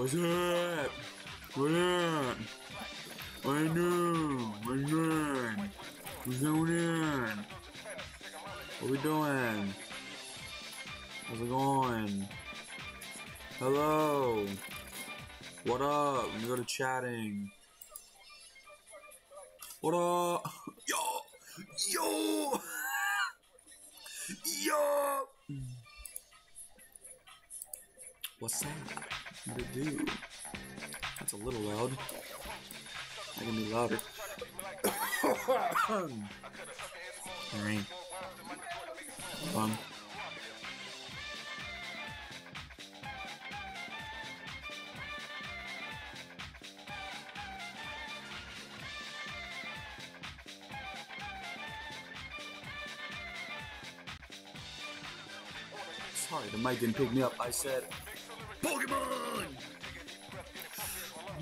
What's up? What up? I know. What's up? What's going on? What we doing? How's it going? Hello. What up? Let me go to chatting. What up? Didn't pick me up. I said, Pokemon!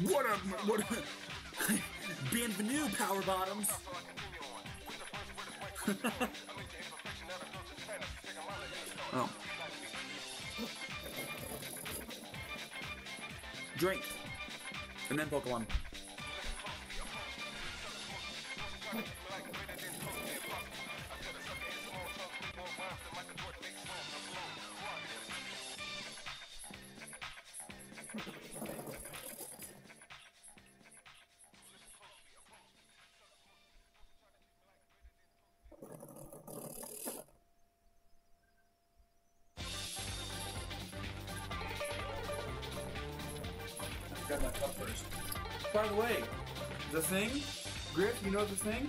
What up, what up? Bienvenue, Power Bottoms! oh. Drink. And then Pokemon. Thing?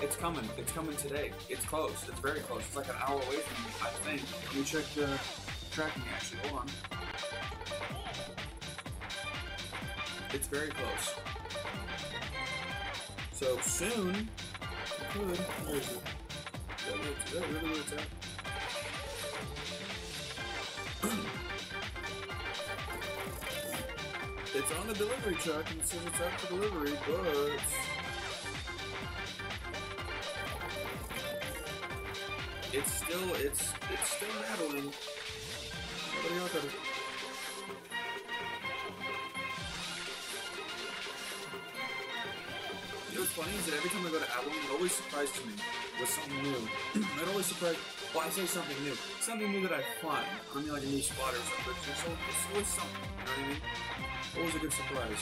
It's coming. It's coming today. It's close. It's very close. It's like an hour away from me, I think. Let me check the tracking actually. Hold on. It's very close. So soon, could. Where is it? Is that really where it's at? It's on the delivery truck and it says it's out for delivery, but still it's it's still rattling. Nobody else got it. You know what's funny is that every time I go to Apple, it always surprises me with something new. it always surprises. Well, I say something new, something new that I find. I mean, like a new spot or something. It's always, it's always something. You know what I mean? Always a good surprise.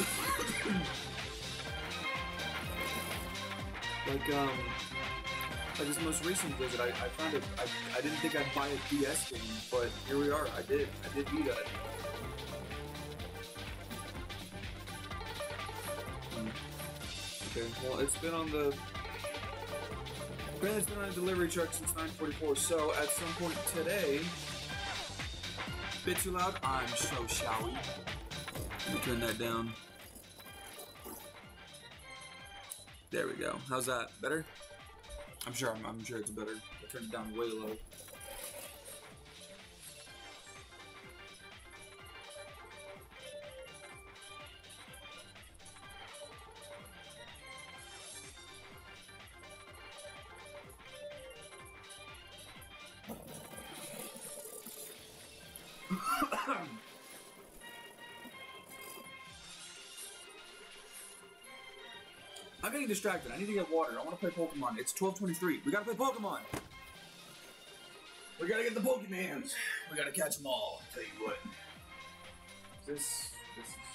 like um, like this most recent visit, I, I found it. I, I didn't think I'd buy a DS game, but here we are. I did. I did do that. Okay. Well, it's been on the. Apparently, it's been on a delivery truck since 9:44. So at some point today. Bit too loud? I'm so showy. Let me turn that down. There we go. How's that? Better? I'm sure. I'm, I'm sure it's better. I turned it down way low. Getting distracted. I need to get water. I want to play Pokemon. It's 12:23. We gotta play Pokemon. We gotta get the Pokemans. We gotta catch them all. I'll tell you what. This, this is,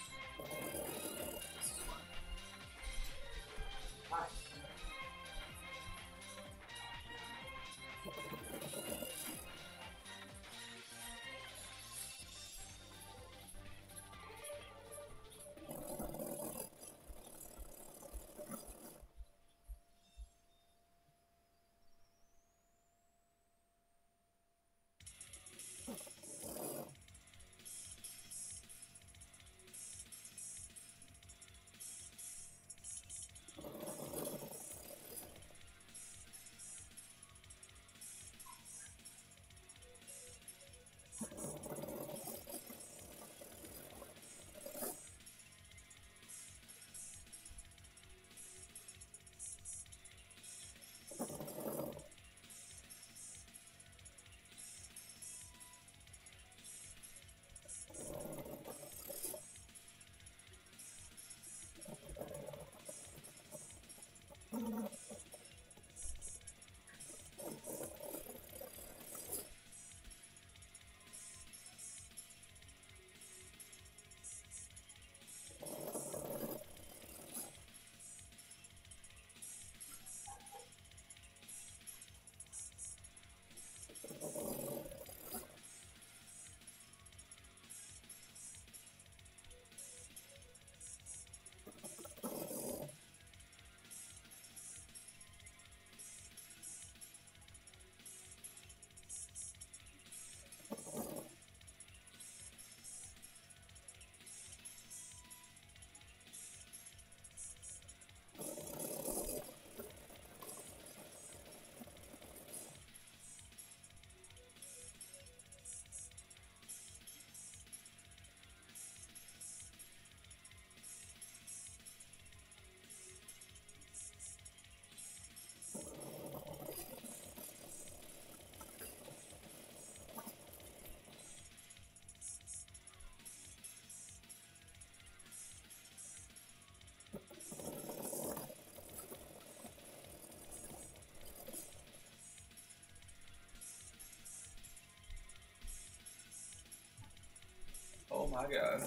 my god.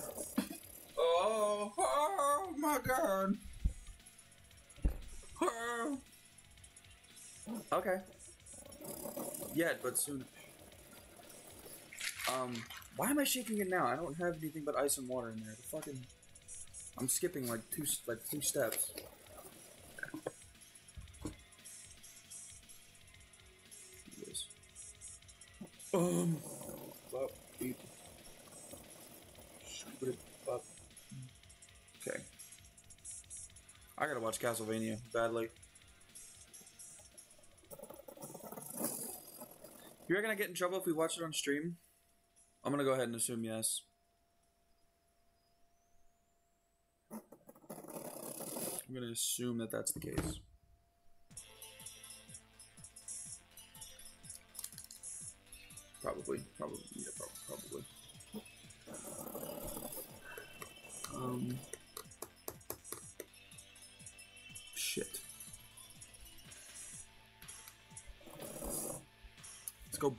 Oh, oh my god. Oh. Okay. Yeah, but soon. Um, why am I shaking it now? I don't have anything but ice and water in there. The fucking. I'm skipping like two like two steps. Watch Castlevania badly. You reckon I get in trouble if we watch it on stream? I'm gonna go ahead and assume yes. I'm gonna assume that that's the case. Probably, probably, yeah, prob- probably.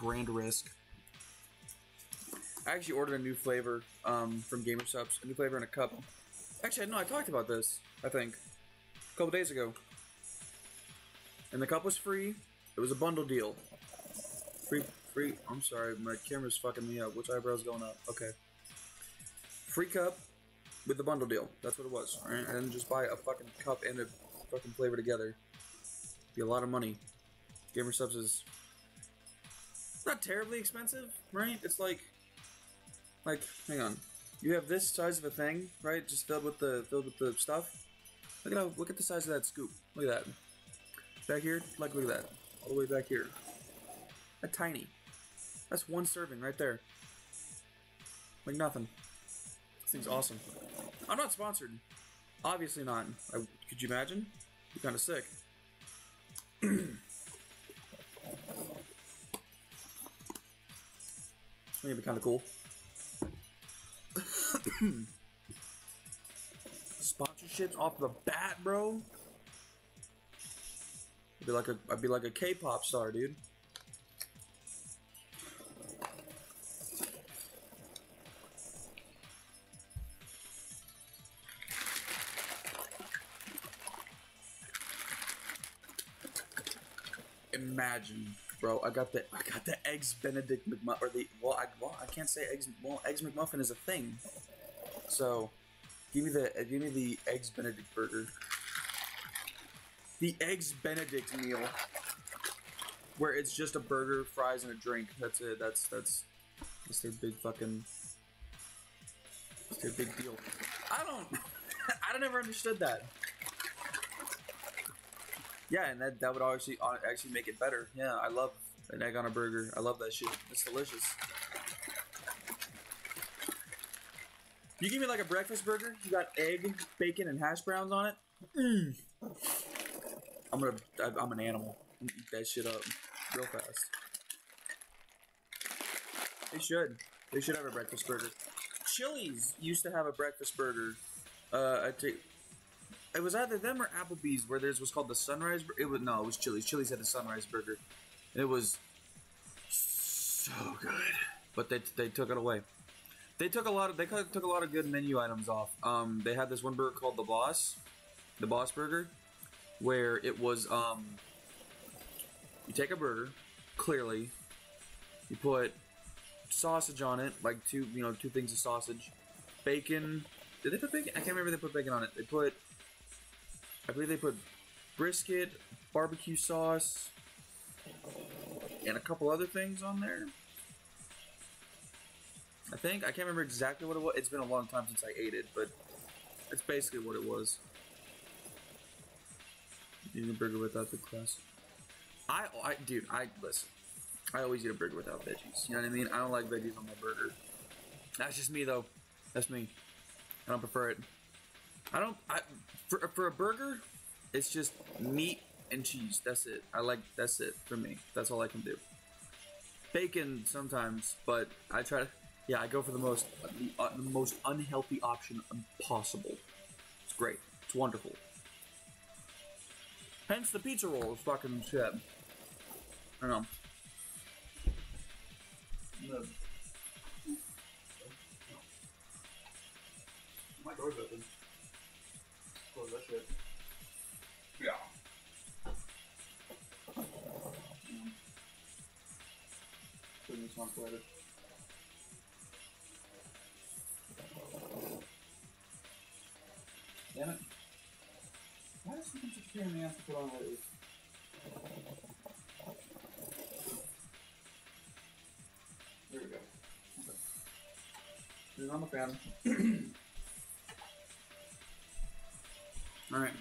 Brand risk. I actually ordered a new flavor um, from Gamer Supps, a new flavor in a cup. Actually, no, I talked about this, I think, a couple days ago. And the cup was free. It was a bundle deal. Free, free. I'm sorry, my camera's fucking me up. Which eyebrow's going up? Okay. Free cup with the bundle deal. That's what it was. Didn't just buy a fucking cup and a fucking flavor together. Be a lot of money. Gamer Supps is not terribly expensive, right? It's like, like, hang on. You have this size of a thing, right? Just filled with the filled with the stuff. Look at how look at the size of that scoop. Look at that. Back here, like look at that. All the way back here. A tiny. That's one serving right there. Like nothing. This thing's awesome. I'm not sponsored. Obviously not. I, could you imagine? Be kind of sick. That'd be kind of cool. Sponsorships off the bat, bro. I'd be like a, I'd be like a K-pop star, dude. Imagine, bro. I got the I got the eggs Benedict McMuffin or the well I well I can't say eggs well eggs McMuffin is a thing. So, give me the uh, give me the eggs Benedict burger. The eggs Benedict meal, where it's just a burger, fries, and a drink. That's it. That's that's that's their big fucking. That's their big deal. I don't. I don't ever understood that. Yeah, and that, that would actually uh, actually make it better. Yeah, I love an egg on a burger. I love that shit. It's delicious. You give me like a breakfast burger. You got egg, bacon, and hash browns on it. Mm. I'm gonna. I'm an animal. Eat that shit up real fast. They should. They should have a breakfast burger. Chili's used to have a breakfast burger. Uh, I take. It was either them or Applebee's where theirs was called the Sunrise. It was no, it was Chili's. Chili's had the Sunrise Burger. It was so good, but they they took it away. They took a lot of they took a lot of good menu items off. Um, they had this one burger called the Boss, the Boss Burger, where it was um. You take a burger, clearly. You put sausage on it, like two you know two things of sausage, bacon. Did they put bacon? I can't remember. They put bacon on it. They put. I believe they put brisket, barbecue sauce, and a couple other things on there. I think I can't remember exactly what it was. It's been a long time since I ate it, but it's basically what it was. Eating a burger without the crust. I, I, dude, I listen. I always eat a burger without veggies. You know what I mean? I don't like veggies on my burger. That's just me, though. That's me. I don't prefer it. I don't. I for for a burger, it's just meat and cheese. That's it. I like. That's it for me. That's all I can do. Bacon sometimes, but I try to. Yeah, I go for the most the, uh, the most unhealthy option possible. It's great. It's wonderful. Hence the pizza roll is fucking shit. I don't know. door's open. one player. Damn it. Why does me have to put on? There we go. Okay. On the fan. Alright.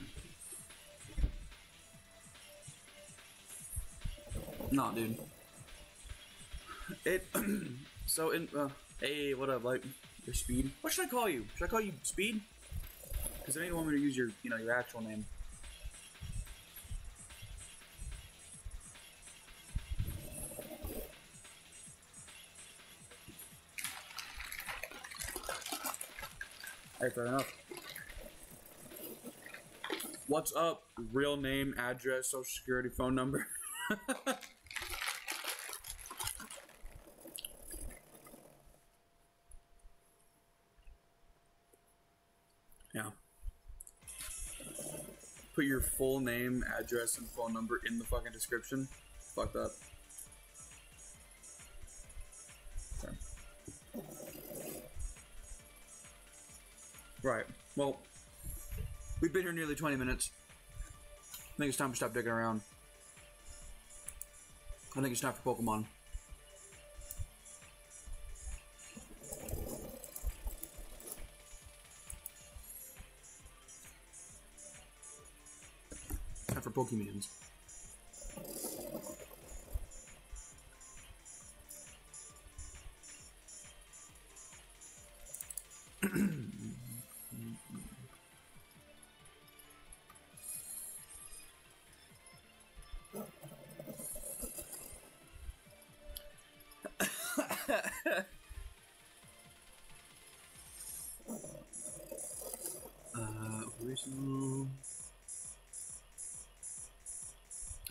No, dude. It. so, in. Uh, hey, what up, like, your speed? What should I call you? Should I call you speed? Because I didn't want me to use your, you know, your actual name. Hey, fair enough. What's up? Real name, address, social security, phone number. yeah. Put your full name, address, and phone number in the fucking description. Fuck that. Okay. Right. Well, we've been here nearly 20 minutes. I think it's time to stop digging around. I think it's time for Pokemon. Pokemons.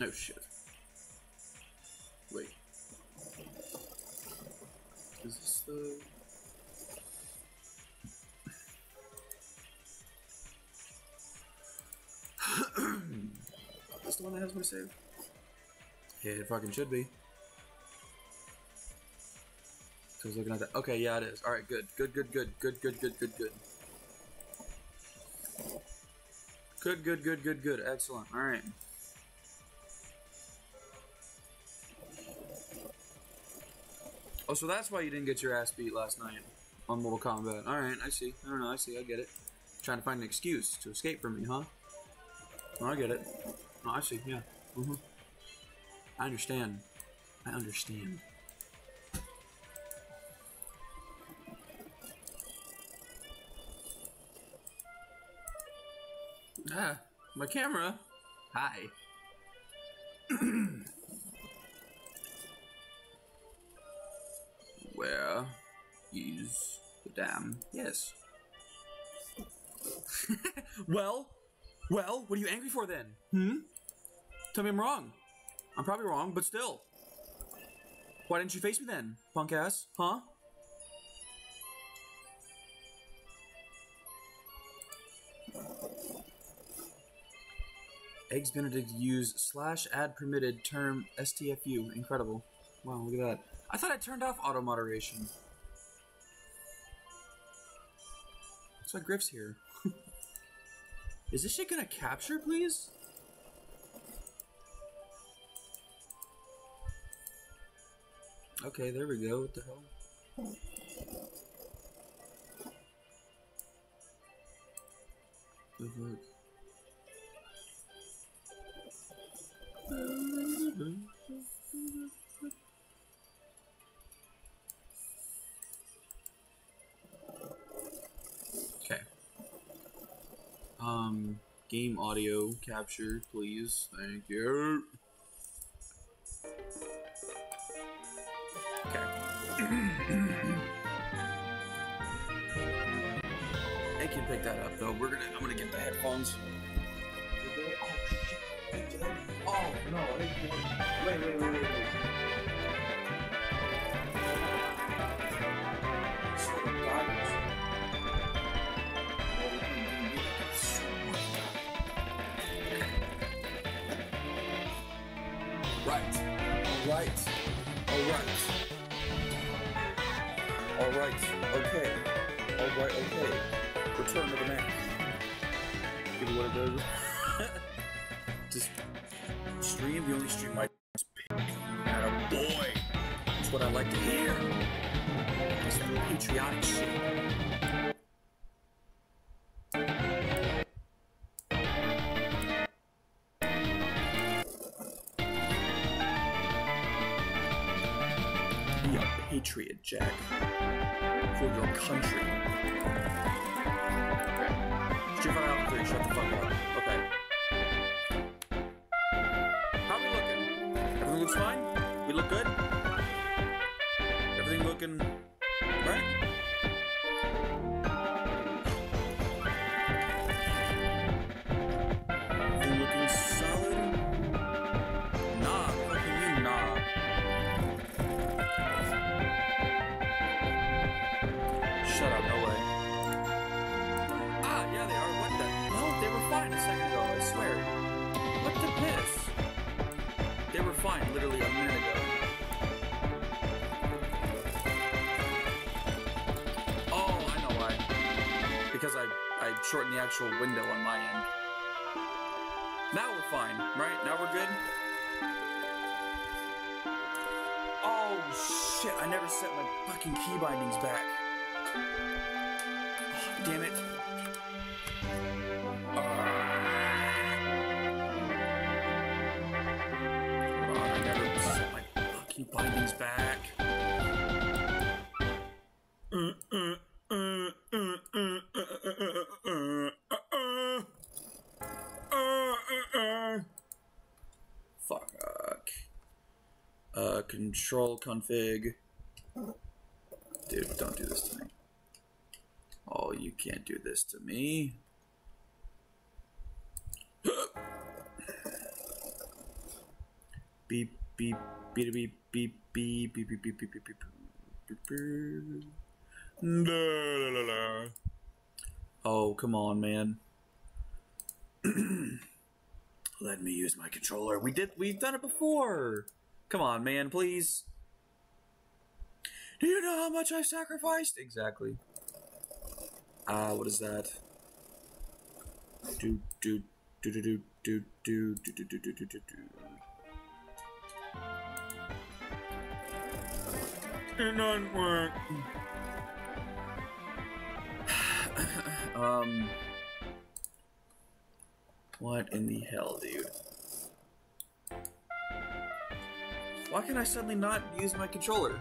Oh shit. Wait. Is this the. That's the one that has my save? Yeah, it fucking should be. I was looking at that. Okay, yeah, it is. All right, good, good, good, good, good, good, good, good, good. Good, good, good, good, good. Excellent. All right. Oh, so that's why you didn't get your ass beat last night on Mortal Kombat. All right, I see. I don't know. I see. I get it. Trying to find an excuse to escape from me, huh? Oh, I get it. Oh, I see. Yeah. Mm-hmm. I understand. I understand. Ah, my camera. Hi. Is the dam? Yes. well, well, what are you angry for then? Hmm? Tell me I'm wrong. I'm probably wrong, but still. Why didn't you face me then, punk ass? Huh? Eggs Benedict use slash add permitted term STFU. Incredible. Wow, look at that. I thought I turned off auto moderation. That's why Griff's here. Is this shit gonna capture, please? Okay, there we go. What the hell? The fuck? Game audio capture, please. Thank you. Okay. I can pick that up though. We're gonna. I'm gonna get the headphones. Oh no! I didn't. Wait, wait, wait, wait, wait. Alright. Alright. Alright. Alright. Okay. Alright, okay. Return to the man. Give it what it does. Just stream the only stream my at a boy. That's what I like to hear. It's that patriotic shit. Patriot, Jack. For your country. 3, shut the fuck up. Okay. How we looking? Everything looks fine? We look good? Everything looking I shortened the actual window on my end. Now we're fine, right? Now we're good? Oh, shit. I never set my fucking key bindings back. Control config. Dude, don't do this to me. Oh, you can't do this to me. beep beep beep beep beep beep beep beep beep beep beep beep beep beep. La, la, la. Oh, come on, man. Let me use my controller. We did we've done it before. Come on, man, please. Do you know how much I've sacrificed? Exactly. Ah, what is that? Do do do do do do do do do do do do do do. It doesn't work. um. What in the hell, dude? Why can I suddenly not use my controller?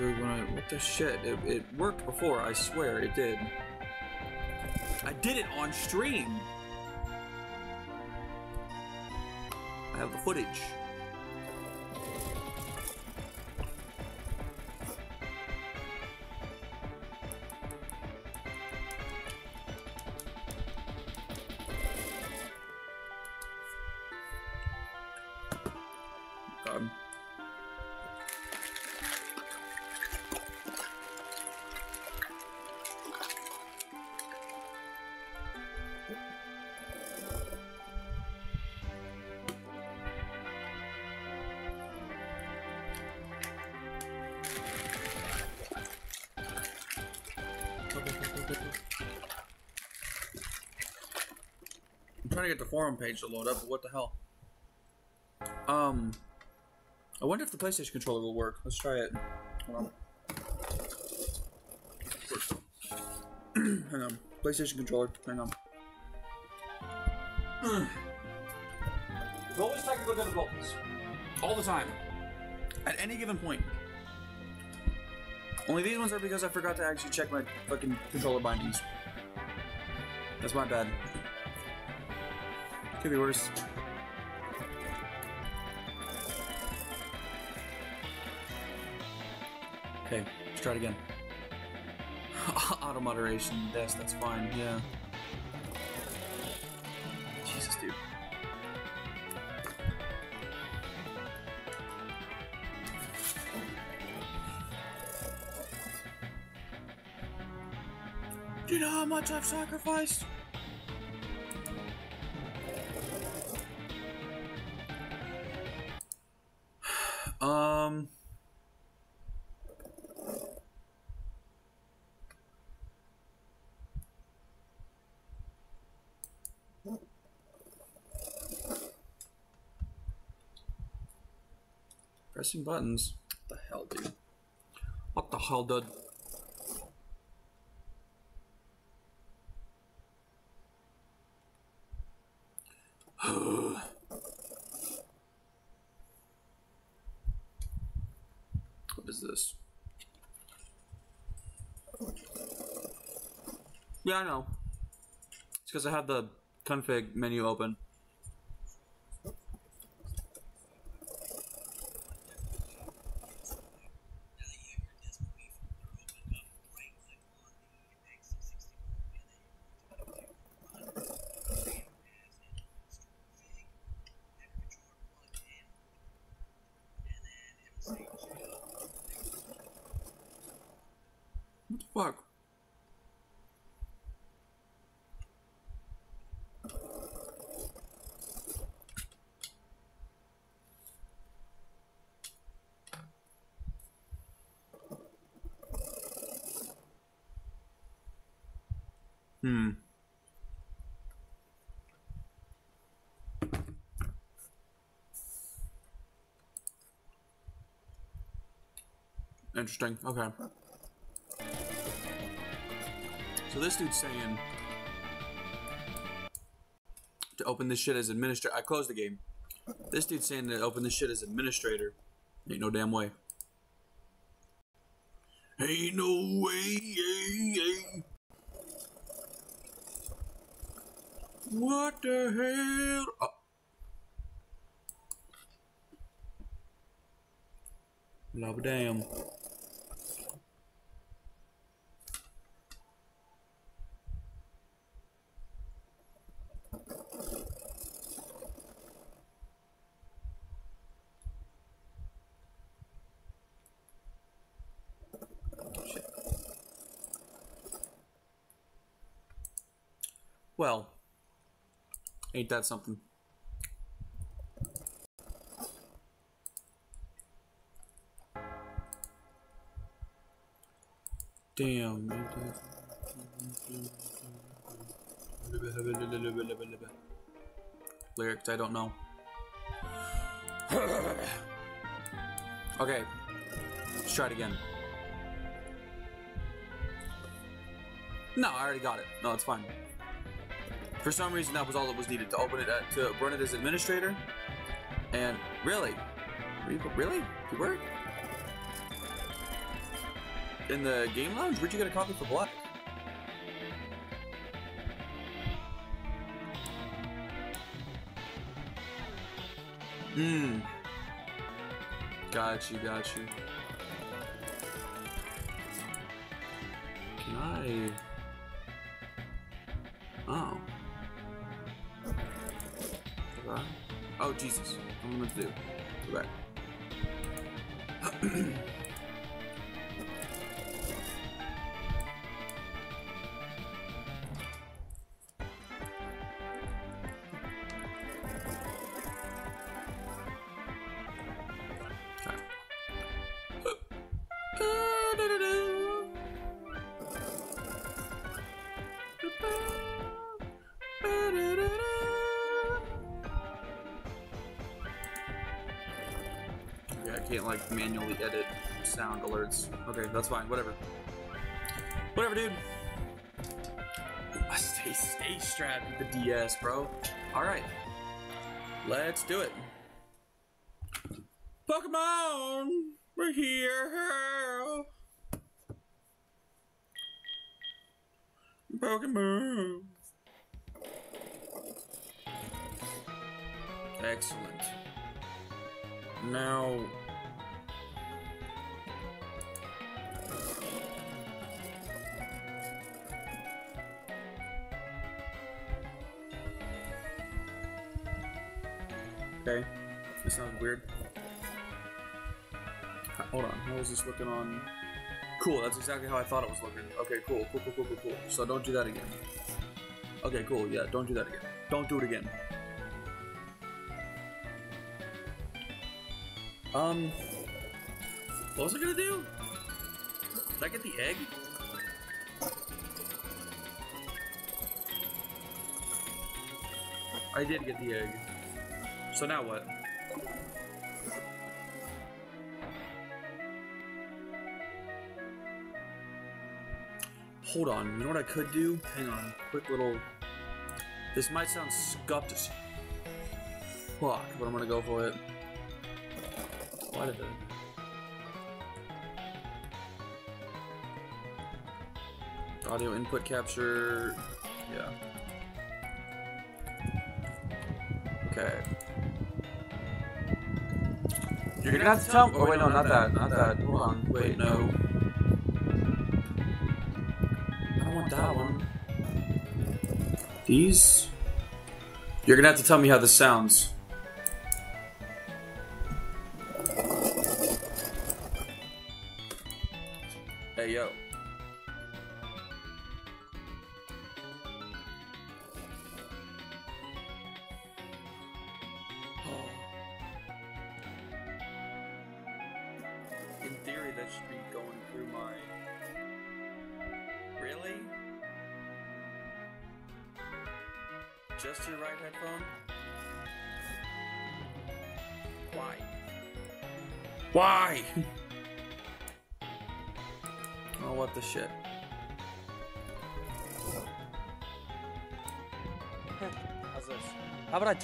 I- What the shit? It, it worked before, I swear it did. I did it on stream! I have the footage. The forum page to load up, but what the hell? Um, I wonder if the PlayStation controller will work. Let's try it. Hold on. Hang on. PlayStation controller. Hang on. There's always technical difficulties. All the time. At any given point. Only these ones are because I forgot to actually check my fucking controller bindings. That's my bad. Could be worse. Okay, let's try it again. Auto moderation, yes, that's fine, yeah. Jesus, dude. Do you know how much I've sacrificed? Pressing buttons. What the hell, dude? What the hell, dude? what is this? Yeah, I know. It's because I had the config menu open. What the fuck? Hmm. Interesting. Okay. So this dude's saying to open this shit as administrator. I closed the game. This dude's saying to open this shit as administrator. Ain't no damn way. Ain't no way. Ay, What the hell? Oh. Love damn. Shit. Well, ain't that something? Damn. Lyrics, I don't know. okay, let's try it again. No, I already got it. No, it's fine. For some reason, that was all that was needed to open it, uh, to run it as administrator. And really, really, you were in the game lounge. Where'd you get a copy for Black? Hmm. Got you, got you. Can I? Jesus! What am I gonna do? Go back. Okay, that's fine. Whatever. Whatever, dude. Stay, stay strapped with the DS, bro. All right, let's do it. Exactly how I thought it was looking. Okay, cool, cool, cool, cool, cool, cool. So don't do that again. Okay, cool, yeah, don't do that again. Don't do it again. Um, what was I gonna do? Did I get the egg? I did get the egg. So now what? Hold on, you know what I could do? Hang on, quick little... This might sound scuffed as fuck, but I'm gonna go for it. Why did I... Audio input capture... Yeah. Okay. You're gonna have to tell me. Oh wait, oh, no, not that, not that. Hold on. Wait, no. That one. These. You're gonna have to tell me how this sounds.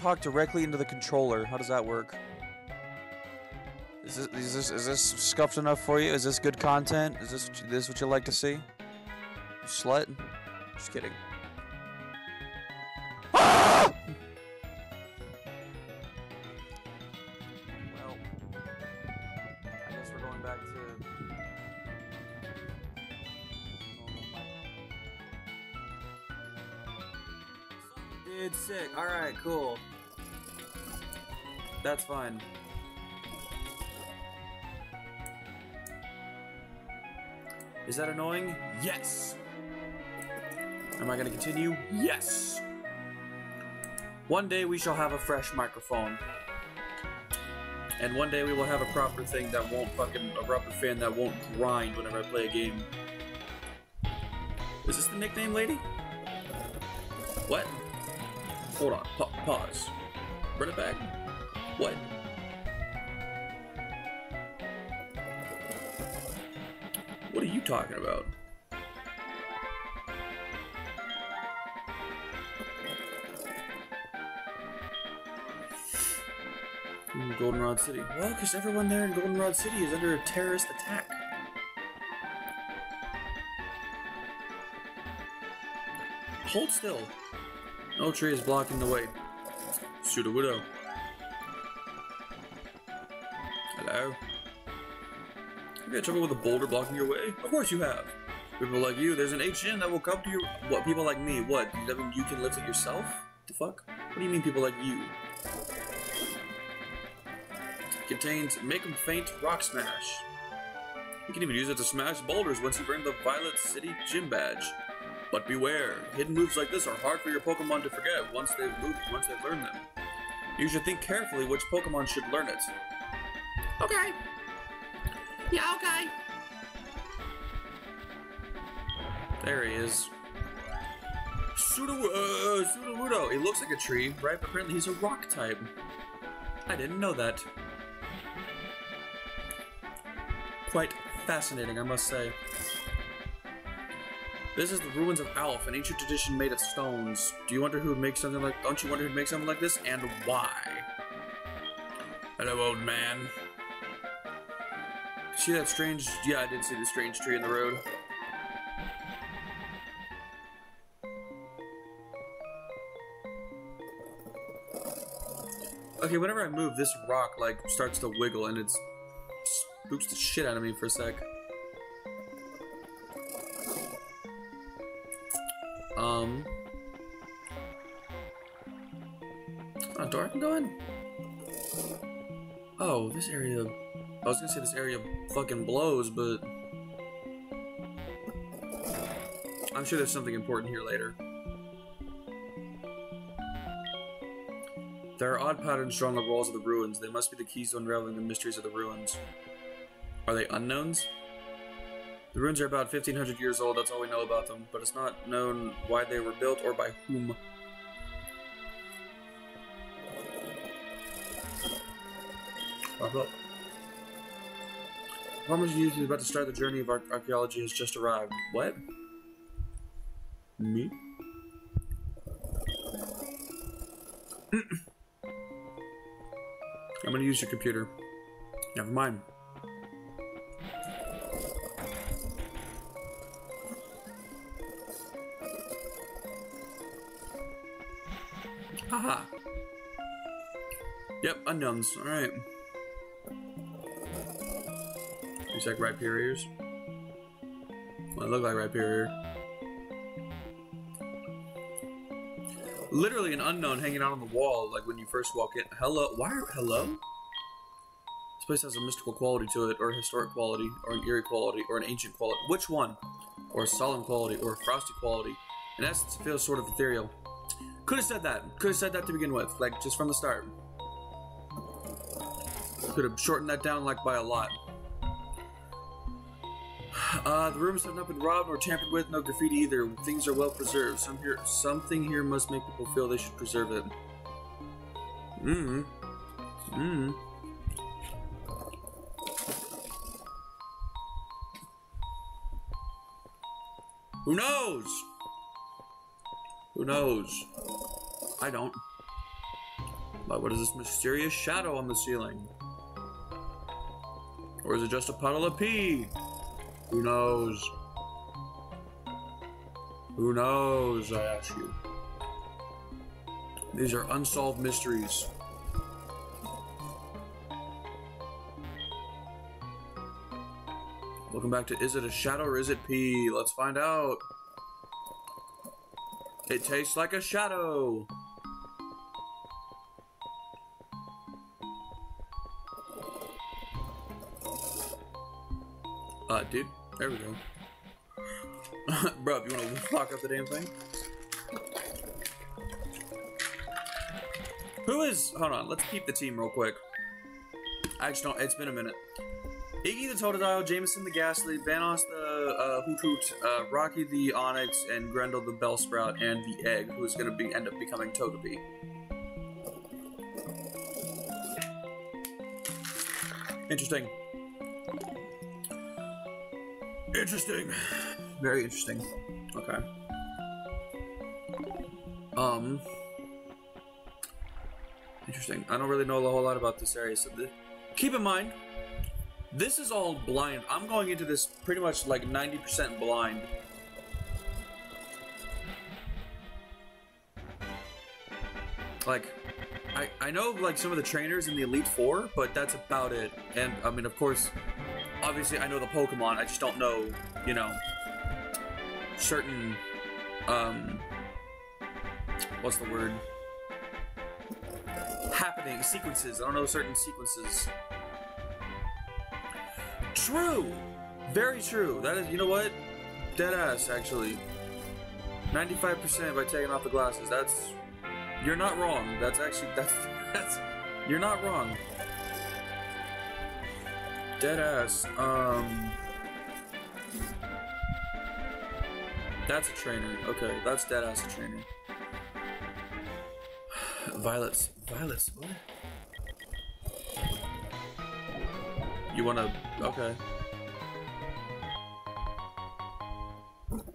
Talk directly into the controller? How does that work? Is this is this is this scuffed enough for you? Is this good content? Is this this what you like to see? Slut? Just kidding. Well, I guess we're going back to. Dude, sick. Alright, cool. That's fine. Is that annoying? Yes! Am I gonna continue? Yes! One day we shall have a fresh microphone. And one day we will have a proper thing that won't fucking, a rubber fan that won't grind whenever I play a game. Is this the nickname lady? What? Hold on. Pa- pause. Run it back. What? What are you talking about? Ooh, Goldenrod City. Well, because everyone there in Goldenrod City is under a terrorist attack. Hold still. No tree is blocking the way. Shoot a widow. You got trouble with a boulder blocking your way? Of course you have. People like you, there's an HN that will come to your. What? People like me? What? That mean you can lift it yourself? The fuck? What do you mean people like you? Contains make make 'em faint rock smash. You can even use it to smash boulders once you earn the Violet City Gym badge. But beware, hidden moves like this are hard for your Pokemon to forget once they've moved, once they've learned them. You should think carefully which Pokemon should learn it. Okay. Yeah, okay. There he is. Sudo, uh, Sudowoodo. He looks like a tree, right? But apparently he's a rock type. I didn't know that. Quite fascinating, I must say. This is the ruins of Alph, an ancient tradition made of stones. Do you wonder who would make something like? Don't you wonder who'd make something like this, and why? Hello, old man. See that strange? Yeah, I did see the strange tree in the road. Okay, whenever I move, this rock like starts to wiggle, and it's spooks the shit out of me for a sec. Um. A door I can go in? Oh, this area. I was gonna say this area fucking blows, but. I'm sure there's something important here later. There are odd patterns drawn on the walls of the ruins. They must be the keys to unraveling the mysteries of the ruins. Are they unknowns? The ruins are about 1500 years old, that's all we know about them, but it's not known why they were built or by whom. Pop up. Farmers Youth is about to start the journey of ar archaeology has just arrived. What? Me? I'm gonna use your computer. Never mind. Haha. Yep, unknowns. Alright. Looks like Rhyperiors. Well, look like Rhyperior. Literally an unknown hanging out on the wall, like when you first walk in. Hello? Why are, hello? This place has a mystical quality to it, or a historic quality, or an eerie quality, or an ancient quality. Which one? Or a solemn quality, or a frosty quality. In essence, it feels sort of ethereal. Could have said that. Could have said that to begin with, like just from the start. Could have shortened that down like by a lot. Uh, the rooms have not been robbed or tampered with, no graffiti either. Things are well preserved. Some here, something here must make people feel they should preserve it. Mmm. Mmm. Who knows? Who knows? I don't. But what is this mysterious shadow on the ceiling? Or is it just a puddle of pee? Who knows? Who knows, I ask you. These are unsolved mysteries. Welcome back to Is It a Shadow or Is It Pee? Let's find out. It tastes like a shadow. Uh, dude, there we go. Bro, you want to lock up the damn thing? Who is... Hold on, let's keep the team real quick. I Actually, no, it's been a minute. Iggy the Totodile, Jameson the Gastly, Banos the uh, Hoothoot, uh, Rocky the Onix, and Grendel the Bellsprout, and the Egg, who is going to be end up becoming Togepi. Interesting. Interesting. Very interesting. Okay. Um. Interesting. I don't really know a whole lot about this area, so keep in mind, this is all blind. I'm going into this pretty much like 90% blind. Like, I, I know like some of the trainers in the Elite Four, but that's about it. And I mean, of course, obviously I know the Pokemon. I just don't know, you know, certain, um, what's the word? Happening sequences. I don't know certain sequences. True. Very true. That is, you know what? Dead ass, actually. 95% by taking off the glasses. That's, you're not wrong. That's actually, that's, that's, you're not wrong. Dead ass. Um. That's a trainer. Okay, that's dead ass a trainer. Violets. Violets. What? You wanna. Okay.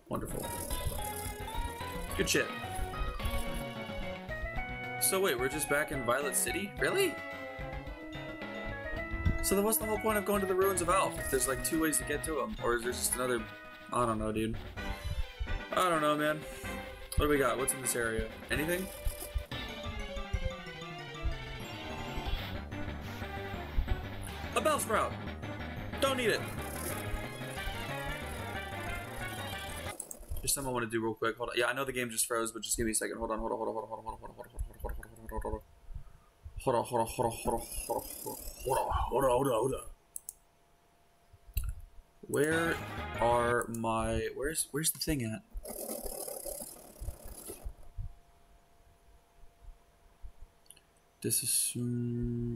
Wonderful. Good shit. So wait, we're just back in Violet City? Really? So then what's the whole point of going to the ruins of Alph if there's like two ways to get to them? Or is there just another... I don't know, dude. I don't know, man. What do we got? What's in this area? Anything? A Bellsprout! Don't need it! There's something I want to do real quick. Hold on. Yeah, I know the game just froze, but just give me a second. Hold on, hold on, hold on, hold on, hold on, hold on, hold on, hold on, hold on, hold on, hold on, hold on. Where are my... Where's, where's the thing at? This is...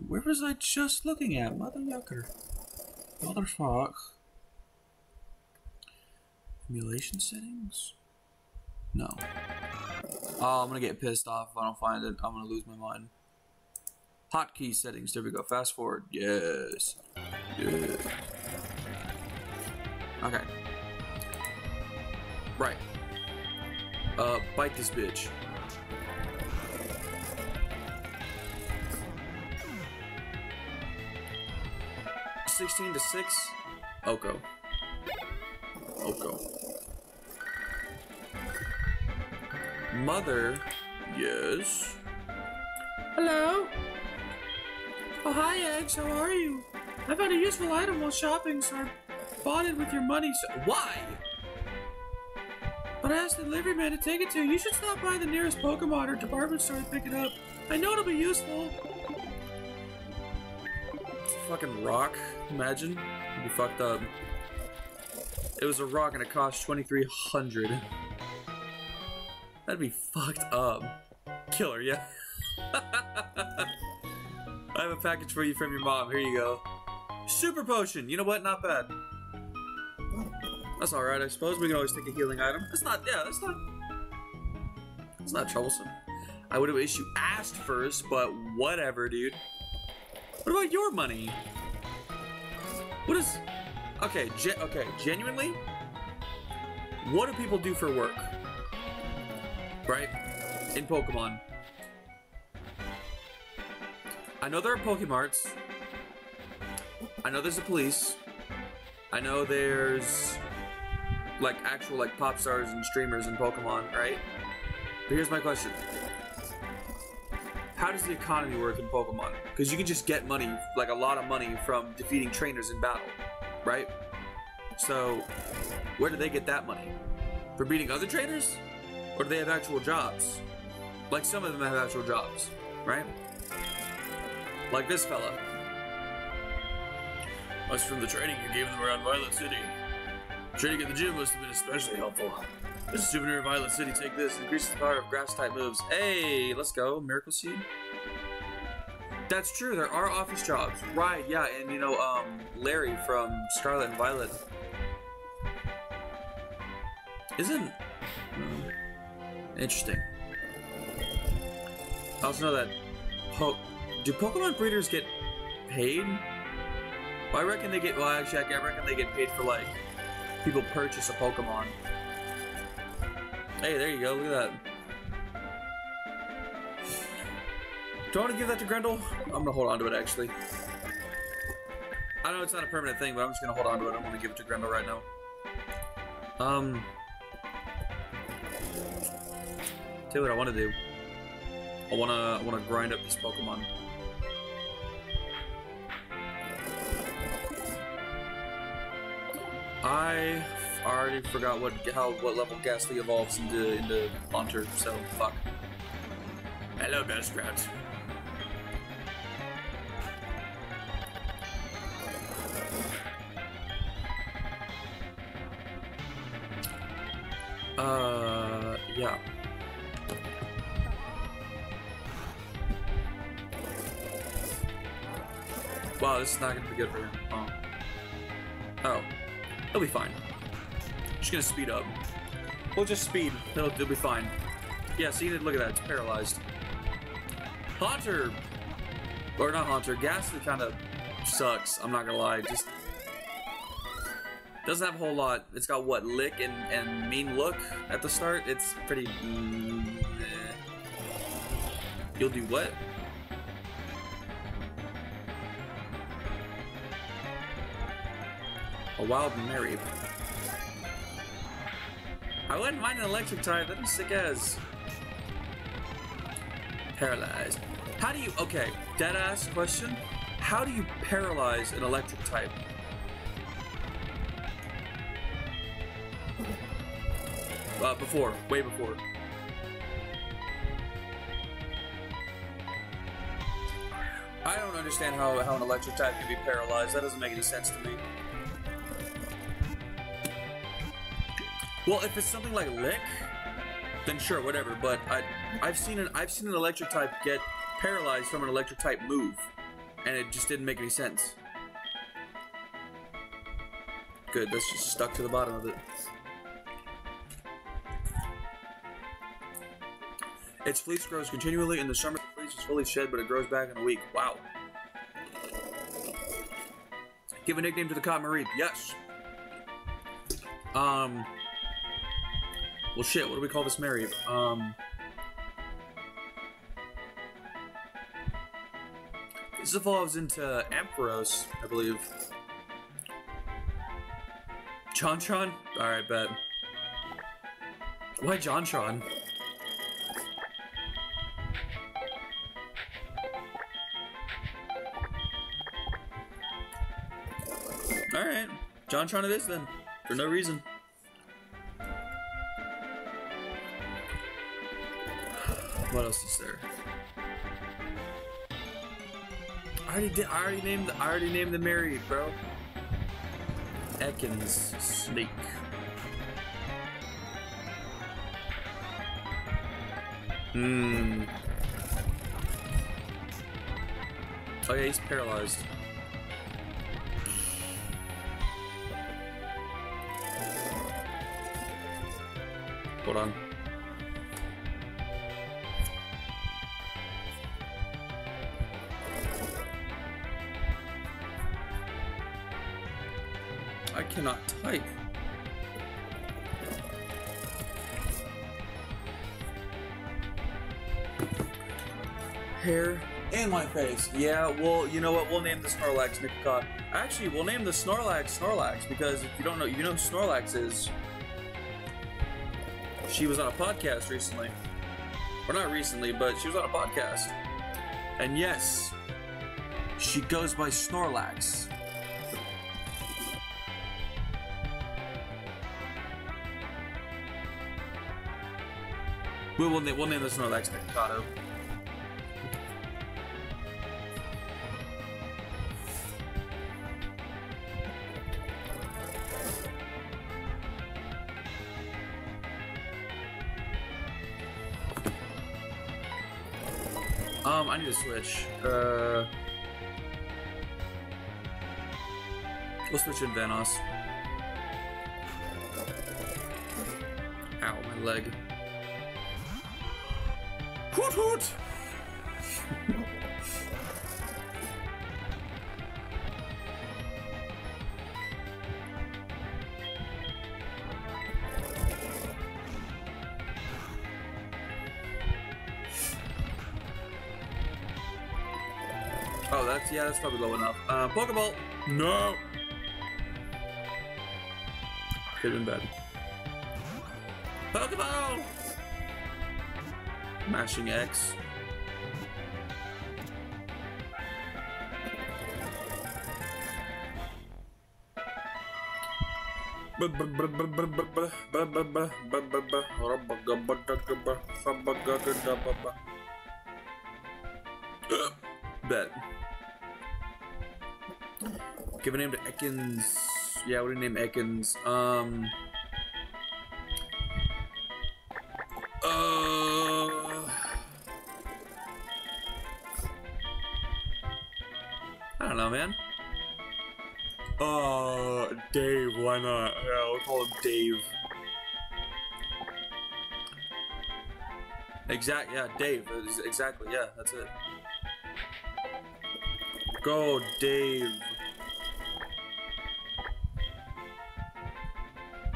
Where was I just looking at? Mother yucker. Motherfuck. Emulation settings? No. Oh, I'm gonna get pissed off if I don't find it. I'm gonna lose my mind. Hotkey settings. There we go. Fast forward. Yes. Yeah. Okay. Right. Uh, bite this bitch. Sixteen to six. Oko. Oko. Mother. Yes. Hello? Oh, hi, Eggs. How are you? I found a useful item while shopping, so I bought it with your money. So Why? but I asked the delivery man to take it to you. You should stop by the nearest Pokemon or department store to pick it up. I know it'll be useful. It's a fucking rock. Imagine. It'd be fucked up. It was a rock and it cost 2300 That'd be fucked up. Killer, yeah. I have a package for you from your mom. Here you go. Super potion. You know what? Not bad. That's alright, I suppose. We can always take a healing item. That's not, yeah, that's not. It's not troublesome. I would have you asked first, but whatever, dude. What about your money? What is. Okay, ge- okay, genuinely? What do people do for work? Right? In Pokemon. I know there are Pokemarts. I know there's a police. I know there's like actual like pop stars and streamers in Pokemon, right? But here's my question. How does the economy work in Pokemon? Because you can just get money, like a lot of money, from defeating trainers in battle, right? So, where do they get that money? For beating other trainers? Or do they have actual jobs? Like some of them have actual jobs, right? Like this fella. Must from the training you gave them around Violet City. Training at the gym must have been especially helpful. This is souvenir of Violet City. Take this. Increases the power of grass type moves. Hey, let's go. Miracle Seed. That's true. There are office jobs. Right, yeah. And you know, um, Larry from Scarlet and Violet. Isn't. Hmm. Interesting. I also know that. Po- do Pokemon breeders get paid? Well, I reckon they get. Well, actually, I reckon they get paid for like people purchase a Pokemon. Hey, there you go. Look at that. Do I want to give that to Grendel? I'm gonna hold on to it actually. I know it's not a permanent thing, but I'm just gonna hold on to it. I'm gonna give it to Grendel right now. Um. Tell you what I want to do. I wanna I wanna grind up this Pokemon. I already forgot what how what level Gastly evolves into into Haunter, so fuck. Hello, Buzzsprout. Uh, yeah. Wow, this is not gonna be good for him. Oh. Oh. He'll be fine. Just gonna speed up. We'll just speed. He'll, he'll be fine. Yeah, see, look at that. It's paralyzed. Haunter! Or not Haunter. Gastly kind of sucks. I'm not gonna lie. Just doesn't have a whole lot. It's got what lick and, and mean look at the start. It's pretty. Mm, eh. You'll do what? A wild Mary. I wouldn't mind an electric type. That'd be sick as. Paralyzed. How do you? Okay, dead ass question. How do you paralyze an electric type? Uh, before, way before. I don't understand how, how an electric type can be paralyzed. That doesn't make any sense to me. Well, if it's something like lick, then sure, whatever. But I, I've seen an I've seen an electric type get paralyzed from an electric type move, and it just didn't make any sense. Good, that's just stuck to the bottom of it. Its fleece grows continually. In the summer, the fleece is fully shed, but it grows back in a week. Wow. Give a nickname to the cotton. Yes. Um. Well, shit. What do we call this Mary? Um. This evolves into Ampharos, I believe. Jontron? Alright, bet. Why Jontron? Alright. Jontron it is then. For no reason. What else is there? I already did I already named the I already named the bro. Ekans Snake. Hmm. Oh yeah, he's paralyzed. Hold on. Hair in my face. Yeah, well, you know what? We'll name the Snorlax Nikakot. Actually, we'll name the Snorlax Snorlax because if you don't know, you know who Snorlax is. She was on a podcast recently. Or not recently, but she was on a podcast. And yes, she goes by Snorlax. We will name, we'll name Snorlax Nikocado. To switch. Uh, we'll switch in Vanos. Ow, my leg. That's probably low enough. Uh, Pokeball. No. Could have been bad. Pokeball. Mashing X. Bet. Give a name to Ekans. Yeah, what do you name Ekans? Um. Uh. I don't know, man. Uh, Dave, why not? Yeah, we'll call him Dave. Exact, yeah, Dave. Exactly, yeah, that's it. Go, Dave.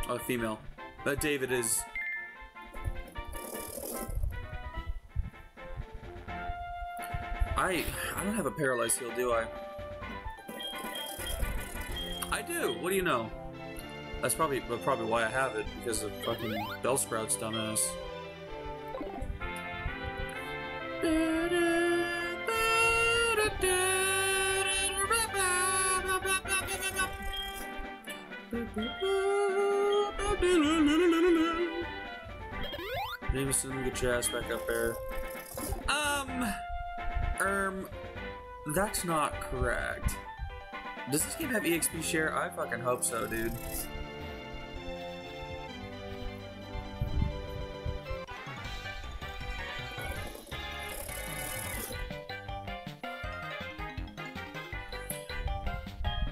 Oh, female. That David is. I I don't have a paralyzed heal, do I? I do. What do you know? That's probably but probably why I have it because of fucking Bellsprout's dumbass. Jameson, get your ass back up there. Um, um, that's not correct. Does this game have EXP share? I fucking hope so, dude.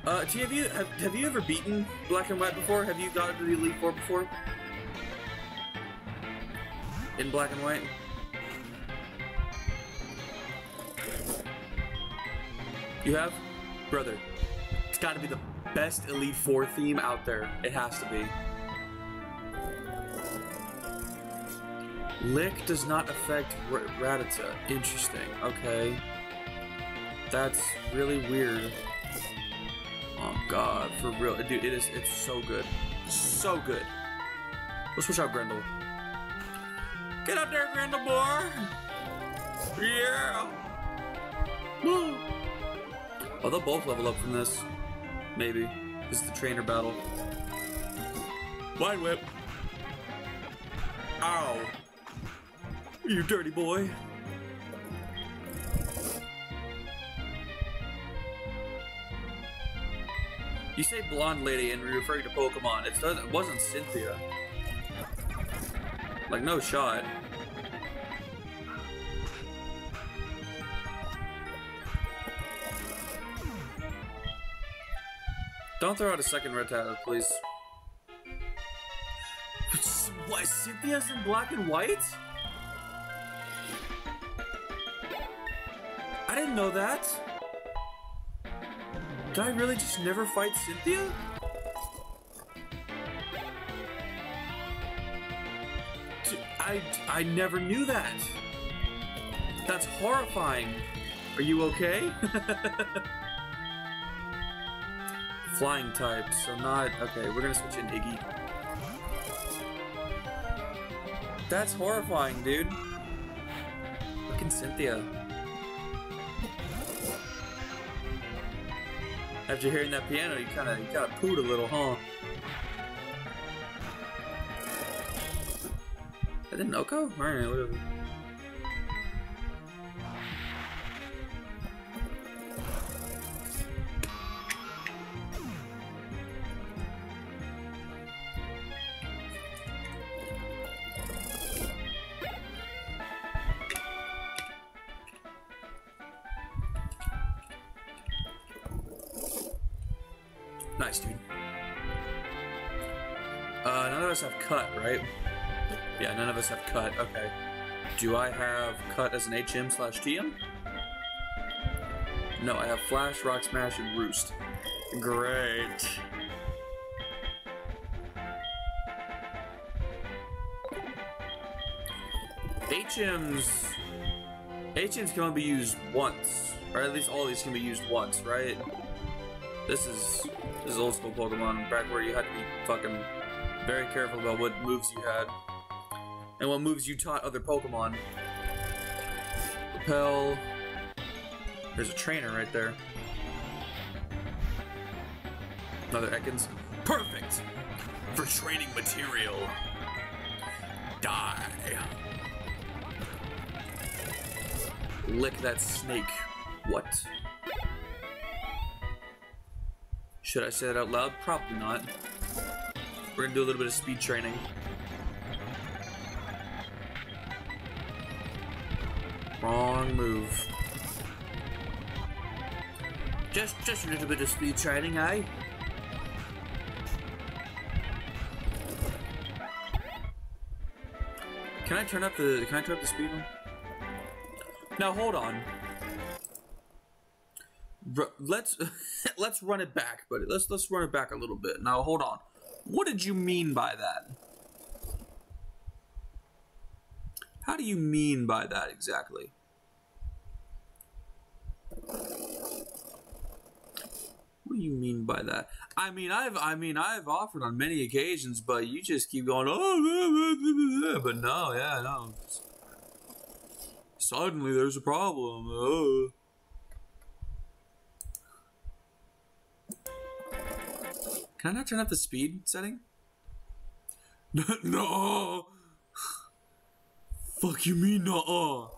Uh, T, have you have, have you ever beaten Black and White before? Have you gotten to the Elite Four before? In Black and White? You have? Brother, it's gotta be the best Elite Four theme out there. It has to be. Lick does not affect R Rattata. Interesting. Okay. That's really weird. Oh god, for real. Dude, it is it's so good. So good. Let's switch out Grendel. Get up there, Grendel boy! Yeah! Woo! Oh, they'll both level up from this. Maybe. This is the trainer battle. Vine whip. Ow. You dirty boy. You say blonde lady and referring to Pokemon. It, doesn't, it wasn't Cynthia. Like, no shot. Don't throw out a second red Rattata, please. What, Cynthia's in black and white? I didn't know that. Did I really just never fight Cynthia? I, I never knew that. That's horrifying. Are you okay? Flying type, so not... Okay, we're gonna switch in Iggy. That's horrifying, dude. Fucking Cynthia. After hearing that piano, you kind of you kind of pooed a little, huh? Is it Noko? Alright, whatever. Do I have cut as an HM slash TM? No, I have Flash, Rock Smash, and Roost. Great. HMs... HMs can only be used once. Or at least all these can be used once, right? This is... This is old school Pokemon, back where you had to be fucking very careful about what moves you had. And what moves you taught other Pokemon. Repel. There's a trainer right there. Another Ekans. Perfect! For training material. Die. Lick that snake. What? Should I say that out loud? Probably not. We're gonna do a little bit of speed training. Move. Just, just a little bit of speed training, eh? Can I turn up the, can I turn up the speed one? Now hold on. Bro, let's let's run it back, but let's let's run it back a little bit. Now hold on. What did you mean by that? How do you mean by that exactly? What do you mean by that? I mean, I've I mean I've offered on many occasions, but you just keep going. Oh, but no, yeah, no. Suddenly, there's a problem. Oh. Can I not turn up the speed setting? no. Fuck you mean no?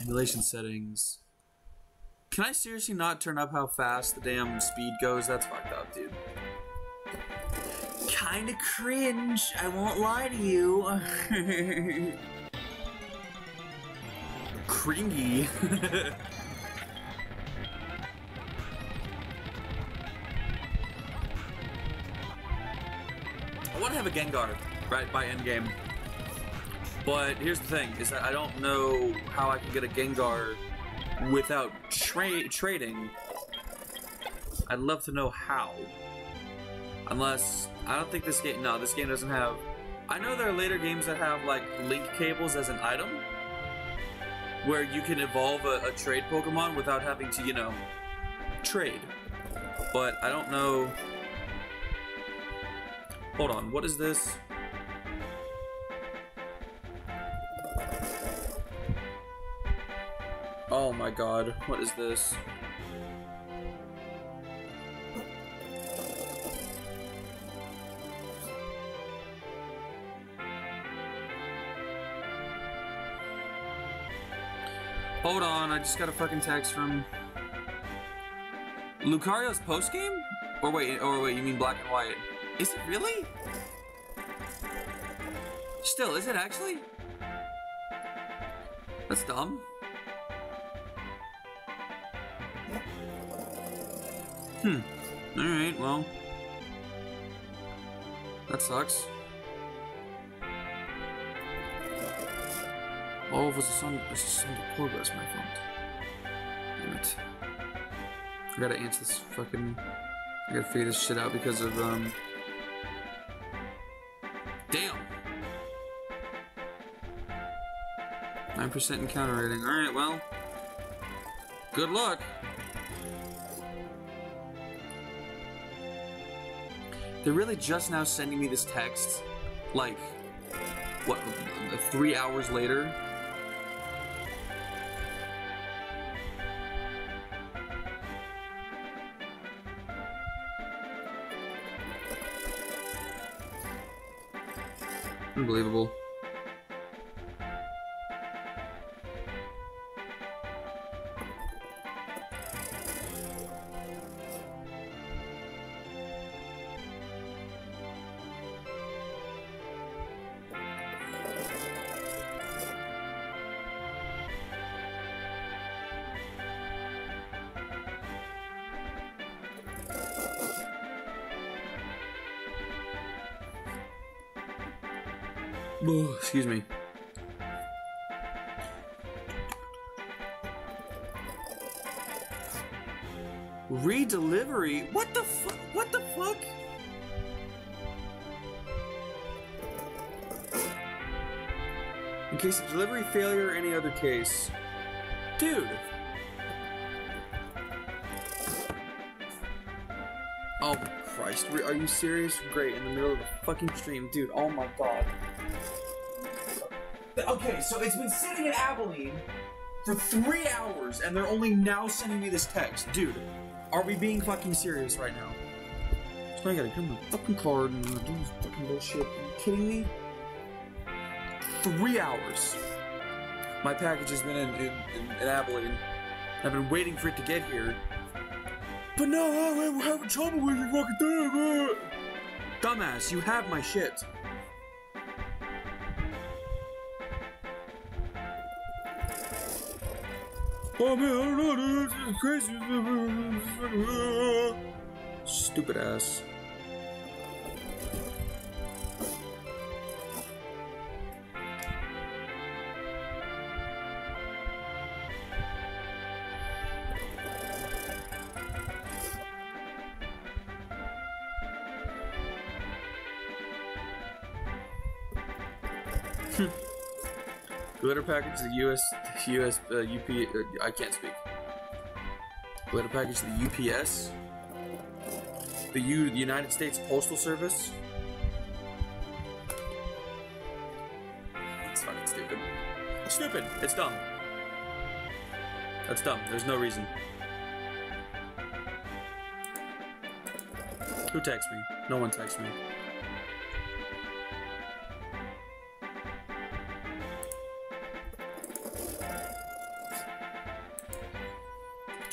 Emulation settings. Can I seriously not turn up how fast the damn speed goes? That's fucked up, dude. Kinda cringe, I won't lie to you. Cringy. I want to have a Gengar right by endgame. But here's the thing, is that I don't know how I can get a Gengar without tra- trading. I'd love to know how. Unless I don't think this game. No, this game doesn't have. I know there are later games that have like link cables as an item, where you can evolve a, a trade Pokemon without having to, you know, trade. But I don't know. Hold on, what is this? Oh my god, what is this? Hold on, I just got a fucking text from Lucario's post game? Or wait, or wait, you mean black and white? Is it really? Still, is it actually? That's dumb. Hmm. Alright, well. That sucks. Oh, was the sun was the sun the my friend. Damn it. I gotta answer this fucking I gotta figure this shit out because of um Damn! Nine percent encounter rating. Alright, well. Good luck. They're really just now sending me this text, like, what, three hours later? Unbelievable. Case of delivery failure or any other case. Dude. Oh, Christ. Are you serious? Great, in the middle of a fucking stream. Dude, oh my god. Okay, so it's been sitting in Abilene for three hours, and they're only now sending me this text. Dude, are we being fucking serious right now? So I gotta get my fucking card and do this fucking bullshit. Are you kidding me? Three hours. My package has been in, in, in, in Abilene. I've been waiting for it to get here. But no, we're having trouble with your fucking thing. Dumbass, you have my shit. Oh man, I don't know, dude. Is crazy. Stupid ass. Package the US US uh, UP uh, I can't speak. Glitter package to the UPS. The U the United States Postal Service. It's fucking stupid. Stupid. It's dumb. That's dumb. There's no reason. Who texts me? No one texts me.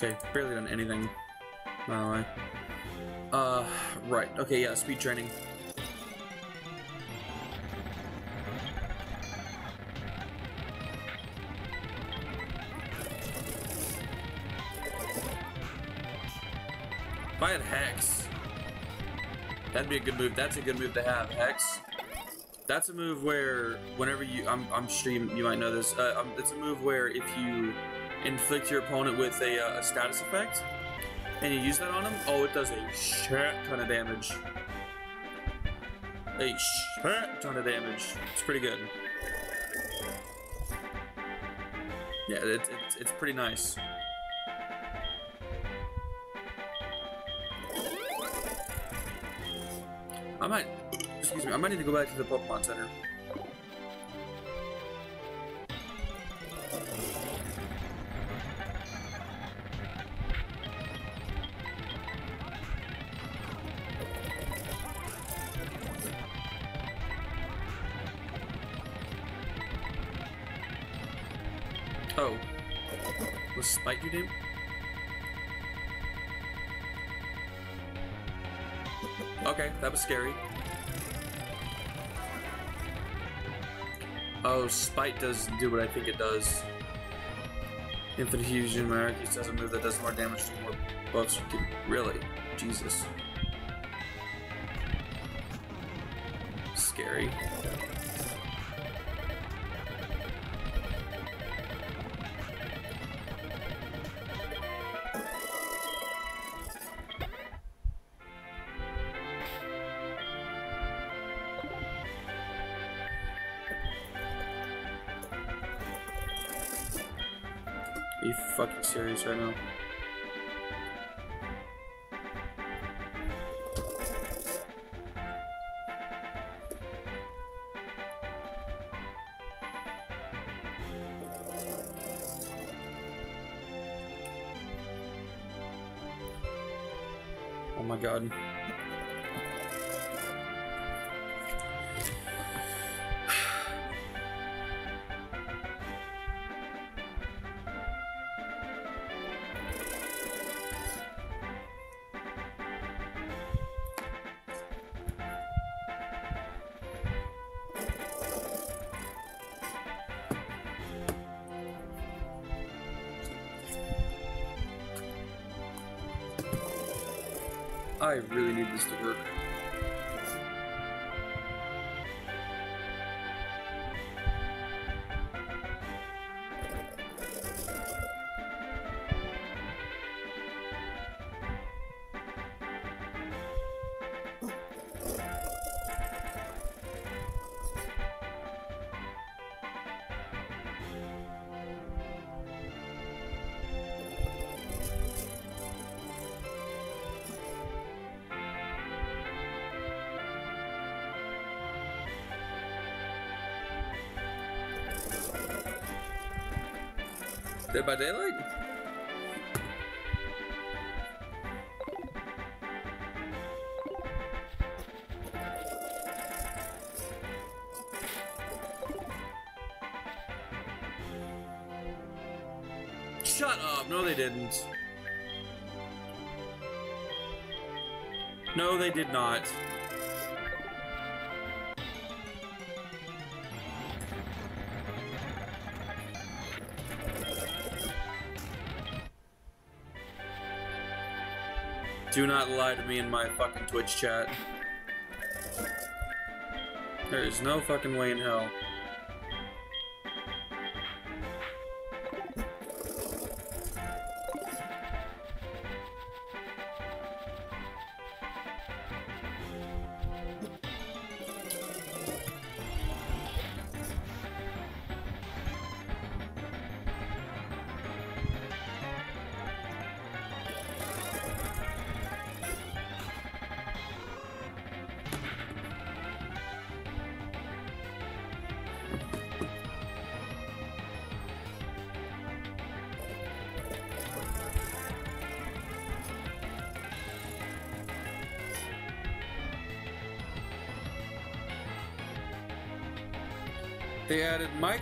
Okay, barely done anything. By the way. Uh, right. Okay, yeah, speed training. If I had Hex. That'd be a good move. That's a good move to have, Hex. That's a move where whenever you, I'm, I'm sure you, you might know this. Uh, um, it's a move where if you inflict your opponent with a, uh, a status effect and you use that on them, oh, it does a shit ton of damage. A shit ton of damage. It's pretty good. Yeah, it, it, it's pretty nice. I might, excuse me, I might need to go back to the Pokemon Center. Scary. Oh, Spite does do what I think it does. Infinite Fusion Maracus does a move that does more damage to more buffs. Really? Jesus. Right now? Dead by Daylight? Shut up! No, they didn't. No, they did not. Do not lie to me in my fucking Twitch chat. There is no fucking way in hell.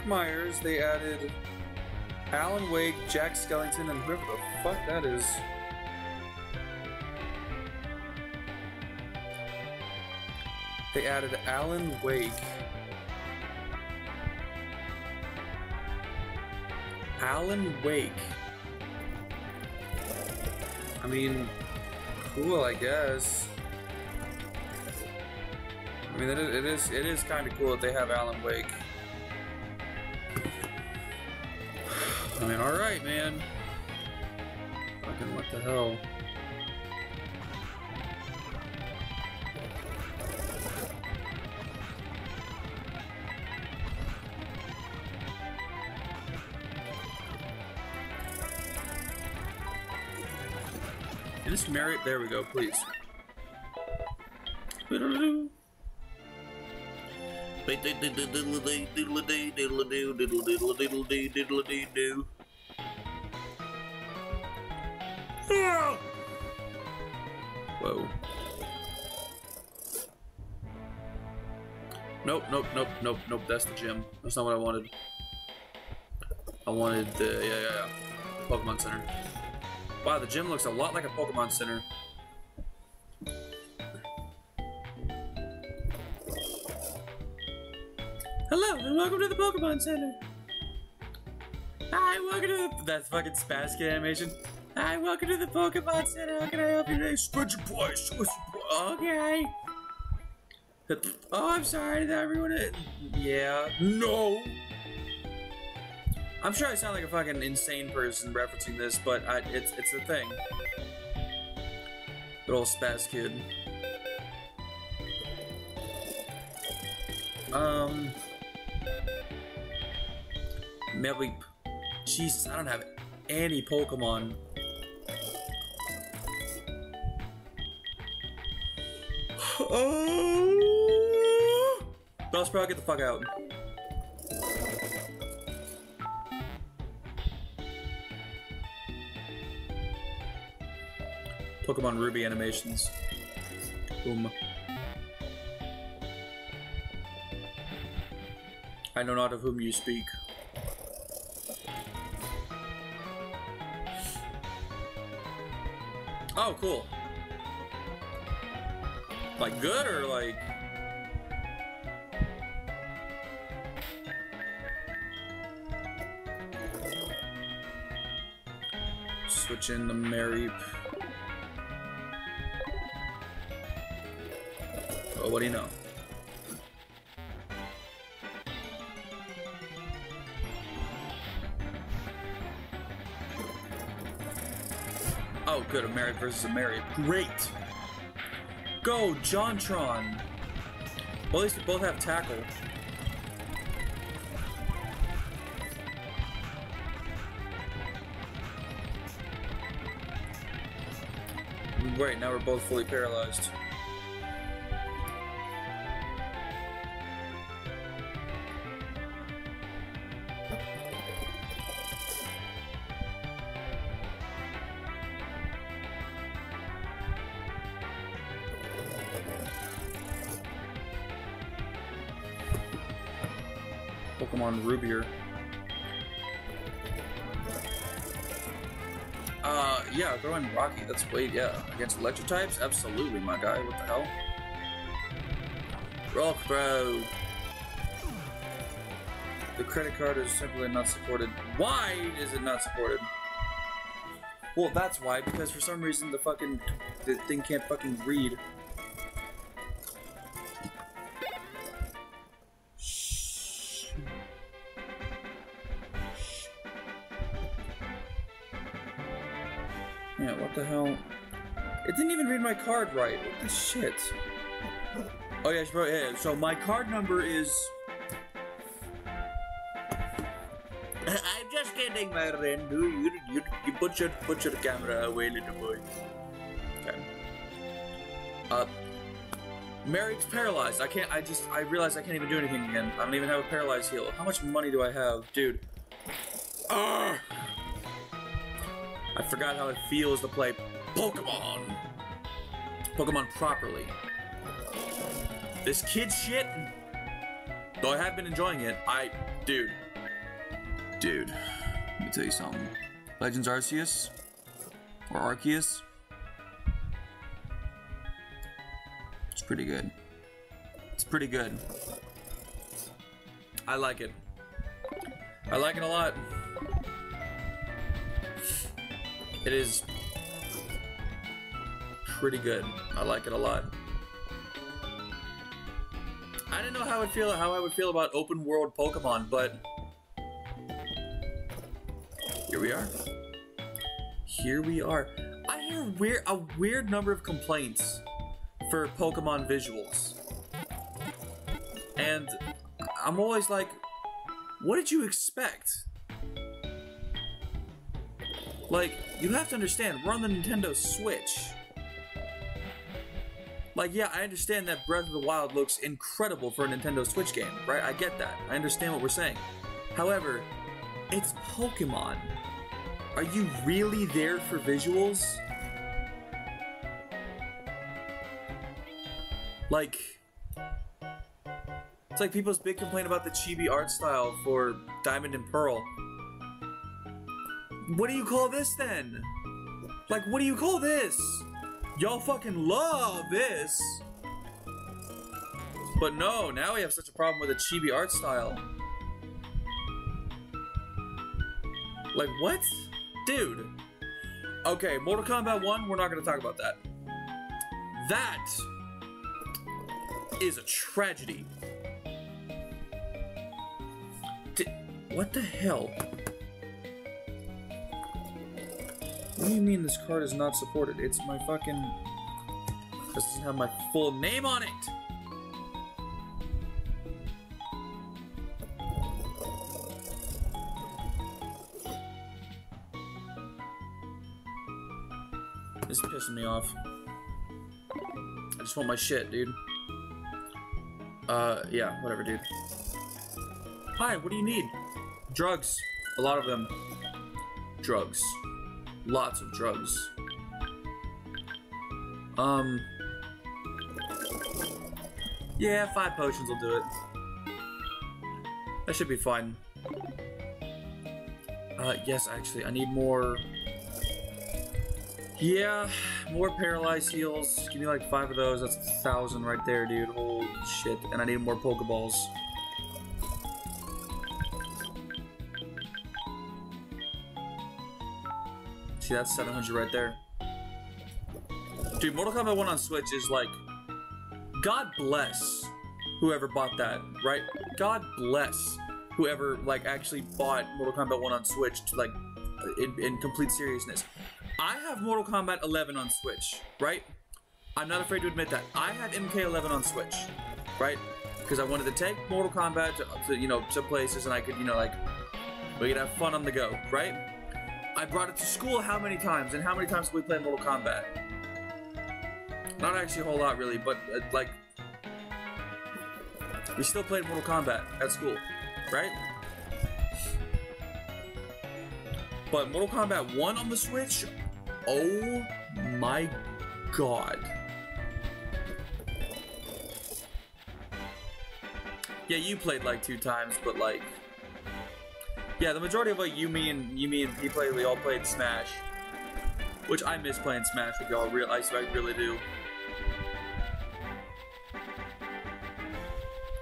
Myers, they added Alan Wake, Jack Skellington, and whoever the fuck that is. They added Alan Wake. Alan Wake. I mean, cool, I guess. I mean, it is, it is, kind of cool that they have Alan Wake. Mean, all right, man. Fucking what the hell? Can this marry? There we go, please. Diddle-doo. Whoa. Nope, nope, nope, nope, nope. That's the gym. That's not what I wanted. I wanted the yeah, yeah, yeah. Pokemon Center. Wow, the gym looks a lot like a Pokemon Center. Hello, and welcome to the Pokemon Center. Hi, welcome to the... That's fucking Spaz Kid animation. Hi, welcome to the Pokemon Center. How can I help you today? Spread your. Spread your. Okay. Oh, I'm sorry that everyone... Yeah. No. I'm sure I sound like a fucking insane person referencing this, but I, it's it's a thing. Good old spaz kid. Um, Melweep. Jesus, I don't have any Pokemon. Oh! Get the fuck out. Pokemon Ruby animations. Boom. I know not of whom you speak. Oh, cool. Like good or like... In the Mareep. Oh, what do you know? Oh, good. A Mary versus a Mary. Great. Go, Jontron. Well, at least we both have tackle. Wait, now we're both fully paralyzed. Pokemon Rubier. Yeah, throw in Rocky. That's way, yeah. Against electric types? Absolutely, my guy. What the hell? Rock, bro. The credit card is simply not supported. Why is it not supported? Well, that's why, because for some reason the fucking the thing can't fucking read. Card right. What the shit? Oh yeah, bro. Yeah, so my card number is. I'm just kidding, my friend. You, you, you put your put your camera away, little boy. Okay. Uh, Merrick's paralyzed. I can't. I just. I realize I can't even do anything again. I don't even have a paralyzed heal. How much money do I have, dude? Ah! I forgot how it feels to play Pokemon. Pokemon properly. This kid shit, though I have been enjoying it, I, dude, dude, let me tell you something. Legends Arceus, or Arceus, it's pretty good. It's pretty good. I like it. I like it a lot. It is pretty good. I like it a lot. I didn't know how I would feel how I would feel about open world Pokemon, but here we are. Here we are. I hear weird a weird number of complaints for Pokemon visuals. And I'm always like, what did you expect? Like, you have to understand, we're on the Nintendo Switch. Like, yeah, I understand that Breath of the Wild looks incredible for a Nintendo Switch game, right? I get that. I understand what we're saying. However, it's Pokemon. Are you really there for visuals? Like, it's like people's big complaint about the chibi art style for Diamond and Pearl. What do you call this then? Like, what do you call this? Y'all fucking love this. But no, now we have such a problem with a chibi art style. Like, what? Dude. Okay, Mortal Kombat 1, we're not gonna talk about that. That is a tragedy. Di what the hell? What do you mean this card is not supported? It's my fucking... This doesn't have my full name on it! This is pissing me off. I just want my shit, dude. Uh, yeah, whatever, dude. Hi, what do you need? Drugs. A lot of them. Drugs. Lots of drugs. Um. Yeah, five potions will do it. That should be fine. Uh, yes, actually, I need more... Yeah, more paralyzed heals. Give me like five of those. That's a thousand right there, dude. Holy shit. And I need more Pokeballs. See, that's 700 right there. Dude, Mortal Kombat 1 on Switch is like... God bless whoever bought that, right? God bless whoever, like, actually bought Mortal Kombat 1 on Switch, to, like, in, in complete seriousness. I have Mortal Kombat 11 on Switch, right? I'm not afraid to admit that. I had MK11 on Switch, right? Because I wanted to take Mortal Kombat to, to, you know, to places and I could, you know, like, we could have fun on the go, right? I brought it to school how many times, and how many times did we play Mortal Kombat? Not actually a whole lot, really, but, uh, like, we still played Mortal Kombat at school, right? But Mortal Kombat 1 on the Switch, oh my god. Yeah, you played like two times, but like, yeah, the majority of like you, me, and you, me, and he played, we all played Smash, which I miss playing Smash with y'all. Real, I, I really do.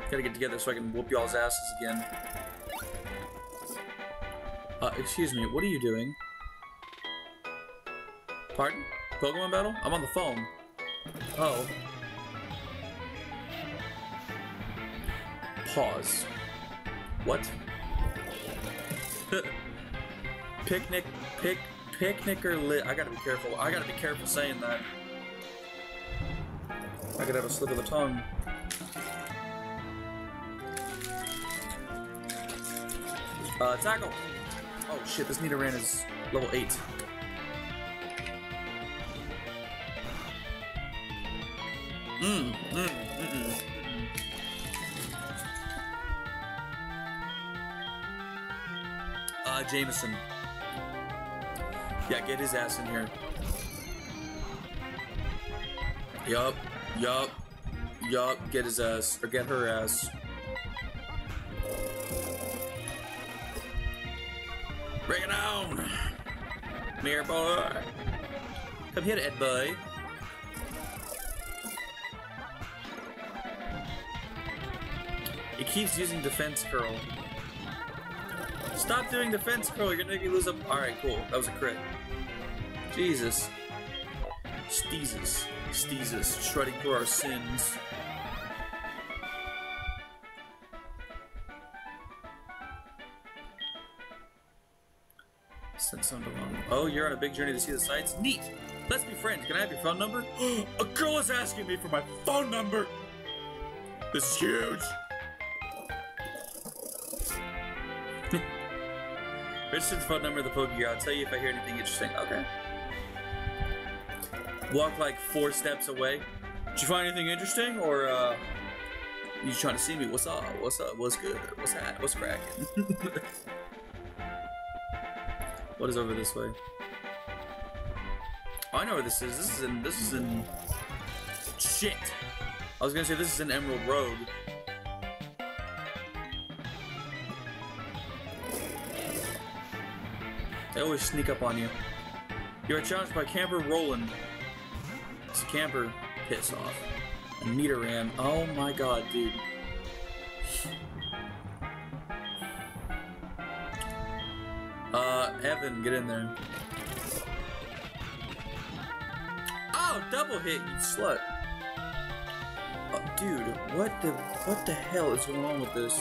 Gotta get together so I can whoop y'all's asses again. Uh, excuse me, what are you doing? Pardon? Pokemon battle? I'm on the phone. Oh. Pause. What? Picnic, pic, picnic or lit. I gotta be careful. I gotta be careful saying that. I could have a slip of the tongue. Uh, tackle. Oh shit, this Nidoran is level 8. Mmm, mmm, mm mm. Uh, Jameson. Yeah, get his ass in here. Yup, yup, yup, get his ass, or get her ass. Bring it on! Mirror boy! Come here, Ed boy. He keeps using defense curl. Stop doing defense curl, you're gonna make me lose a- Alright, cool. That was a crit. Jesus. Steezus. Steezus. Shredding for our sins. Sent some along. Oh, you're on a big journey to see the sights? Neat! Let's be friends. Can I have your phone number? a girl is asking me for my phone number! This is huge! Richard's phone number, of the Pokey. I'll tell you if I hear anything interesting. Okay. Walk like four steps away. Did you find anything interesting, or uh, you trying to see me? What's up? What's up? What's good? What's that? What's cracking? what is over this way? Oh, I know where this is. This is in. This is in. Shit. I was gonna say this is an Emerald Road. They always sneak up on you. You are challenged by Camper Roland. Camper piss off. A Nidoran. Oh my god, dude. Uh, Evan, get in there. Oh, double hit, you slut. Oh, dude, what the what the hell is going on with this?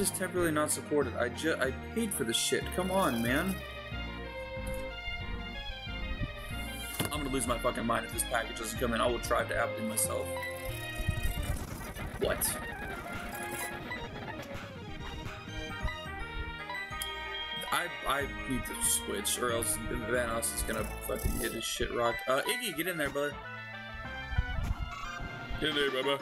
Is this temporarily not supported? I ju- I paid for this shit. Come on, man. I'm gonna lose my fucking mind if this package doesn't come in. I will try to Aberdeen myself. What? I I need to switch, or else Vanos is gonna fucking get his shit rocked. Uh, Iggy, get in there, bud. Get in there, Bubba.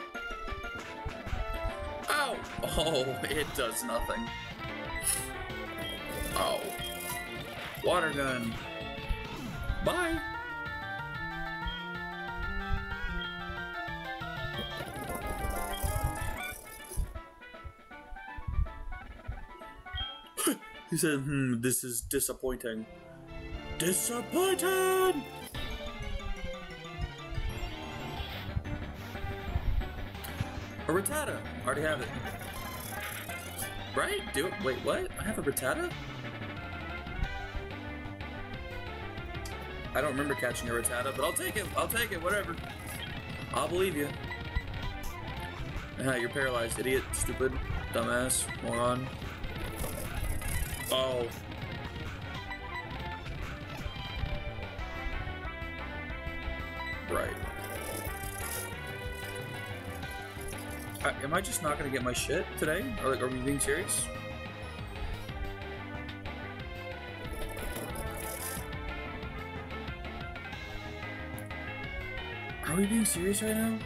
Oh, it does nothing. Oh. Water gun. Bye. he said, hmm, this is disappointing. Disappointed! A Rattata. Already have it. Right? Do it. Wait, what? I have a Rattata? I don't remember catching a Rattata, but I'll take it. I'll take it. Whatever. I'll believe you. Ah, you're paralyzed, idiot, stupid, dumbass, moron. Oh. Am I just not gonna get my shit today? Are we being serious? Are we being serious right now?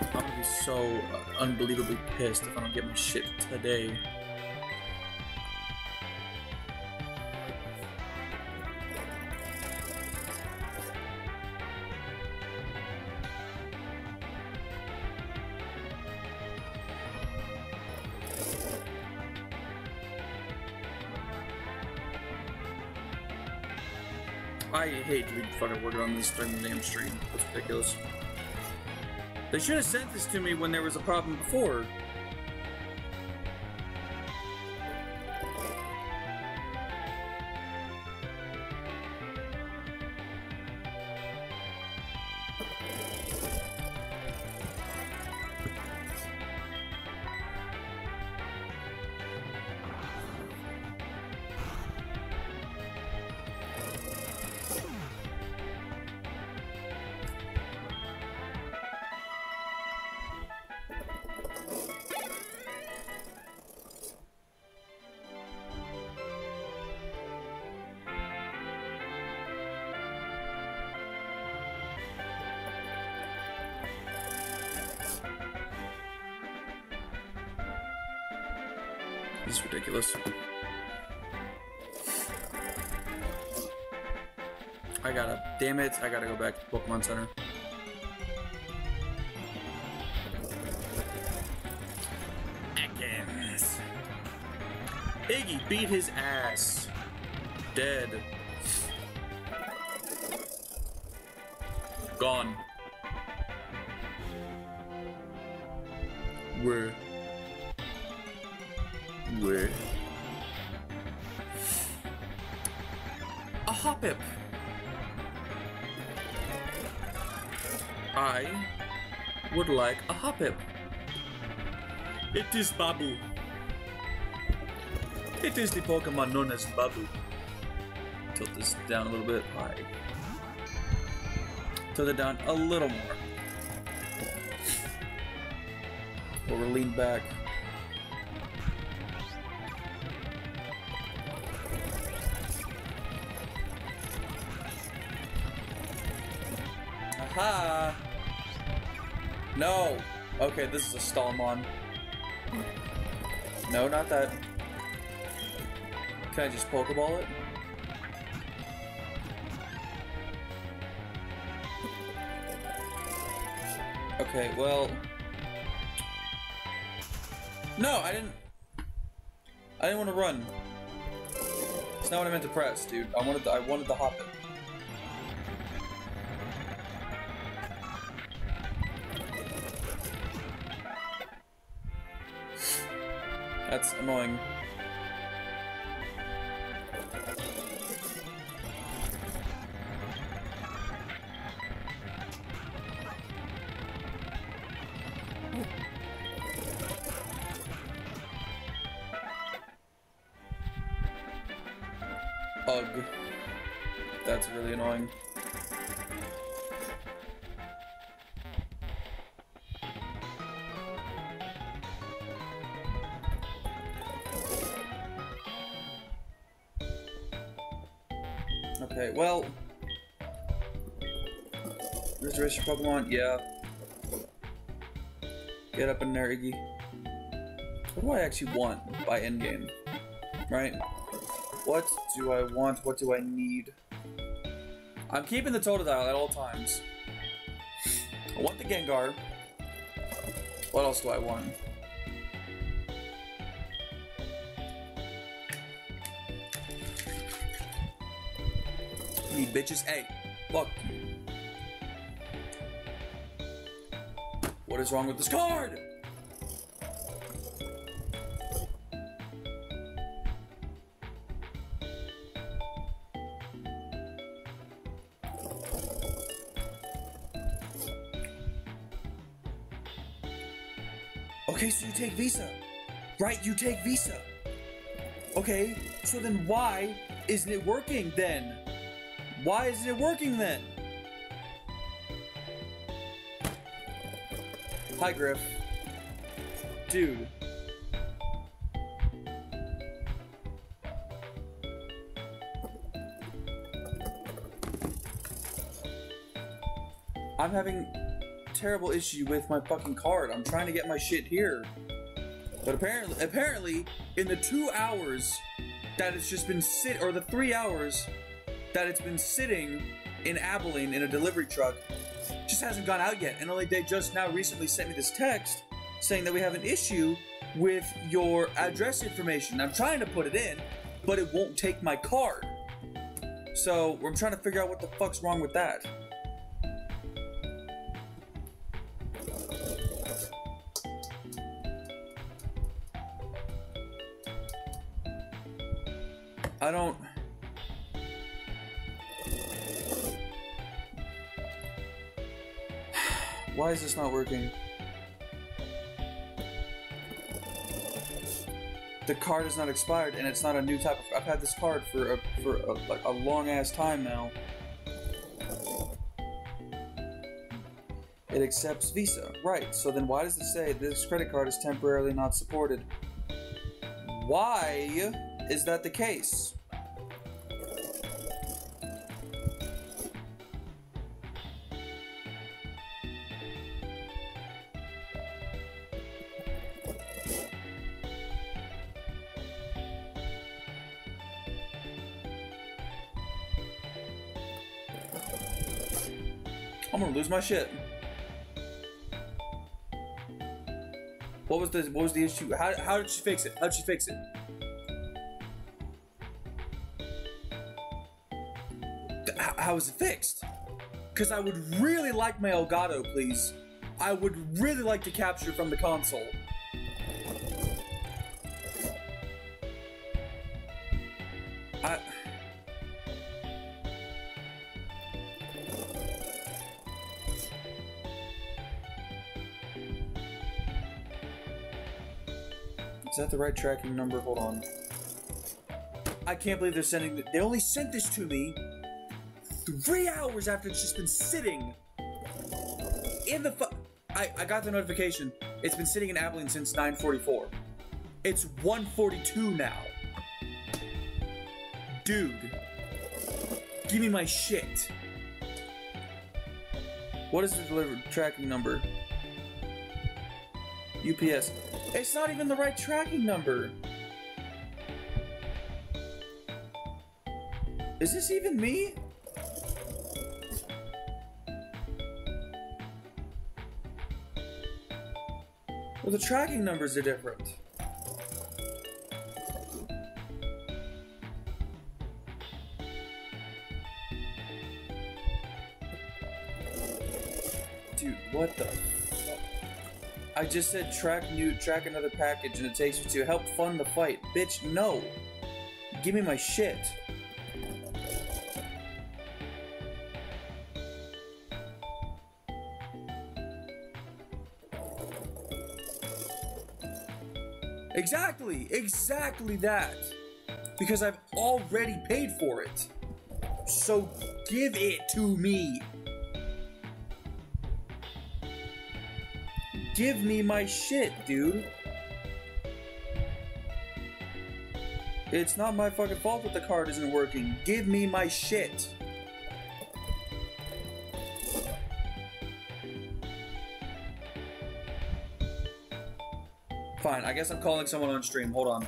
I'm gonna be so uh, unbelievably pissed if I don't get my shit today. Fucking working on this during the damn stream. That's ridiculous. They should have sent this to me when there was a problem before. This is ridiculous. I gotta, damn it, I gotta go back to Pokemon Center. Atkins. Iggy beat his ass. Dead. Gone. It is Babu. It is the Pokemon known as Babu. Tilt this down a little bit. Hi. Tilt it down a little more. Or we're lean back. Okay, this is a Stalmon. No, not that. Can I just Pokeball it? Okay, well... No, I didn't... I didn't want to run. It's not what I meant to press, dude. I wanted the, I wanted the hop annoying. Restoration Pokemon, yeah. Get up in there, Iggy. What do I actually want by endgame? Right? What do I want? What do I need? I'm keeping the Totodile at all times. I want the Gengar. What else do I want? Need bitches. Hey, look. What is wrong with this card? Okay, so you take Visa. Right, you take Visa. Okay, so then why isn't it working then? Why isn't it working then? Hi, Griff. Dude. I'm having terrible issue with my fucking card. I'm trying to get my shit here. But apparently, apparently, in the two hours that it's just been sit, or the three hours that it's been sitting in Abilene in a delivery truck, just hasn't gone out yet. And only they just now recently sent me this text saying that we have an issue with your address information. I'm trying to put it in, but it won't take my card. So I'm trying to figure out what the fuck's wrong with that. Is this not working? The card is not expired, and it's not a new type of. I've had this card for a for a, like a long ass time now. It accepts Visa, right? So then, why does it say this credit card is temporarily not supported? Why is that the case? My ship? What was the what was the issue? How, how did she fix it? How did she fix it? How, how was it fixed? Because I would really like my Elgato, please. I would really like to capture from the console. I... Is that the right tracking number? Hold on. I can't believe they're sending. They only sent this to me three hours after it's just been sitting in the. Fu- I I got the notification. It's been sitting in Abilene since 9:44. It's 1:42 now. Dude, give me my shit. What is the delivered tracking number? UPS. It's not even the right tracking number. Is this even me? Well, the tracking numbers are different. Just said track new, track another package, and it takes you to help fund the fight. Bitch, no. Give me my shit. Exactly, exactly that. Because I've already paid for it. So give it to me. Give me my shit, dude. It's not my fucking fault that the card isn't working. Give me my shit. Fine, I guess I'm calling someone on stream. Hold on.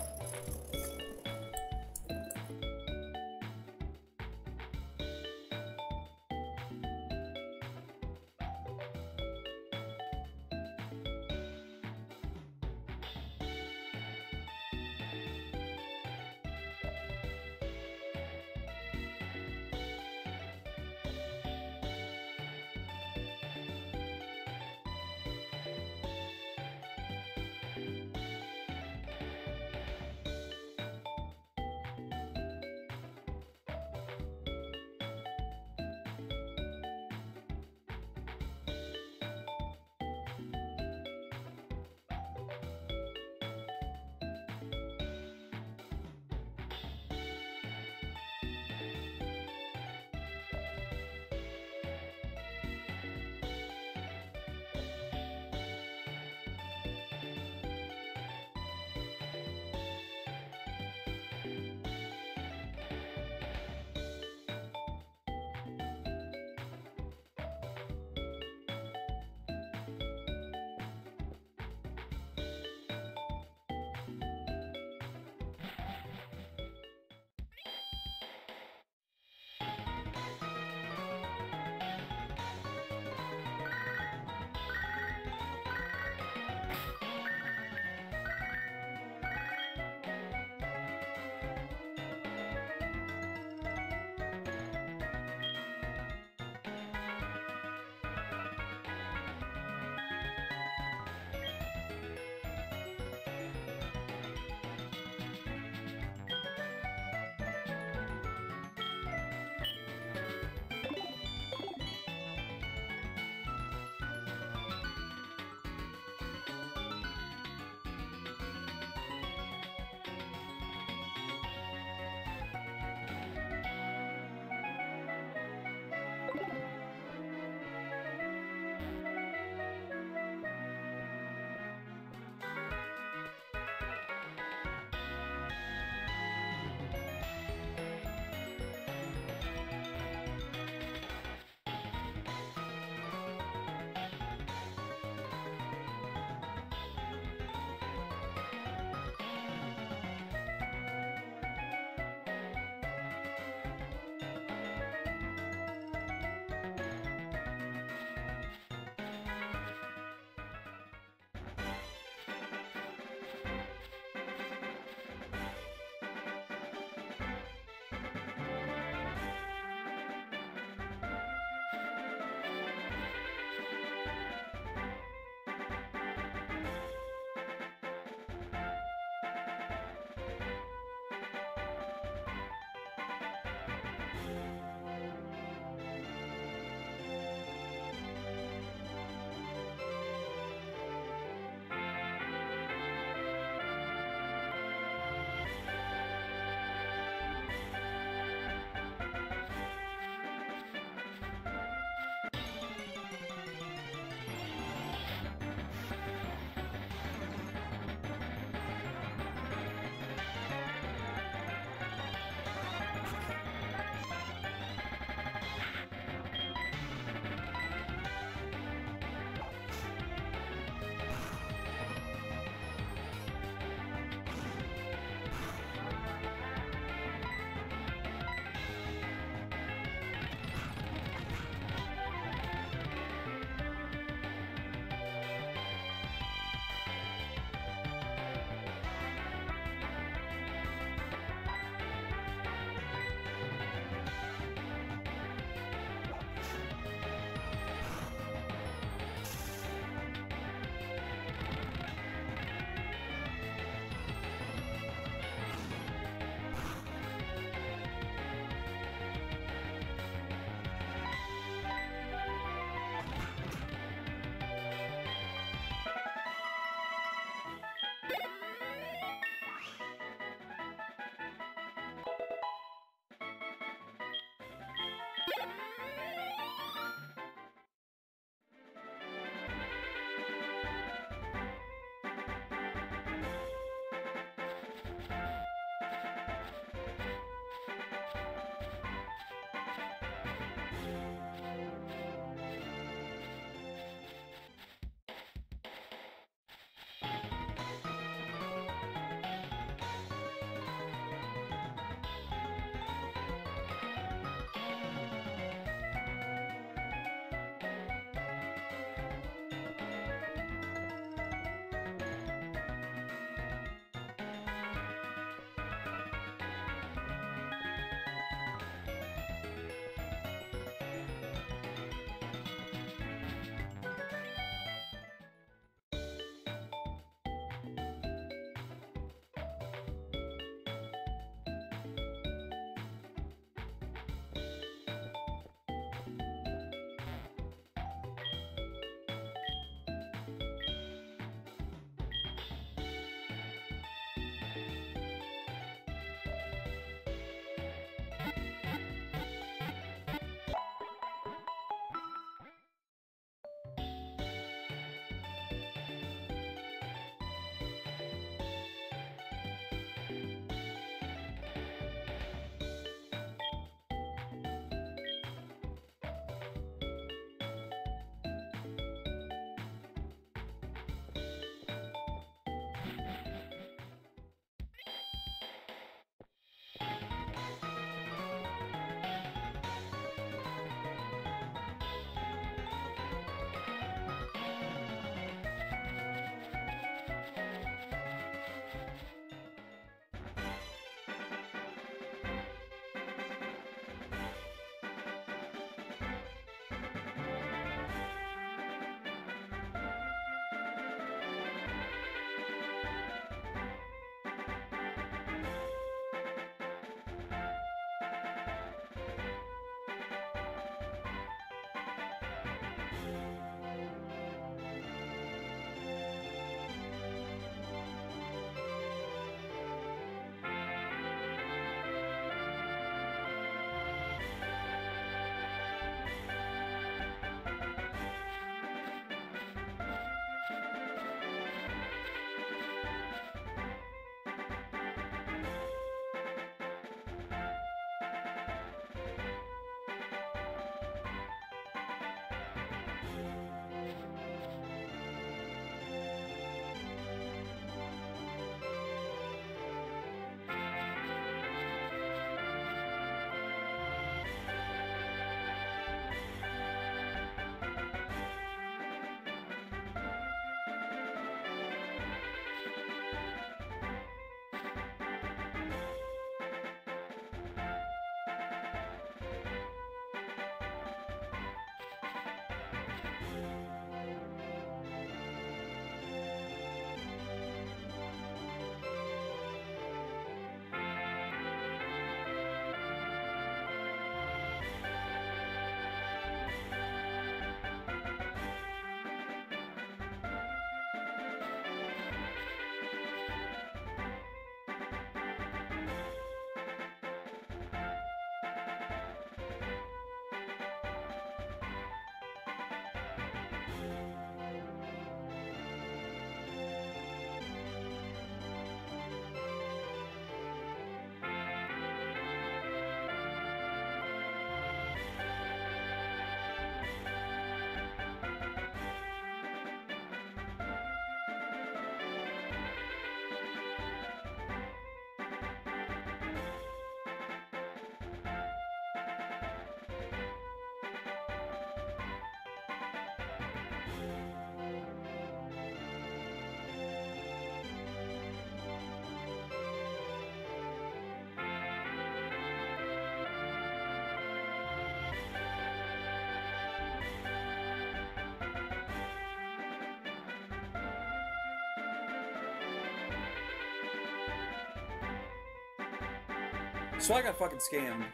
So I got fucking scammed.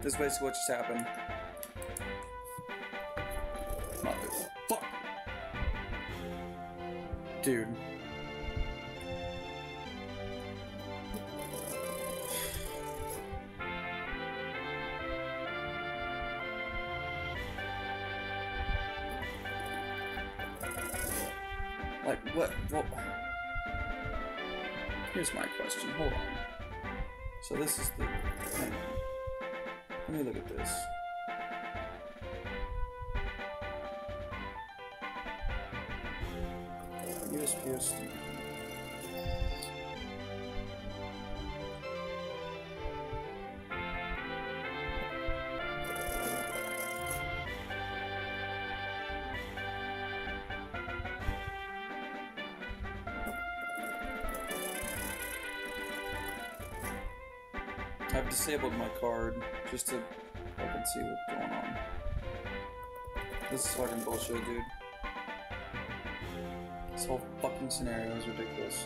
This is basically what just happened. Mother fuck. Dude. So this is the. Hang on. Let me look at this. USPS. Disabled my card just to fucking see what's going on. This is fucking bullshit, dude. This whole fucking scenario is ridiculous.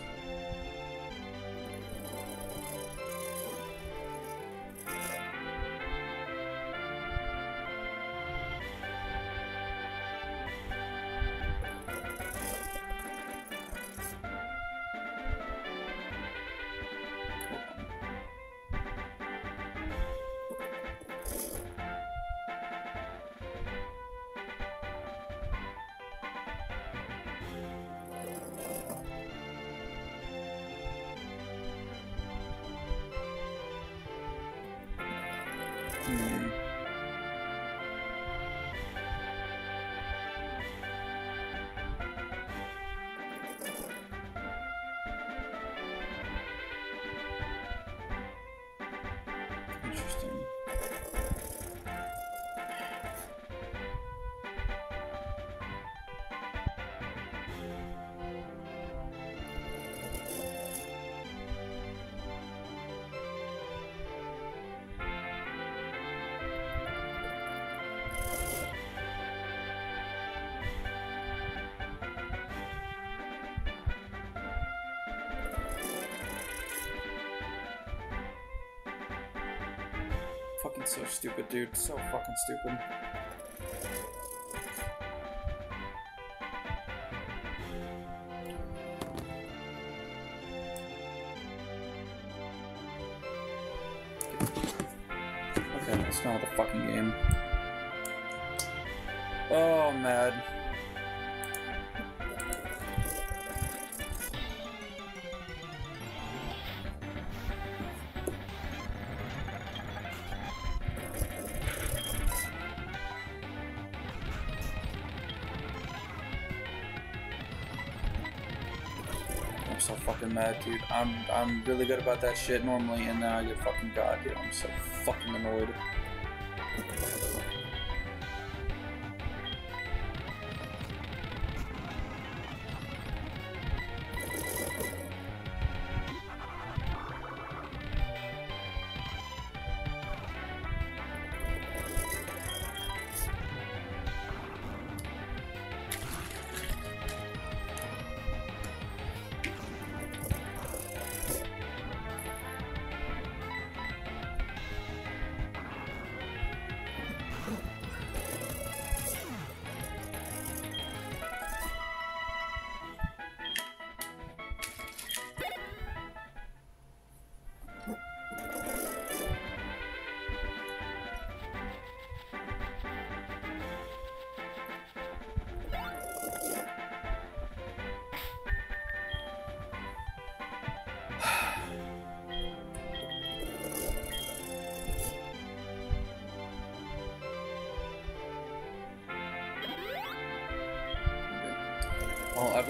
Dude. So fucking stupid. I'm so fucking mad, dude. I'm I'm really good about that shit normally, and now I get fucking god, dude. I'm so fucking annoyed.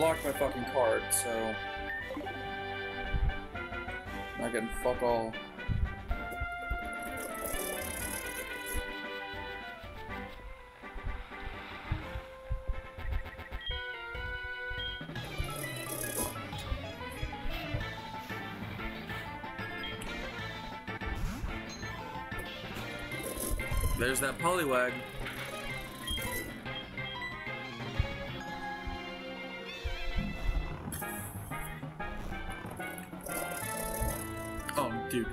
Well, I've locked my fucking card, so I can fuck all. There's that Poliwag.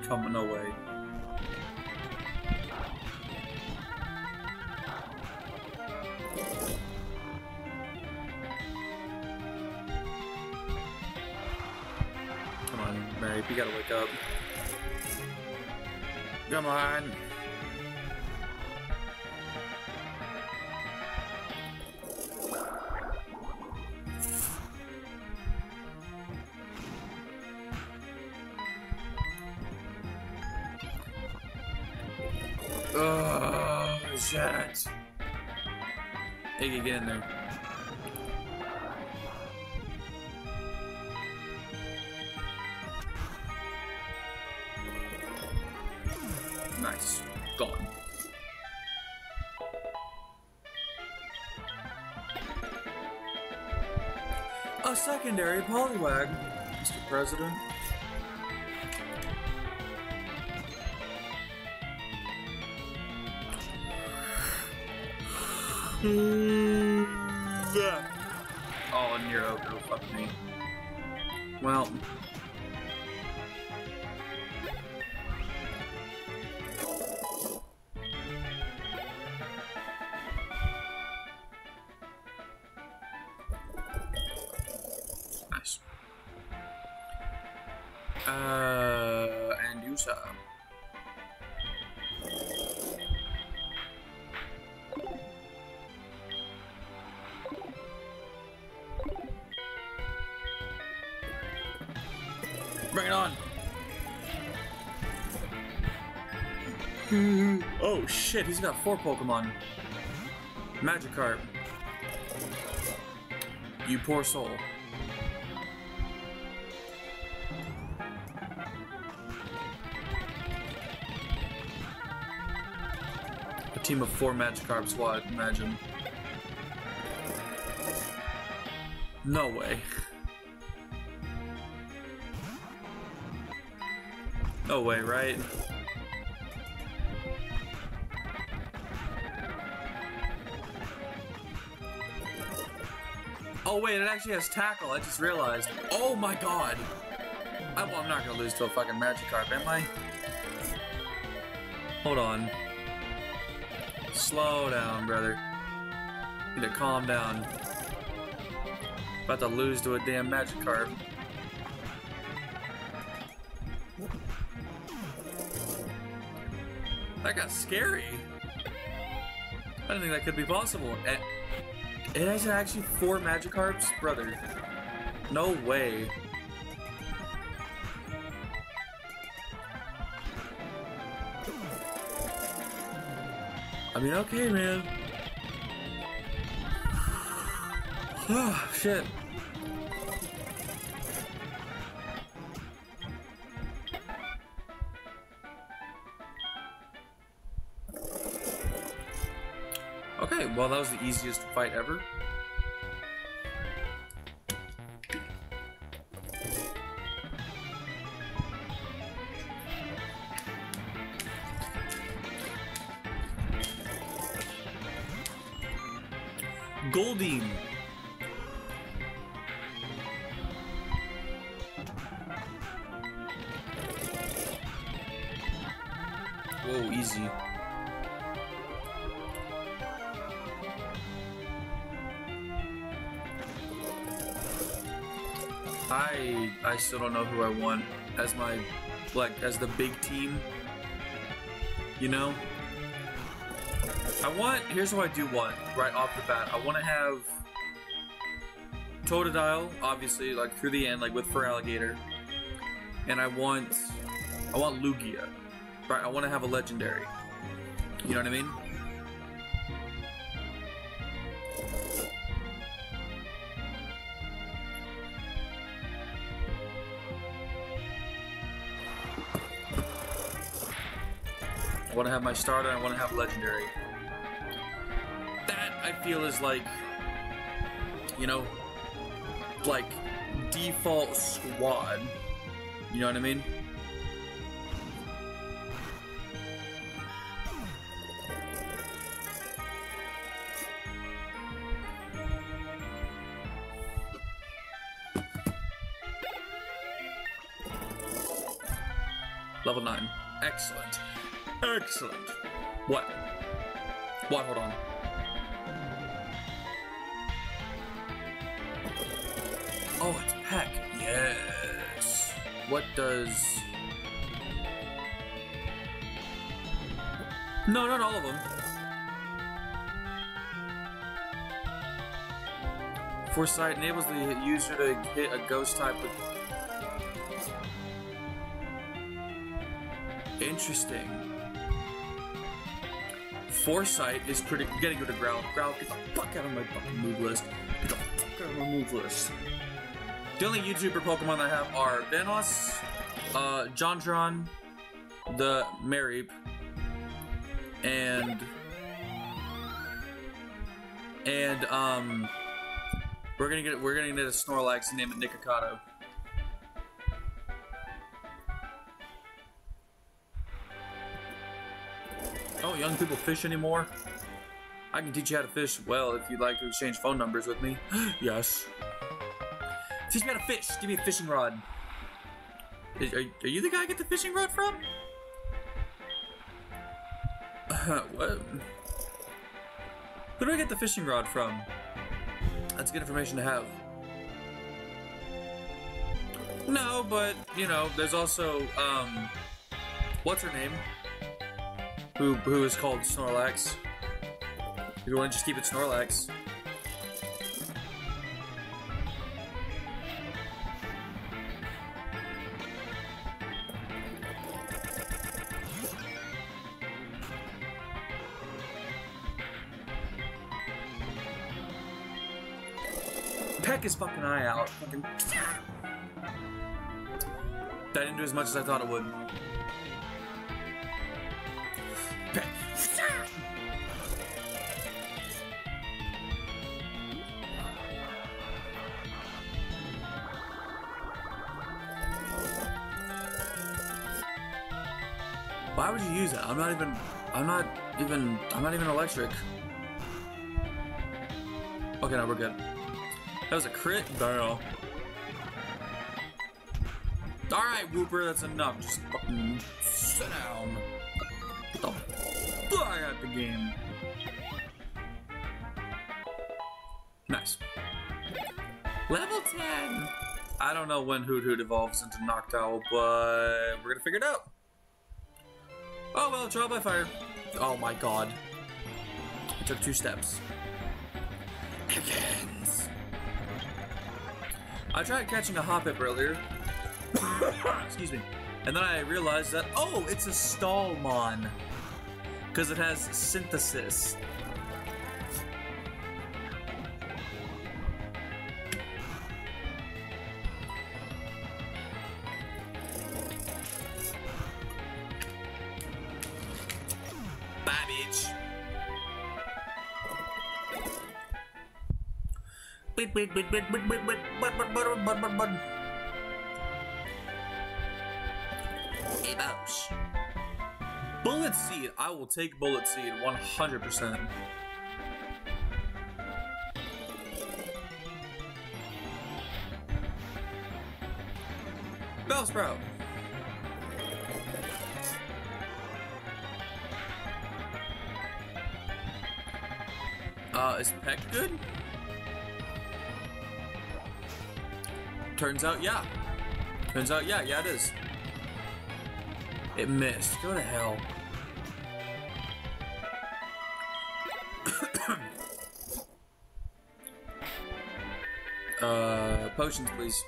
Oh, secondary Poliwag, Mr. President. Uh, and. Bring it on. oh shit, he's got four Pokemon. Magikarp. You poor soul. Team of four Magikarps, what? Imagine. No way. No way, right? Oh wait, it actually has tackle. I just realized. Oh my god. I, well, I'm not gonna lose to a fucking Magikarp, am I? Hold on. Slow down, brother. Need to calm down. About to lose to a damn Magikarp. That got scary. I didn't think that could be possible. It, it has actually four Magikarps? Brother. No way. I mean, okay, man. Oh, shit. Okay, well, that was the easiest fight ever. Still don't know who I want as my like as the big team. You know? I want here's what I do want right off the bat. I want to have Totodile, obviously, like through the end, like with Feraligatr. And I want I want Lugia. Right, I want to have a legendary. You know what I mean? Want to have my starter. I want to have legendary. That I feel is like, you know, like default squad. You know what I mean? Foresight enables the user to hit a ghost type with... Interesting. Foresight is pretty... We gotta go to Growl. Growl, get the fuck out of my fucking move list. Get the fuck out of my move list. The only YouTuber Pokemon I have are Venos, uh, Jontron, the Mareep, and... And, um... We're gonna get we're gonna get a Snorlax and name it Nikocado. Oh, young people fish anymore? I can teach you how to fish well if you'd like to exchange phone numbers with me. yes. Teach me how to fish. Give me a fishing rod. Is- Are, are you the guy I get the fishing rod from? what? Who do I get the fishing rod from? That's good information to have. No, but you know, there's also um, what's her name? Who who is called Snorlax? If you want to just keep it Snorlax. Peck his fucking eye out. Fucking. That didn't do as much as I thought it would. Why would you use that? I'm not even. I'm not even. I'm not even electric. Okay, now we're good. That was a crit? Barrel. Alright, Wooper, that's enough. Just fucking sit down. Get the fuck out the game. Nice. Level 10! I don't know when Hoothoot evolves into Noctowl, but we're gonna figure it out. Oh well, trial by fire. Oh my god. I took two steps. I tried catching a Hoppip earlier. Excuse me. And then I realized that, oh, it's a Stallmon. Because it has synthesis. wait, wait, wait, wait, wait, wait, but, but, but, but, but. Hey, Bows. Bullet Seed. I will take Bullet Seed 100%. Bellsprout. Uh, is Peck good? Turns out, yeah. Turns out, yeah, yeah, it is. It missed. Go to hell. uh, potions, please.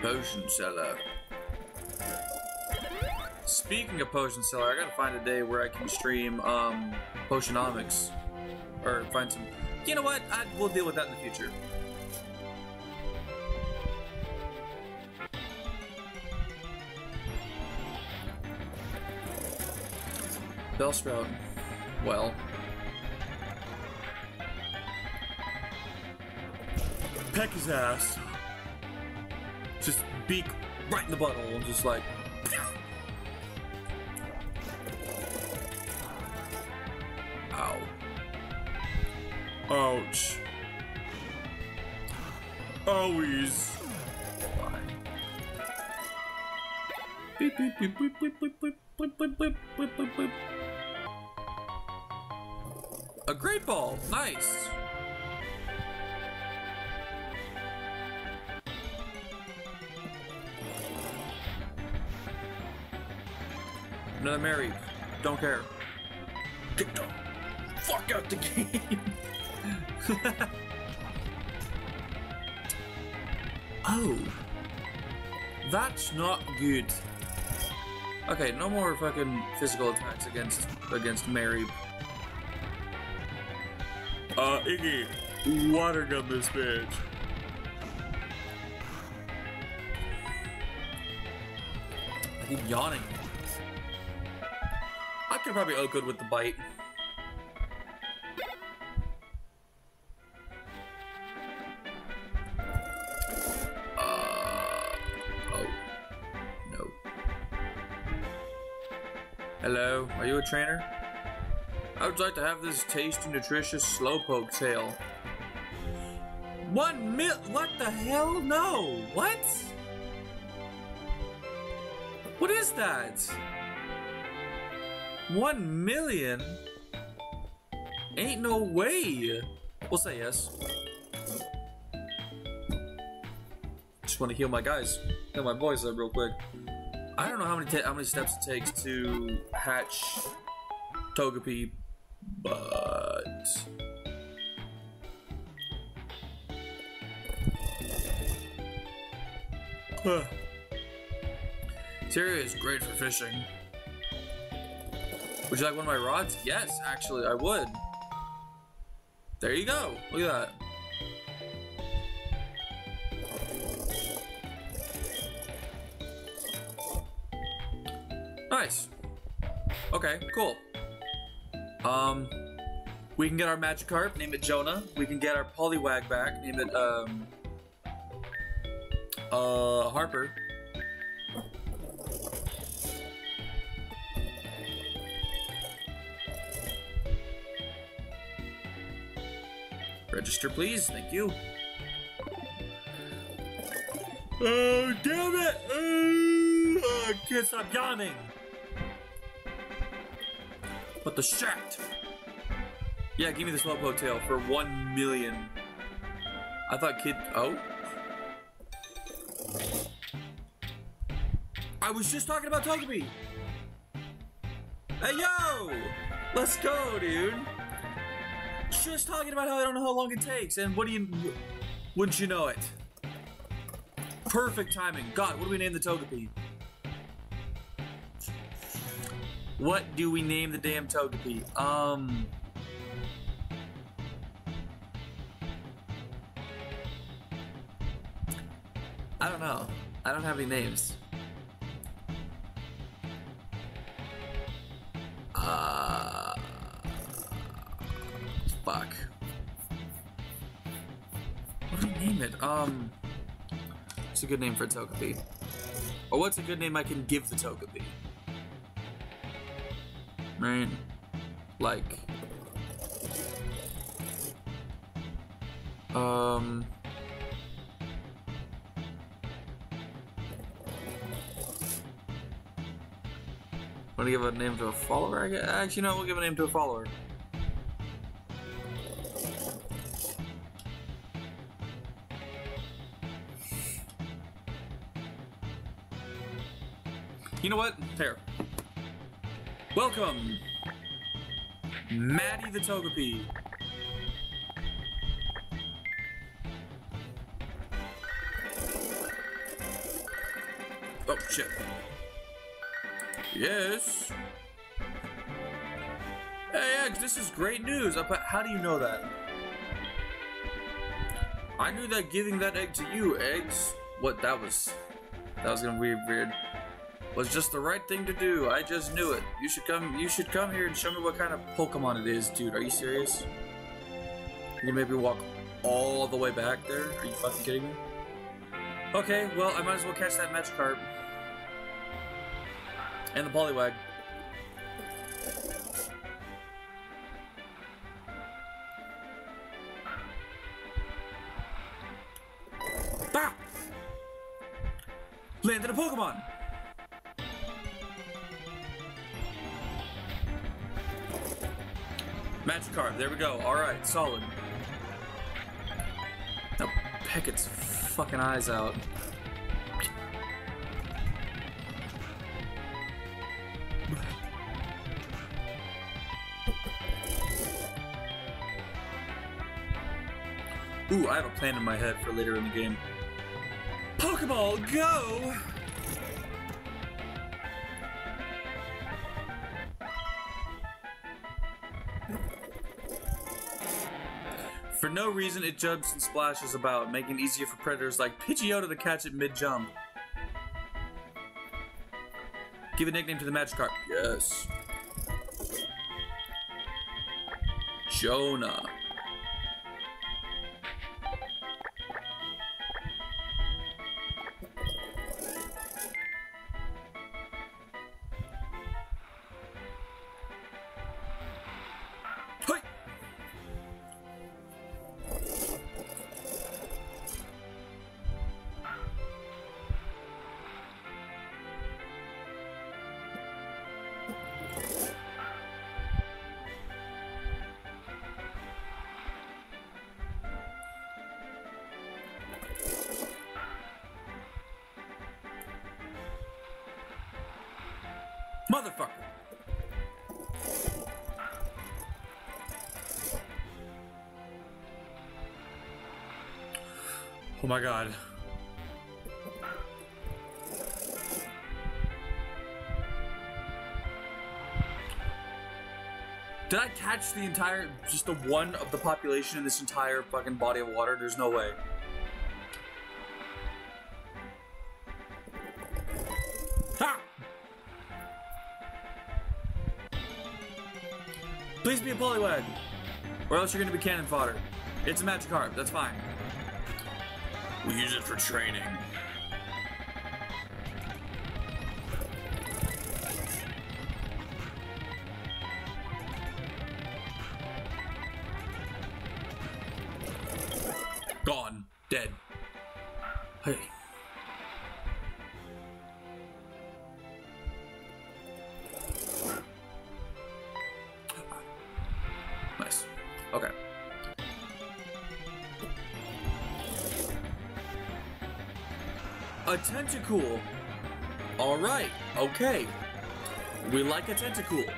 Potion seller. Speaking of potion seller, I gotta find a day where I can stream um Potionomics, or find some. You know what? I, we'll deal with that in the future. Bellsprout. Well. Peck his ass. Just beak right in the butthole and just like. Ow. Ouch. Always. Beep beep beep great ball. Nice. Another Mary. Don't care. Get the fuck out the game. oh. That's not good. Okay, no more fucking physical attacks against against Mary. Uh, Iggy, water gun this bitch. I keep yawning. I could probably oh good with the bite. Uh, oh. Hello, are you a trainer? I would like to have this tasty, nutritious slowpoke tail. One mil- what the hell? No, what? What is that? One million? Ain't no way. We'll say yes. Just want to heal my guys, heal my boys up real quick. I don't know how many how many steps it takes to hatch Togepi, but is great for fishing. Would you like one of my rods? Yes, actually, I would. There you go. Look at that. We can get our Magikarp, name it Jonah. We can get our Poliwag back, name it, um, uh, Harper. Register, please. Thank you. Oh, damn it! Oh, I can't stop yawning. What the shit? Yeah, give me the Slowpoke tail for one million. I thought kid. Oh. I was just talking about Togepi. Hey yo! Let's go, dude. Just talking about how I don't know how long it takes, and what do you? Wouldn't you know it? Perfect timing. God, what do we name the Togepi? What do we name the damn Togepi? Um. Don't know. I don't have any names. Uh. Fuck. What do we name it? Um. What's a good name for a Togepi? Or what's a good name I can give the Togepi? Right? Like. Um. To give a name to a follower? I guess? Actually, no, we'll give a name to a follower. You know what? Here. Welcome, Maddie the Togepi. Oh shit. Yes. Hey Eggs, this is great news. But how do you know that? I knew that giving that egg to you, Eggs. What that was. That was gonna be weird was just the right thing to do. I just knew it. You should come. You should come here and show me what kind of Pokemon it is, dude. Are you serious? You maybe walk all the way back there? Are you fucking kidding me? Okay, well I might as well catch that Magikarp and the Poliwag. Bah! Landed a Pokemon. Magikarp, there we go. Alright, solid. Now peck its fucking eyes out. I have a plan in my head for later in the game. Pokeball, go! For no reason, it jumps and splashes about, making it easier for predators like Pidgeotto to catch it mid-jump. Give a nickname to the Magikarp. Yes. Jonah. Oh my god. Did I catch the entire, just the one of the population in this entire fucking body of water? There's no way. Ha! Please be a Poliwag, or else you're gonna be cannon fodder. It's a magic Magikarp, that's fine. We use it for training. A Tentacool. Alright, okay. We like a Tentacool.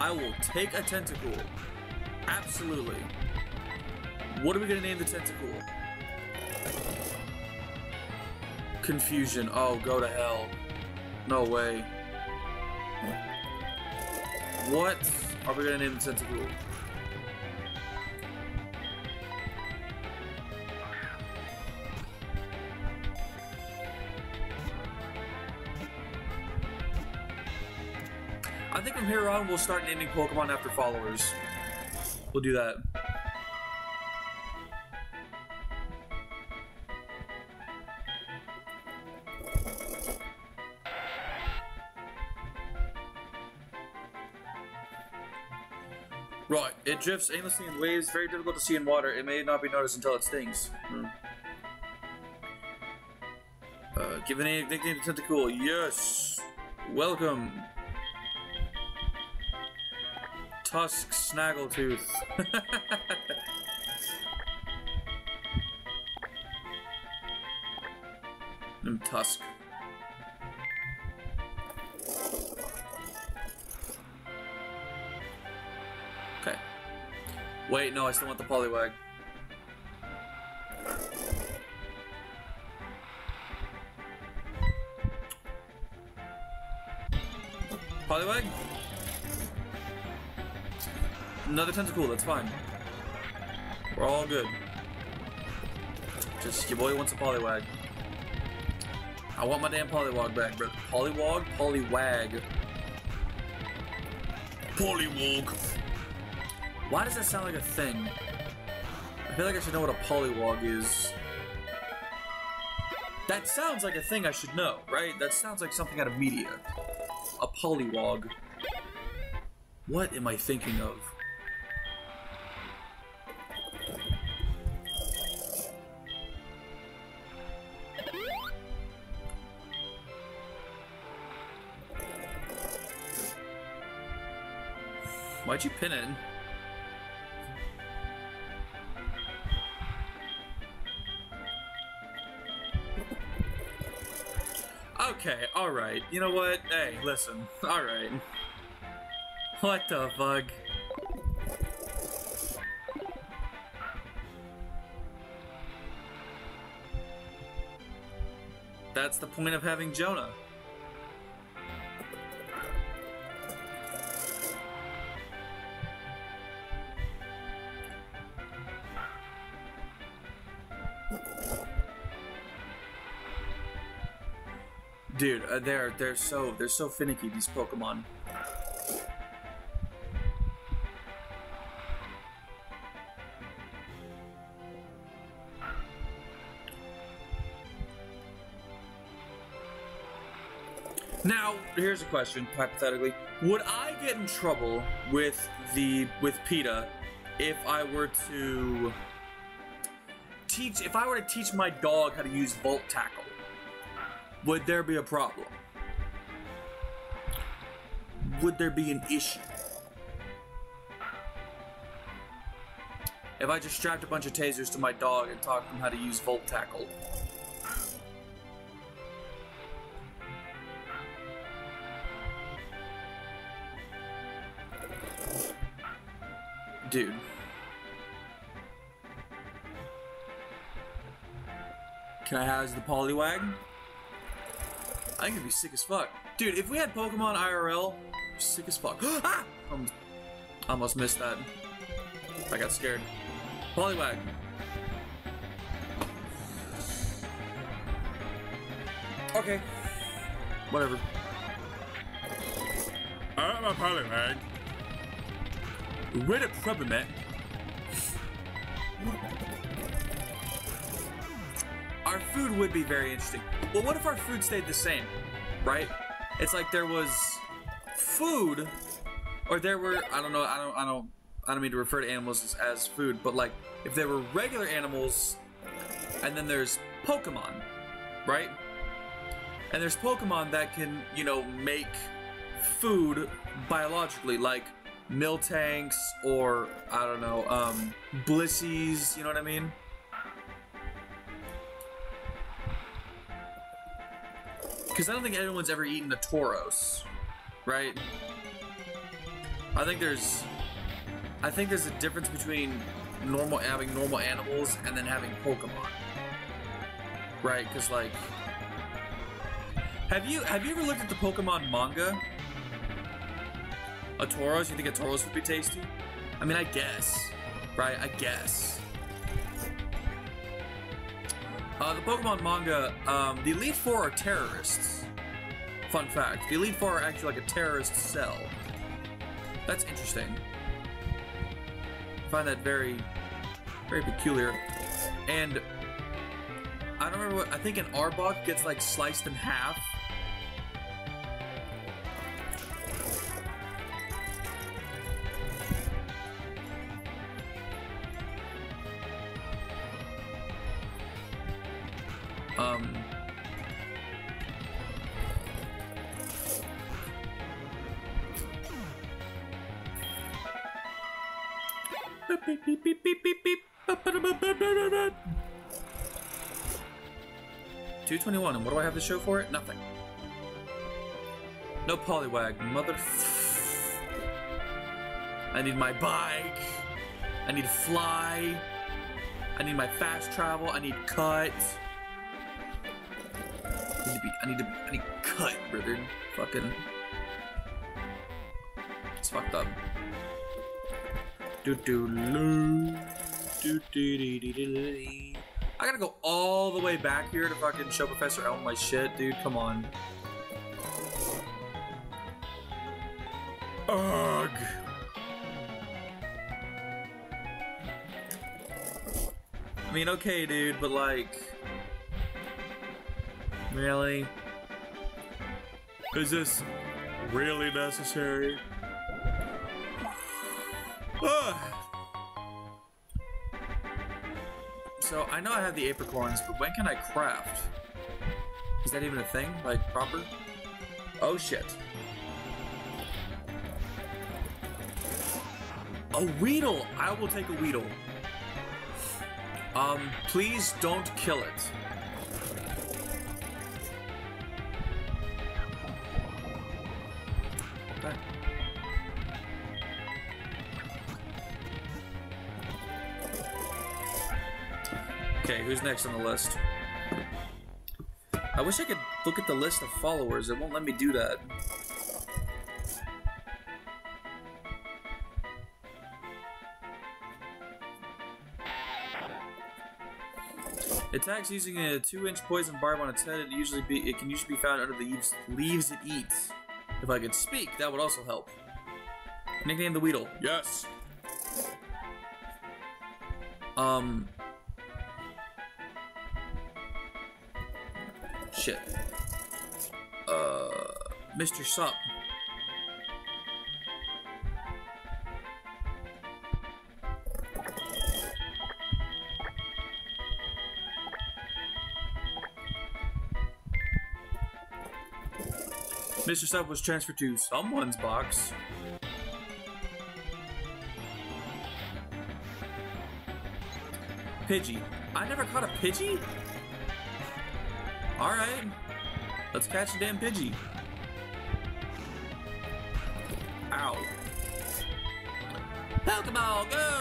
I will take a Tentacool. Absolutely. What are we gonna name the Tentacool? Confusion. Oh, go to hell. No way. What are we gonna name the Tentacool? We'll start naming Pokemon after followers. We'll do that. Right, it drifts aimlessly in waves, very difficult to see in water. It may not be noticed until it stings. Hmm. Uh, give a name, nickname to Tentacool. Yes! Welcome! Tusk Snaggletooth. Mm, Tusk. Okay. Wait, no, I still want the Poliwag. Poliwag? Another Tentacool, that's fine. We're all good. Just your boy wants a Poliwag. I want my damn Poliwag back, bro. Poliwag? Poliwag. Poliwag. Why does that sound like a thing? I feel like I should know what a Poliwag is. That sounds like a thing I should know, right? That sounds like something out of media. A Poliwag. What am I thinking of? Why'd you pin it? Okay, alright. You know what? Hey, listen. Alright. What the fuck? That's the point of having Jonah. They're they're so they're so finicky these Pokemon. Now, here's a question, hypothetically. Would I get in trouble with the with PETA if I were to teach if I were to teach my dog how to use Volt Tackle? Would there be a problem? Would there be an issue? If I just strapped a bunch of tasers to my dog and taught them how to use Volt Tackle? Dude. Can I house the Poliwag? I think it'd be sick as fuck. Dude, if we had Pokemon IRL, sick as fuck. ah! Um, almost missed that. I got scared. Poliwag. Okay. Whatever. I'm a Poliwag. Where the problem at? Our food would be very interesting. Well, what if our food stayed the same, right? It's like there was food, or there were I don't know I don't I don't I don't mean to refer to animals as, as food, but like if there were regular animals, and then there's Pokemon, right? And there's Pokemon that can you know make food biologically, like Miltanks or I don't know, um, Blissies. You know what I mean? Because I don't think anyone's ever eaten a Tauros, right? I think there's, I think there's a difference between normal having normal animals and then having Pokemon, right? Because like, have you have you ever looked at the Pokemon manga? A Tauros? You think a Tauros would be tasty? I mean, I guess, right? I guess. Uh, the Pokemon manga, um, the Elite Four are terrorists. Fun fact: the Elite Four are actually like a terrorist cell. That's interesting. I find that very, very peculiar. And I don't remember what I think an Arbok gets like sliced in half. Um. 221, and what do I have to show for it? Nothing. No Poliwag, mother. I need my bike. I need to fly. I need my fast travel. I need cut. I need to be. I need to. I need cut, brother. Fucking. It's fucked up. Do do loo. Do do do do do do. I gotta go all the way back here to fucking show Professor Elm my shit, dude. Come on. Ugh. I mean, okay, dude, but like. Really? Is this really necessary? Ugh. So I know I have the apricorns, but when can I craft? Is that even a thing? Like proper? Oh shit. A Weedle! I will take a Weedle. Um, please don't kill it. Okay. Okay, who's next on the list? I wish I could look at the list of followers. It won't let me do that. Attacks using a two-inch poison barb on its head. It usually be it can usually be found under the leaves, leaves it eats. If I could speak, that would also help. Nickname the Weedle. Yes. Um. Mr. Sup. Mr. Sup was transferred to someone's box. Pidgey. I never caught a Pidgey? Alright. Let's catch a damn Pidgey. Pokeball, go!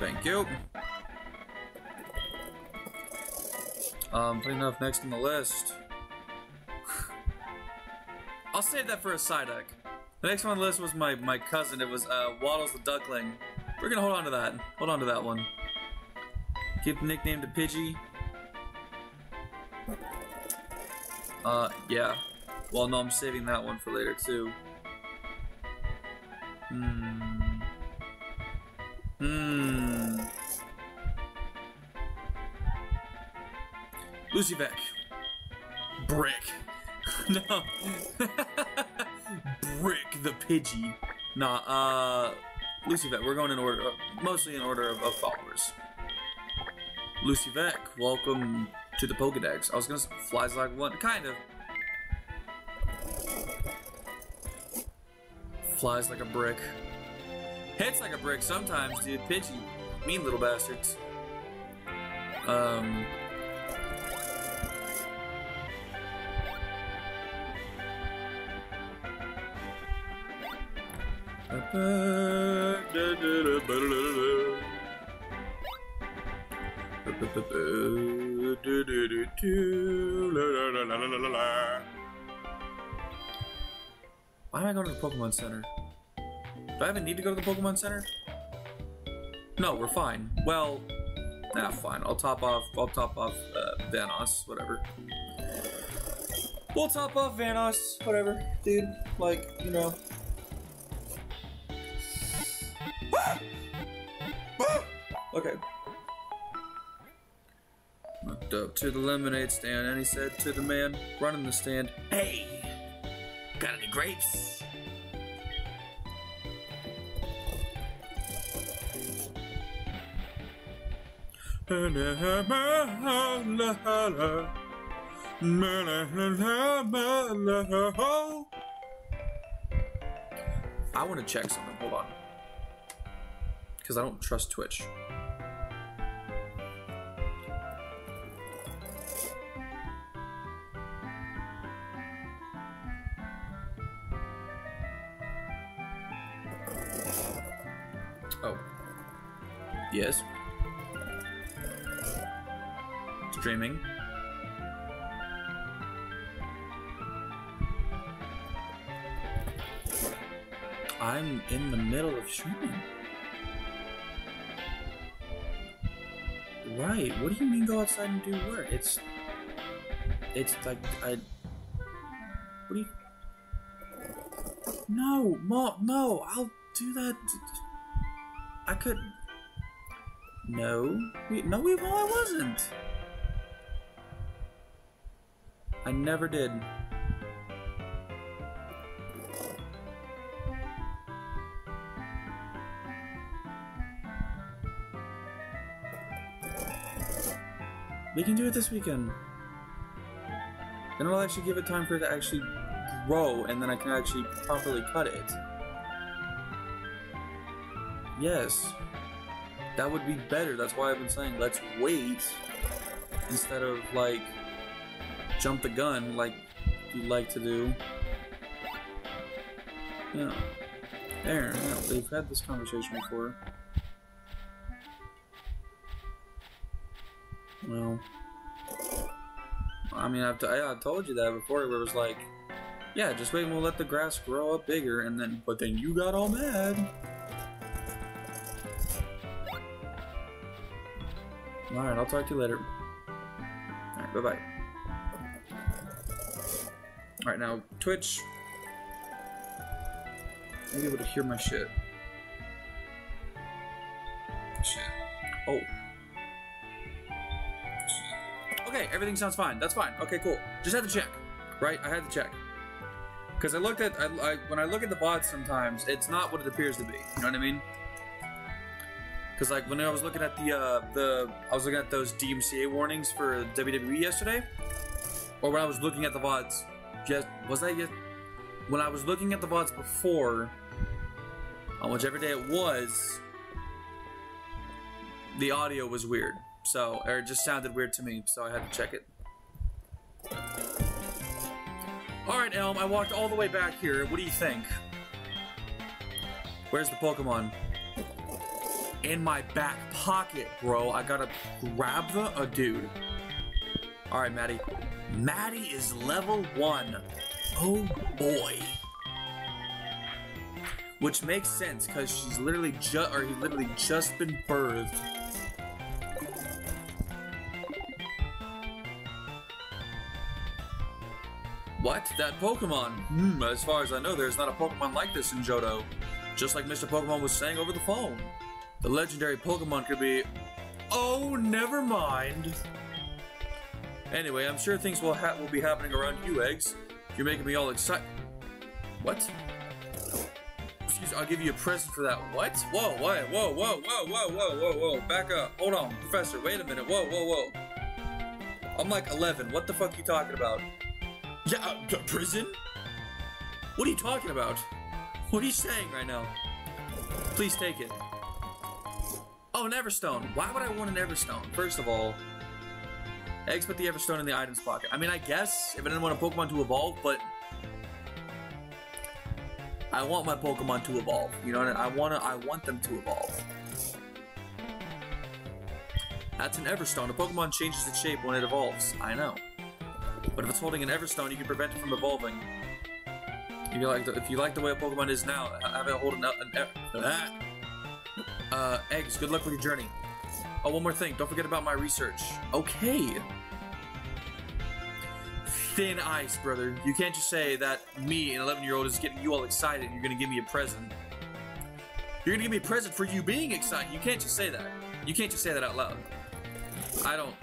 Thank you. Um, putting enough next on the list. I'll save that for a side deck. The next one on the list was my, my cousin. It was uh, Waddles the Duckling. We're gonna hold on to that. Hold on to that one. Keep the nickname to Pidgey. Uh, yeah. Well, no, I'm saving that one for later too. Hmm. Hmm. Lucy Beck. Brick. no. Brick the Pidgey. Nah, uh, Lucy Vec, we're going in order, uh, mostly in order of, of followers. Lucy Vec, welcome to the Pokedex. I was gonna flies like one, kind of. Flies like a brick. Hits like a brick sometimes, dude. Pidgey. Mean little bastards. Um. Why am I going to the Pokemon Center? Do I even need to go to the Pokemon Center? No, we're fine. Well, nah, fine. I'll top off. I'll top off uh, Vanos, whatever. We'll top off Vanos, whatever, dude. Like, you know. To the lemonade stand and he said to the man running the stand, Hey, got any grapes? I want to check something. Hold on. Because I don't trust Twitch. It's like I What do you No, mom, no. I'll do that. I could No. We, no, we well, I wasn't. I never did. We can do it this weekend. Then I'll actually give it time for it to actually grow, and then I can actually properly cut it. Yes. That would be better. That's why I've been saying let's wait instead of like jump the gun like you like to do. Yeah. There, yeah, we've had this conversation before. Well, I mean, I've, told you that before. Where it was like, yeah, just wait and we'll let the grass grow up bigger, and then, but then you got all mad. All right, I'll talk to you later. All right, bye bye. All right, now Twitch. You'll be able to hear my shit. Shit. Oh. Okay, everything sounds fine. That's fine. Okay, cool. Just had to check, right? I had to check because I looked at I, I, when I look at the VODs sometimes, it's not what it appears to be. You know what I mean? Because like when I was looking at the uh, the I was looking at those DMCA warnings for WWE yesterday, or when I was looking at the VODs, just was that yet? When I was looking at the VODs before, on whichever day it was, the audio was weird. So, or it just sounded weird to me, so I had to check it. Alright, Elm, I walked all the way back here. What do you think? Where's the Pokemon? In my back pocket, bro. I gotta grab the. Oh, dude. Alright, Maddie. Maddie is level one. Oh boy. Which makes sense because she's literally just, or he literally just been birthed. What? That Pokemon? Hmm, as far as I know, there's not a Pokemon like this in Johto. Just like Mr. Pokemon was saying over the phone. The legendary Pokemon could be. Oh, never mind. Anyway, I'm sure things will ha- will be happening around you, eggs. You're making me all excited. What? Excuse, I'll give you a present for that. What? Whoa, whoa, whoa, whoa, whoa, whoa, whoa, whoa, whoa. Back up. Hold on, Professor. Wait a minute. Whoa, whoa, whoa. I'm like 11. What the fuck are you talking about? Yeah, uh, prison? What are you talking about? What are you saying right now? Please take it. Oh, an Everstone. Why would I want an Everstone? First of all, eggs put the Everstone in the items pocket. I mean, I guess if I didn't want a Pokemon to evolve, but I want my Pokemon to evolve. You know, what I, mean? I wanna, I want them to evolve. That's an Everstone. A Pokemon changes its shape when it evolves. I know. But if it's holding an Everstone, you can prevent it from evolving. If you like the, if you like the way a Pokemon is now, have it hold an, an, ah. uh, eggs. Good luck with your journey. Oh, one more thing. Don't forget about my research. Okay. Thin ice, brother. You can't just say that me, an 11 year old, is getting you all excited you're gonna give me a present. You're gonna give me a present for you being excited. You can't just say that. You can't just say that out loud. I don't.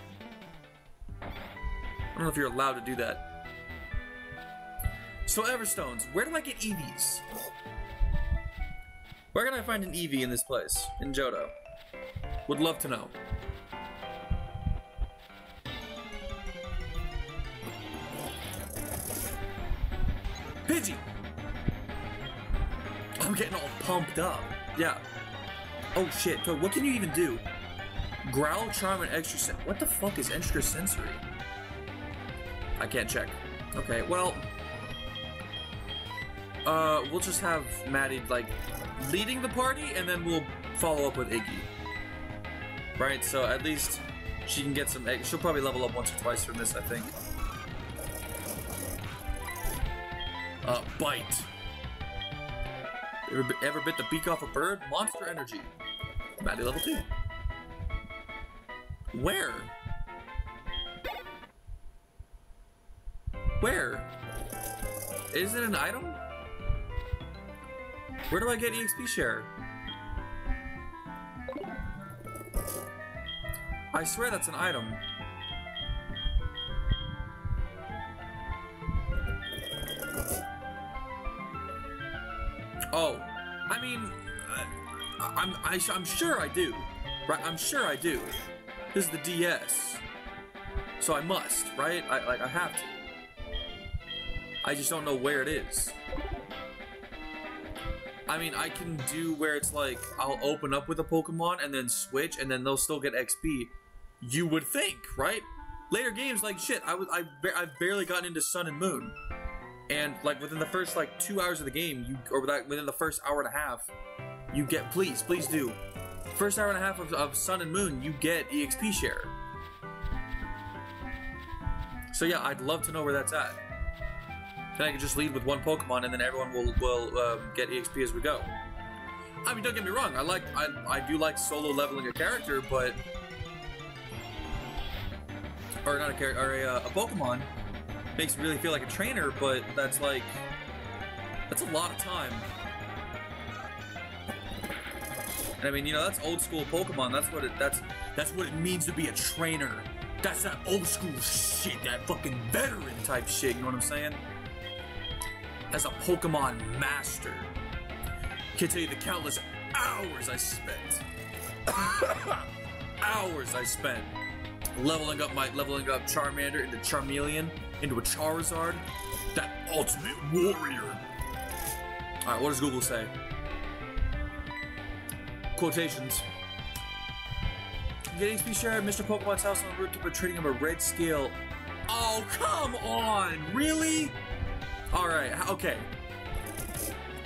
I don't know if you're allowed to do that. So Everstones, where do I get EVs? Where can I find an EV in this place? In Johto? Would love to know. Pidgey! I'm getting all pumped up. Yeah. Oh shit, what can you even do? Growl, Charm, and Extra What the fuck is Extrasensory? I can't check. Okay, well... Uh, we'll just have Maddie, like, leading the party, and then we'll follow up with Iggy. Right, so at least she can get some. She'll probably level up once or twice from this, I think. Uh, bite. Ever, ever bit the beak off a bird? Monster energy. Maddie level 2. Where? Where? Is it an item? Where do I get EXP share? I swear that's an item. Oh, I mean, I, I'm I, I'm sure I do, right? I'm sure I do. This is the DS, so I must, right? I like I have to. I just don't know where it is. I mean, I can do where it's like I'll open up with a Pokemon and then switch, and then they'll still get XP. You would think, right? Later games, like shit, I was I ba- I've barely gotten into Sun and Moon. and like within the first like two hours of the game, you or within the first hour and a half, you get please, please do. First hour and a half of, of Sun and Moon, you get EXP share. So yeah, I'd love to know where that's at. Then I can just lead with one Pokemon, and then everyone will will um, get EXP as we go. I mean, don't get me wrong. I like I I do like solo leveling a character, but or not a character or a, uh, a Pokemon makes me really feel like a trainer, but that's like that's a lot of time. And I mean, you know, that's old school Pokemon. That's what it that's that's what it means to be a trainer. That's that old school shit, that fucking veteran type shit, you know what I'm saying? As a Pokemon master. Can't tell you the countless hours I spent. hours I spent leveling up my leveling up Charmander into Charmeleon into a Charizard. That ultimate warrior. Alright, what does Google say? Quotations. Getting XP share at Mr. Pokemon's house on route to the trading of a red scale. Oh, come on! Really? Alright, okay.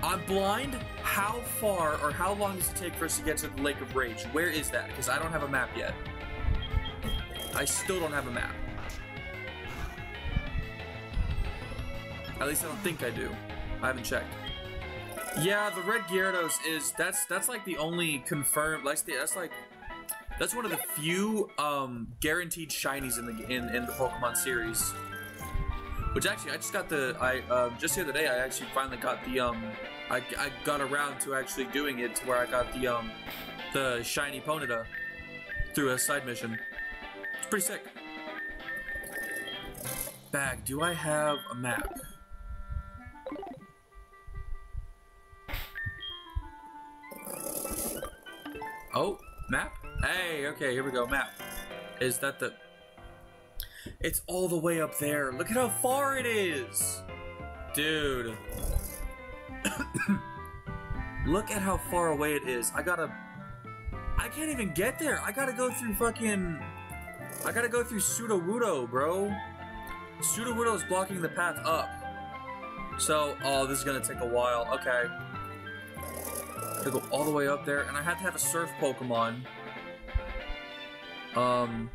I'm blind. How far or how long does it take for us to get to the Lake of Rage? Where is that? Because I don't have a map yet. I still don't have a map. At least I don't think I do. I haven't checked. Yeah, the red Gyarados is that's that's like the only confirmed. Like that's like that's one of the few um, guaranteed shinies in the in in the Pokemon series. Which actually, I just got the I um, just the other day. I actually finally got the um I, I got around to actually doing it to where I got the um the shiny Ponyta through a side mission. It's pretty sick. Bag. Do I have a map? Oh, map? Hey, okay, here we go, map. Is that the... It's all the way up there. Look at how far it is! Dude. Look at how far away it is. I gotta... I can't even get there. I gotta go through fucking... I gotta go through Sudowoodo, bro. Sudowoodo is blocking the path up. So, oh, this is gonna take a while. Okay to go all the way up there, and I have to have a surf Pokemon. Um,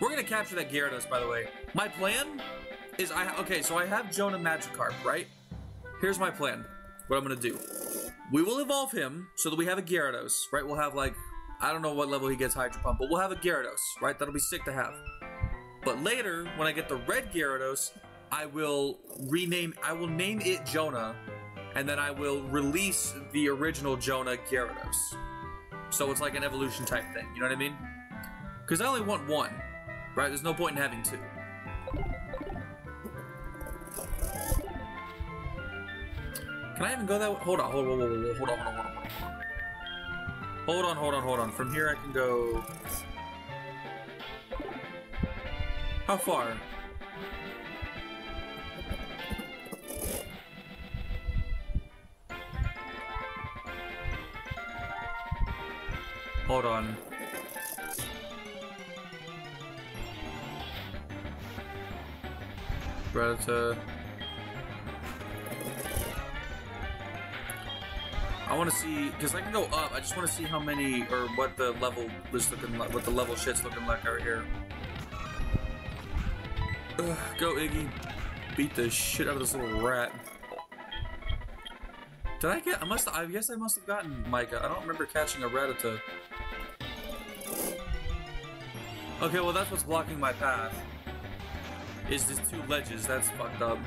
we're gonna capture that Gyarados, by the way. My plan is I okay, so I have Jonah Magikarp, right? Here's my plan. What I'm gonna do. We will evolve him so that we have a Gyarados, right? We'll have like I don't know what level he gets Hydro Pump, but we'll have a Gyarados, right? That'll be sick to have. But later, when I get the red Gyarados, I will rename, I will name it Jonah, and then I will release the original Jonah Gyarados. So it's like an evolution type thing, you know what I mean? Because I only want one, right? There's no point in having two. Can I even go that way? Hold on, hold on, hold on, hold on, hold on, hold on, hold on. Hold on, hold on, hold on. From here I can go... How far? Hold on. Predator. I want to see, because I can go up, I just want to see how many, or what the level is looking like, what the level shit's looking like over here. Ugh, go, Iggy. Beat the shit out of this little rat. Did I get, I must, I guess I must have gotten Micah. I don't remember catching a Rattata. Okay, well that's what's blocking my path. Is these two ledges, that's fucked up.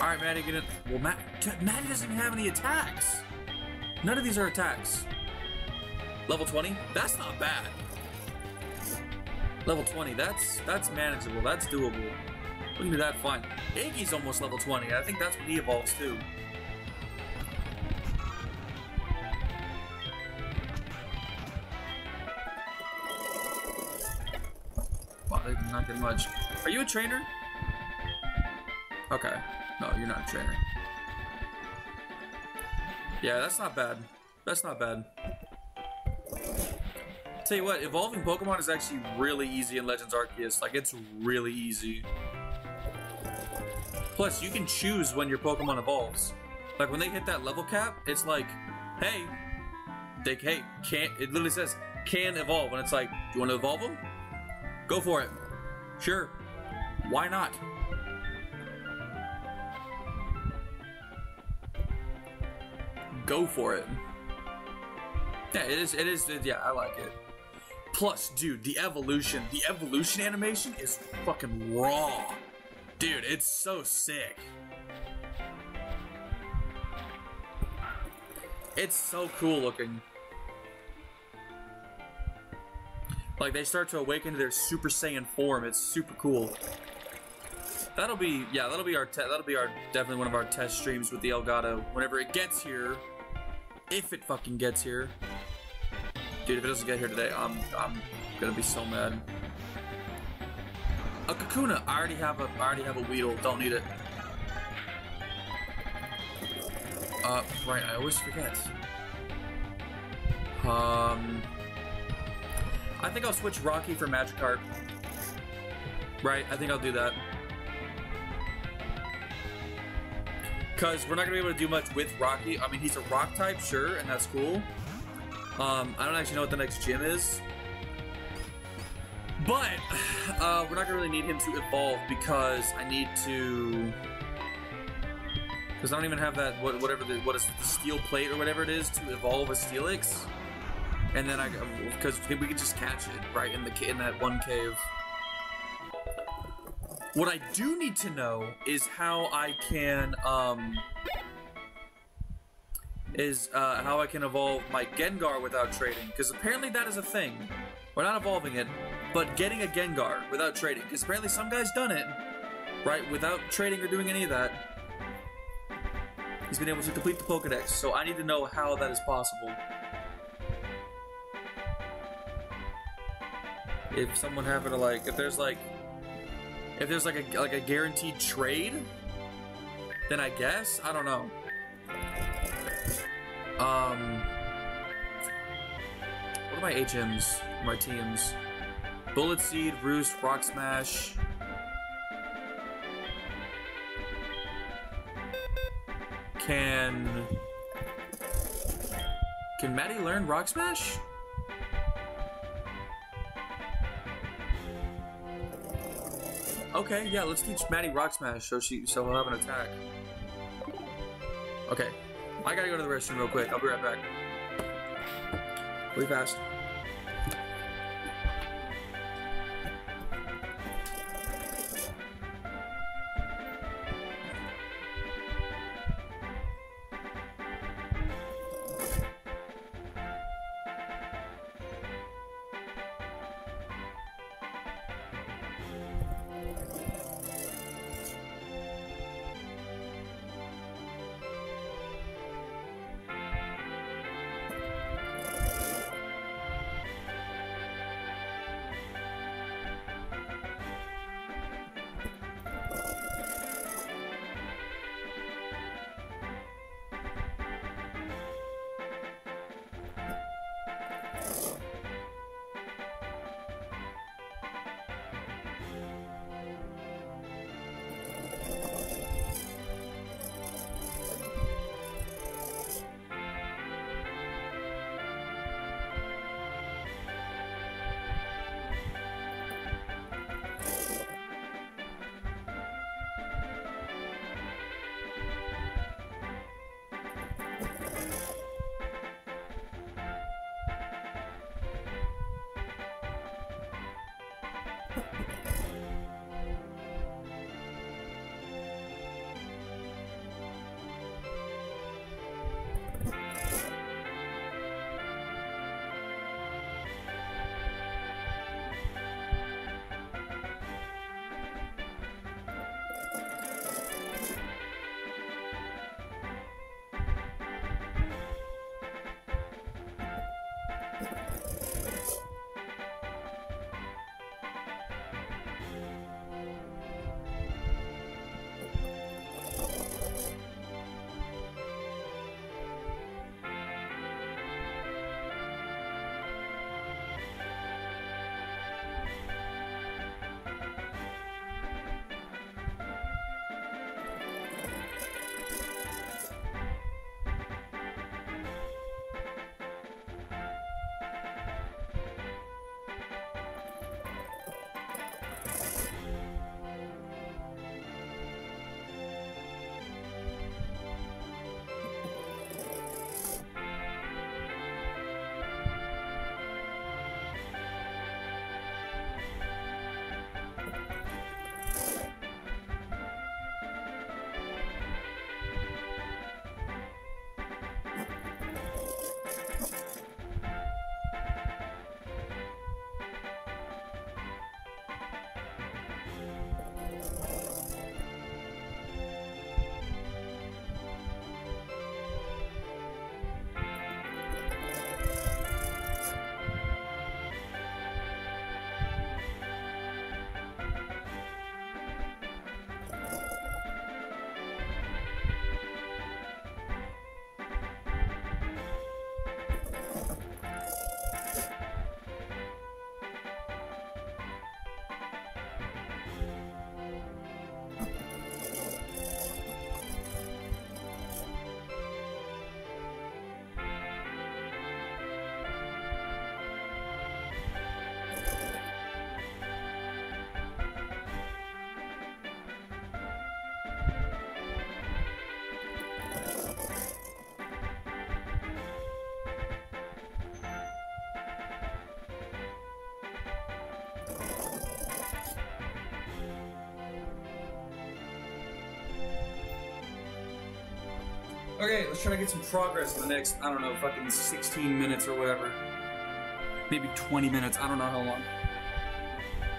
Alright, Maddie, get it. Well, Matt, Maddie doesn't even have any attacks. None of these are attacks. Level 20? That's not bad. Level 20, that's that's manageable, that's doable. We can do that fine. Iggy's almost level 20, I think that's when he evolves too. Eh, not get much. Are you a trainer? Okay. No, you're not a trainer. Yeah, that's not bad. That's not bad. Tell you what, evolving Pokemon is actually really easy in Legends Arceus. Like, it's really easy. Plus, you can choose when your Pokemon evolves. Like, when they hit that level cap, it's like, hey, they, hey, can't, it literally says, can evolve. And it's like, do you want to evolve them? Go for it. Sure. Why not? Go for it. Yeah, it is, it is, yeah, I like it. Plus, dude, the evolution, the evolution animation is fucking raw. Dude, it's so sick. It's so cool looking. Like they start to awaken to their Super Saiyan form. It's super cool. That'll be yeah. That'll be our that'll be our definitely one of our test streams with the Elgato whenever it gets here. If it fucking gets here, dude. If it doesn't get here today, I'm I'm gonna be so mad. A Kakuna. I already have a I already have a Weedle. Don't need it. Uh, right. I always forget. Um. I think I'll switch Rocky for Magikarp. Right, I think I'll do that. Because we're not going to be able to do much with Rocky. I mean, he's a rock type, sure, and that's cool. Um, I don't actually know what the next gym is. But, uh, we're not going to really need him to evolve because I need to... Because I don't even have that, what, whatever the, what is the steel plate or whatever it is to evolve a Steelix and then I because we could just catch it right in the in that one cave. What I do need to know is how I can um is uh, how I can evolve my Gengar without trading because apparently that is a thing. We're not evolving it, but getting a Gengar without trading because apparently some guy's done it right without trading or doing any of that. He's been able to complete the Pokedex, so I need to know how that is possible. If someone happened to like if there's like if there's like a like a guaranteed trade then I guess? I don't know. Um what are my HMs my TMs Bullet Seed Roost Rock Smash. Can can Maddie learn Rock Smash? Okay, yeah, let's teach Maddie Rock Smash so she so he'll have an attack. Okay. I gotta go to the restroom real quick. I'll be right back. Really fast. Okay, let's try to get some progress in the next, I don't know, fucking 16 minutes or whatever. Maybe 20 minutes, I don't know how long.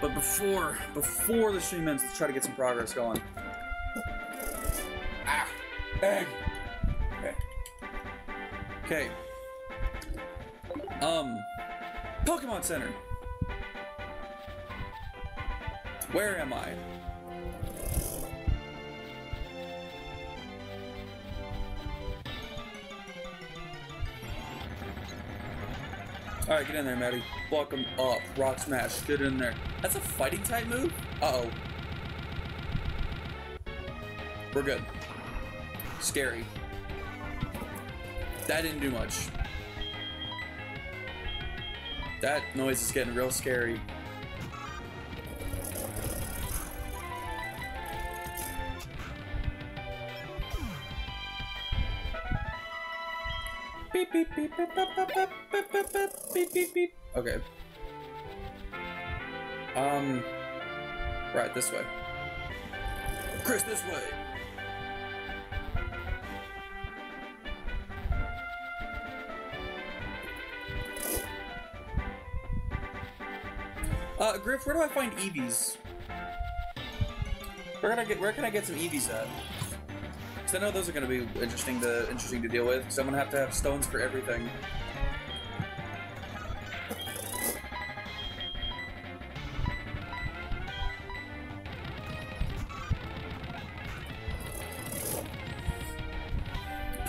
But before, before the stream ends, let's try to get some progress going. Ah! Egg! Okay. Okay. Um, Pokemon Center. Where am I? Get in there, Maddie. Block him up. Rock smash. Get in there. That's a fighting type move? Uh-oh. We're good. Scary. That didn't do much. That noise is getting real scary. Beep beep. Okay. Um. Right, this way. Chris, this way. Uh, Griff, where do I find Eevees? Where can I get where can I get some Eevees at? Cause I know those are gonna be interesting to interesting to deal with. Cause I'm gonna have to have stones for everything.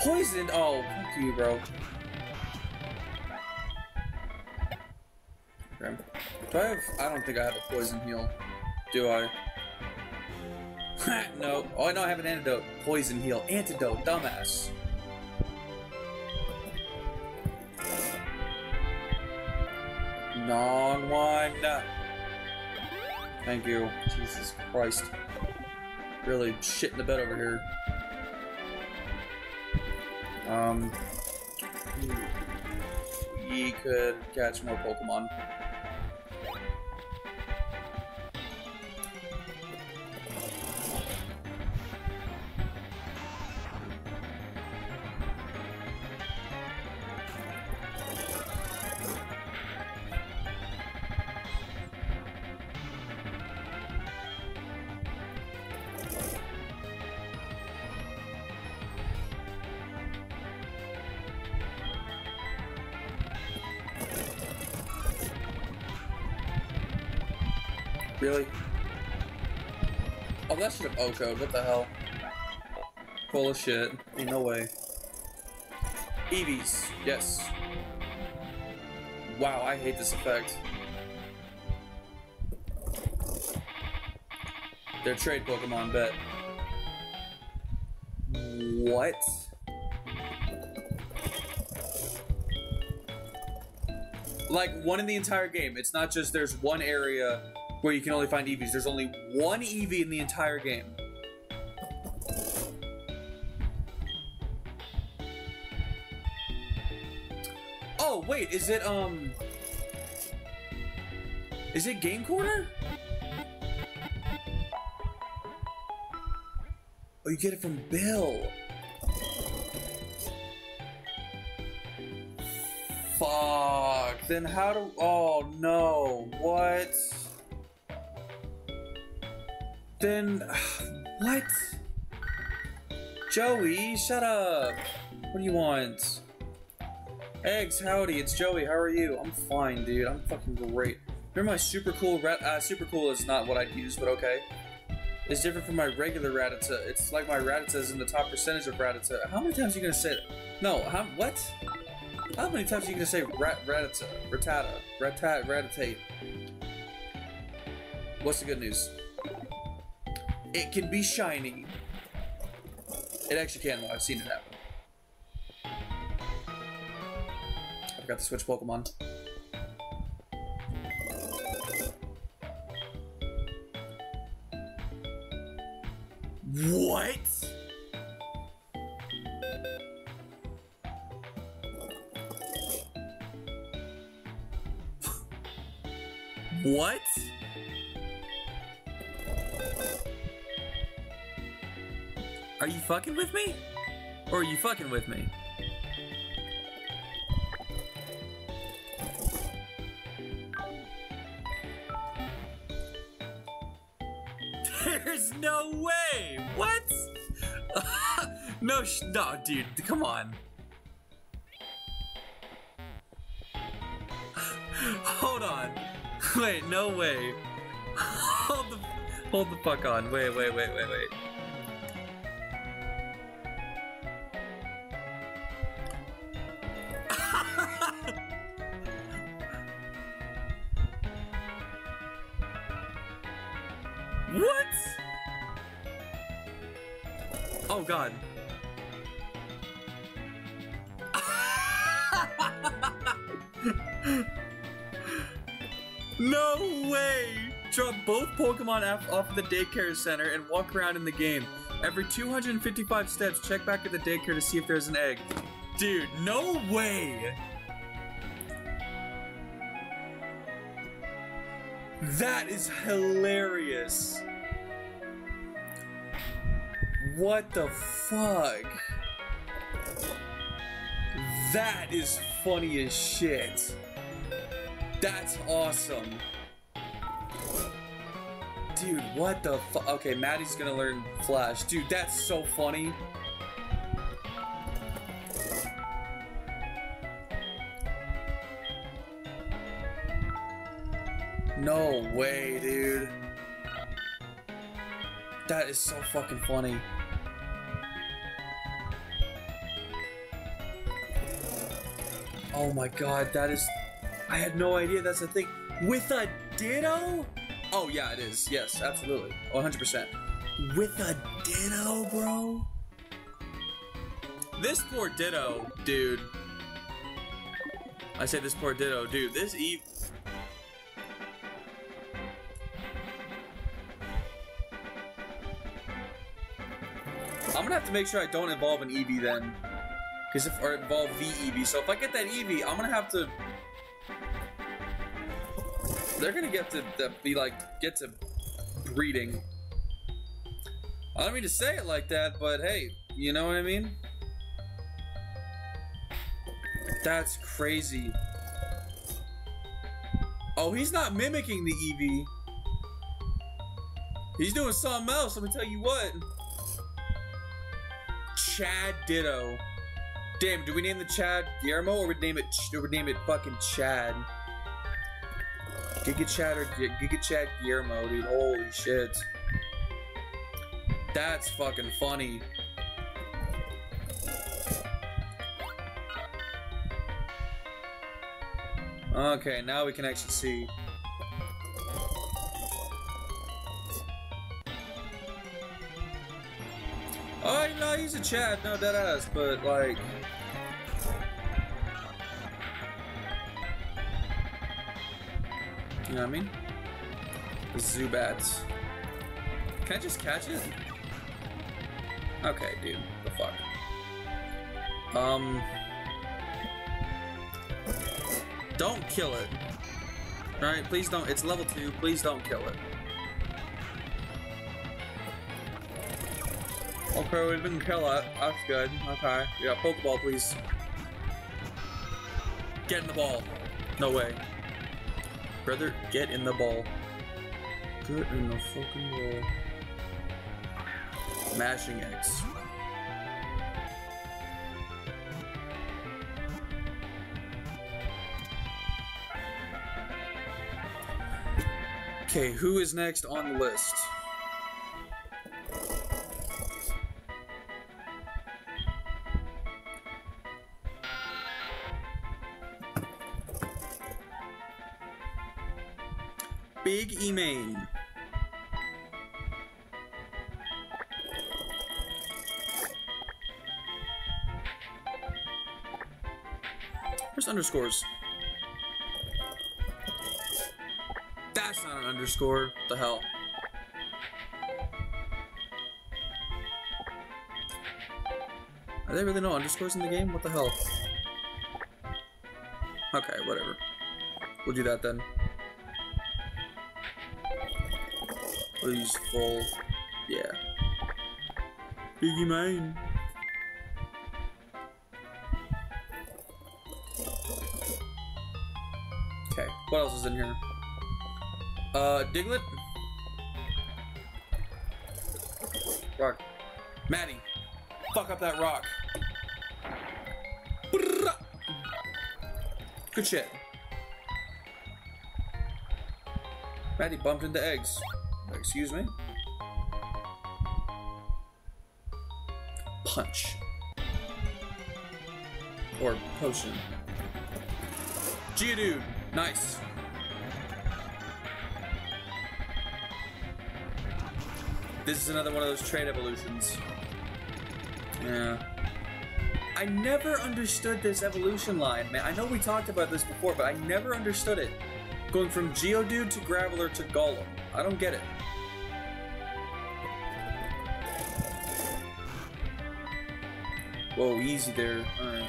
Poisoned? Oh, fuck you, bro. Do I have? I don't think I have a poison heal. Do I? no. Oh, I know I have an antidote. Poison heal. Antidote. Dumbass. Non one. Thank you. Jesus Christ. Really shit in the bed over here. Um. Could catch more Pokemon. Oh, that should have O-code. What the hell? Full of shit. Ain't no way. Eevees. Yes. Wow, I hate this effect. They're trade Pokemon, bet. What? Like, one in the entire game. It's not just there's one area where you can only find Eevees. There's only one Eevee in the entire game. Oh, wait, is it, um... Is it Game Corner? Oh, you get it from Bill. Fuck. Then how do... Oh, no. What? Then... What? Joey, shut up. What do you want? Eggs, howdy, it's Joey. How are you? I'm fine, dude. I'm fucking great. Remember my super cool rat- uh, super cool is not what I'd use, but okay. It's different from my regular Rattata. It's like my Rattata is in the top percentage of Rattata. How many times are you gonna say? No, how- what? How many times are you gonna say rat- Rattata? Rattata? Ratat-? What's the good news? It can be shiny. It actually can, though. I've seen it happen. I forgot to switch Pokemon. What? what? Are you fucking with me? Or are you fucking with me? There's no way! What? no, no, dude, come on. Hold on. Wait, no way. Hold the, hold the fuck on. Wait, wait, wait, wait, wait. Off, off the daycare center and walk around in the game. Every 255 steps, check back at the daycare to see if there's an egg. Dude, no way! That is hilarious. What the fuck? That is funny as shit. That's awesome. Dude, what the fuck? Okay, Maddie's gonna learn Flash. Dude, that's so funny. No way, dude. That is so fucking funny. Oh my god, that is. I had no idea that's a thing. With a ditto? Oh, yeah, it is. Yes, absolutely. 100%. With a ditto, bro? This poor ditto, dude. I say this poor ditto, dude. This Eve. I'm gonna have to make sure I don't involve an Eevee then. Because if or involve the Eevee. So if I get that Eevee, I'm gonna have to. They're gonna get to, be like get to breeding. I don't mean to say it like that, but hey, you know what I mean? That's crazy. Oh, he's not mimicking the Eevee. He's doing something else, let me tell you what. Chad Ditto. Damn, do we name the Chad Guillermo or would name it or we name it fucking Chad? Giga Chad or Giga Chad Guillermo, dude. Holy shit. That's fucking funny. Okay, now we can actually see. Oh, no, he's a Chad, no dead ass, but like. Know what I mean? The Zubats. Can I just catch it? Okay, dude. The fuck. Um. Don't kill it. Alright, please don't. It's level 2. Please don't kill it. Okay, we didn't kill it. That's good. Okay. Yeah, Pokeball, please. Get in the ball. No way. Brother, get in the ball. Get in the fucking ball. Mashing X. Okay, who is next on the list? Big E-Main. Where's underscores? That's not an underscore. What the hell? Are there really no underscores in the game? What the hell? Okay, whatever. We'll do that then. please fall. Yeah. Biggie Mane. Okay, what else is in here? Uh, Diglett? Rock. Maddie, fuck up that rock. Good shit. Maddie bumped into eggs. Excuse me? Punch. Or potion. Geodude. Nice. This is another one of those trade evolutions. Yeah. I never understood this evolution line, man. I know we talked about this before, but I never understood it. Going from Geodude to Graveler to Golem. I don't get it. Whoa, easy there. Alright.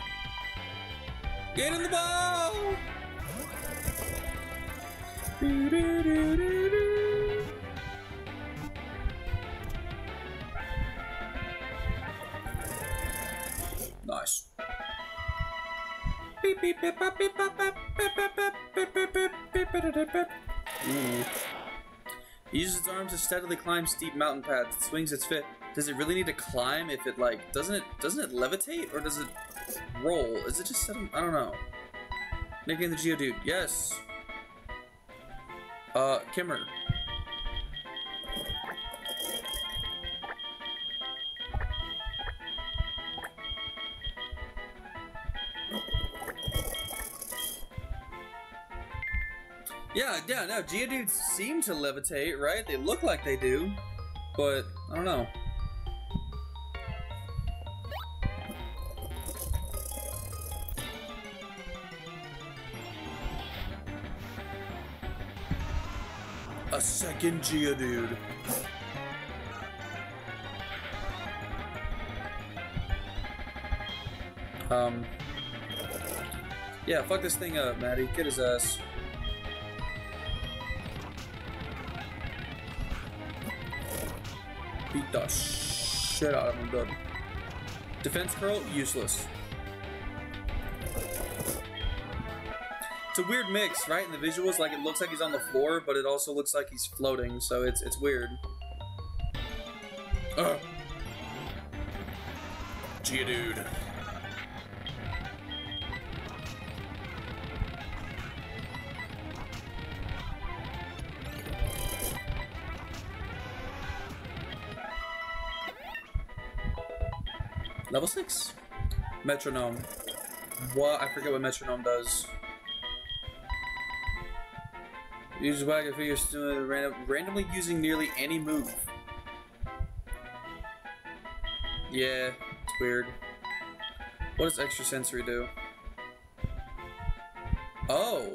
Get in the ball! Do-do-do-do-do. Nice. Beep, beep, beep, beep, beep, beep, beep, beep, beep, beep, beep, beep, beep, beep, beep, beep, to steadily climb steep mountain paths. It swings its fit. Does it really need to climb if it like doesn't it doesn't it levitate or does it roll? Is it just sitting? I don't know. Nickname the Geodude. Yes. Uh, Kimmer. Yeah, no, Geodudes seem to levitate, right? They look like they do, but I don't know. A second Geodude. Um. Yeah, fuck this thing up, Maddie. Get his ass. Beat the shit out of him, good. Defense curl, useless. It's a weird mix, right? In the visuals, like it looks like he's on the floor, but it also looks like he's floating, so it's it's weird. Ugh. Geodude. Level 6? Metronome. What? I forget what metronome does. Use wagon figures to random, randomly using nearly any move. Yeah, it's weird. What does Extrasensory do? Oh.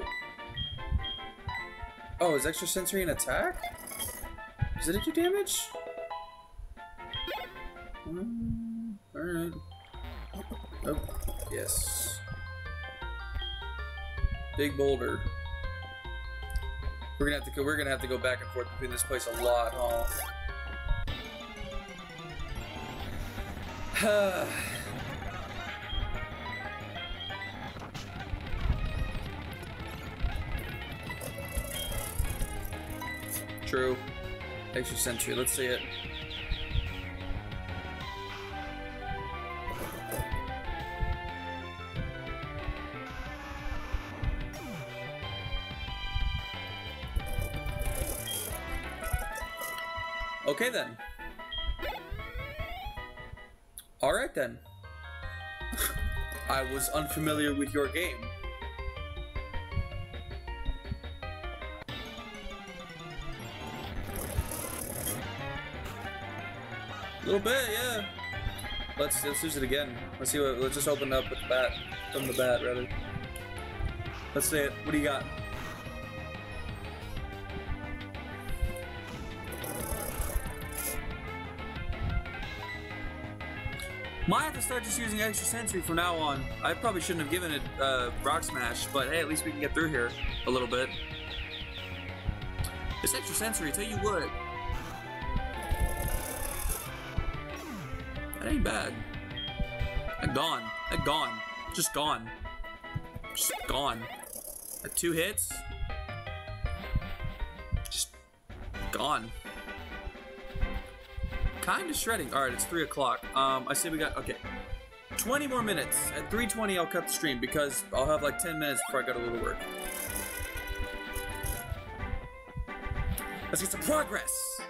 Oh, is Extrasensory an attack? Does it do damage? Mm, Alright. Oh, yes. Big boulder. We're gonna have to go. We're gonna have to go back and forth between this place a lot, huh? True. Extrasensory. Let's see it. Alright then. I was unfamiliar with your game. A little bit, yeah. Let's let's use it again. Let's see what. Let's just open up with the bat from the bat rather. Let's see it. What do you got? Might have to start just using Extrasensory from now on. I probably shouldn't have given it uh, rock smash, but hey, at least we can get through here a little bit. It's Extrasensory, tell you what. That ain't bad. I'm gone. I'm gone. Just gone. Just gone. At two hits. Just gone. Kind of shredding. All right, it's three o'clock. Um, I say we got okay. 20 more minutes. At 3:20, I'll cut the stream because I'll have like 10 minutes before I go to little work. Let's get some progress.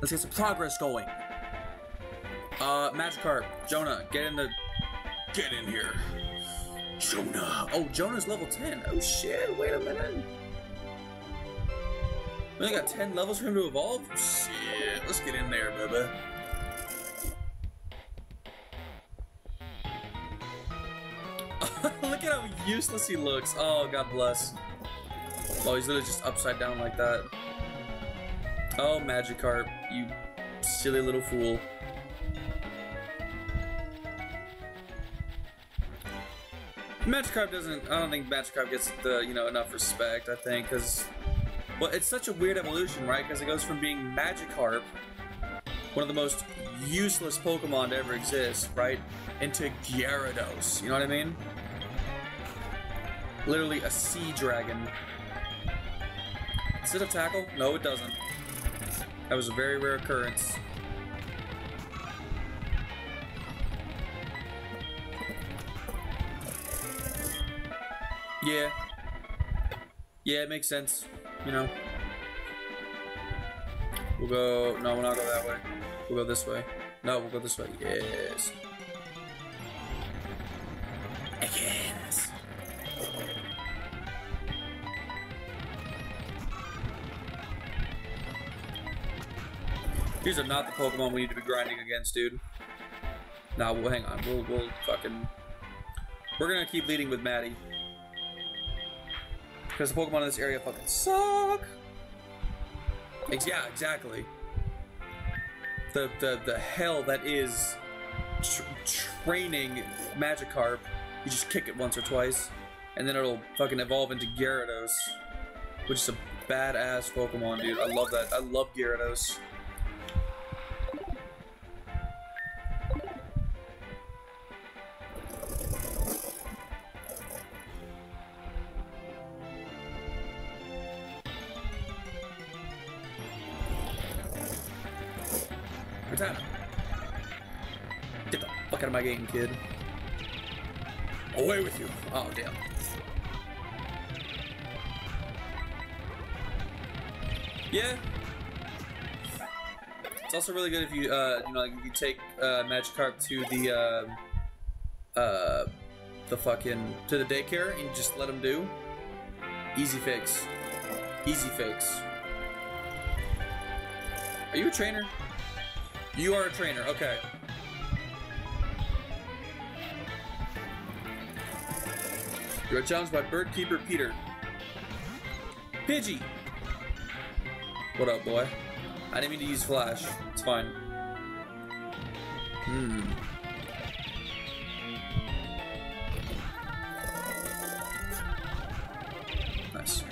Let's get some progress going. Uh, Magikarp, Jonah, get in the, get in here. Jonah. Oh, Jonah's level 10. Oh shit, wait a minute. We only got 10 levels for him to evolve? Let's get in there, baby. Look at how useless he looks. Oh, God bless. Oh, he's literally just upside down like that. Oh, Magikarp, you silly little fool. Magikarp doesn't. I don't think Magikarp gets the you know enough respect. I think because well, it's such a weird evolution, right? Because it goes from being Magikarp, one of the most useless Pokemon to ever exist, right, into Gyarados. You know what I mean? Literally a sea dragon. Does it have tackle? No, it doesn't. That was a very rare occurrence. Yeah. Yeah, it makes sense. You know. We'll go. No, we'll not go that way. We'll go this way. No, we'll go this way. Yes. Yes. These are not the Pokemon we need to be grinding against, dude. Nah, well, hang on. We'll, we'll fucking... We're gonna keep leading with Maddie. Because the Pokemon in this area fucking suck. Ex yeah, exactly. The, the, the hell that is tr training Magikarp. You just kick it once or twice, and then it'll fucking evolve into Gyarados. Which is a badass Pokemon, dude. I love that. I love Gyarados. My kid. Away with you. Oh, damn. Yeah. It's also really good if you, uh, you know, like if you take uh, Magikarp to the, uh, uh, the fucking to the daycare and just let him do. Easy fix. Easy fix. Are you a trainer? You are a trainer, okay. You are challenged by Bird Keeper Peter. Pidgey! What up, boy? I didn't mean to use Flash. It's fine. Hmm. Nice.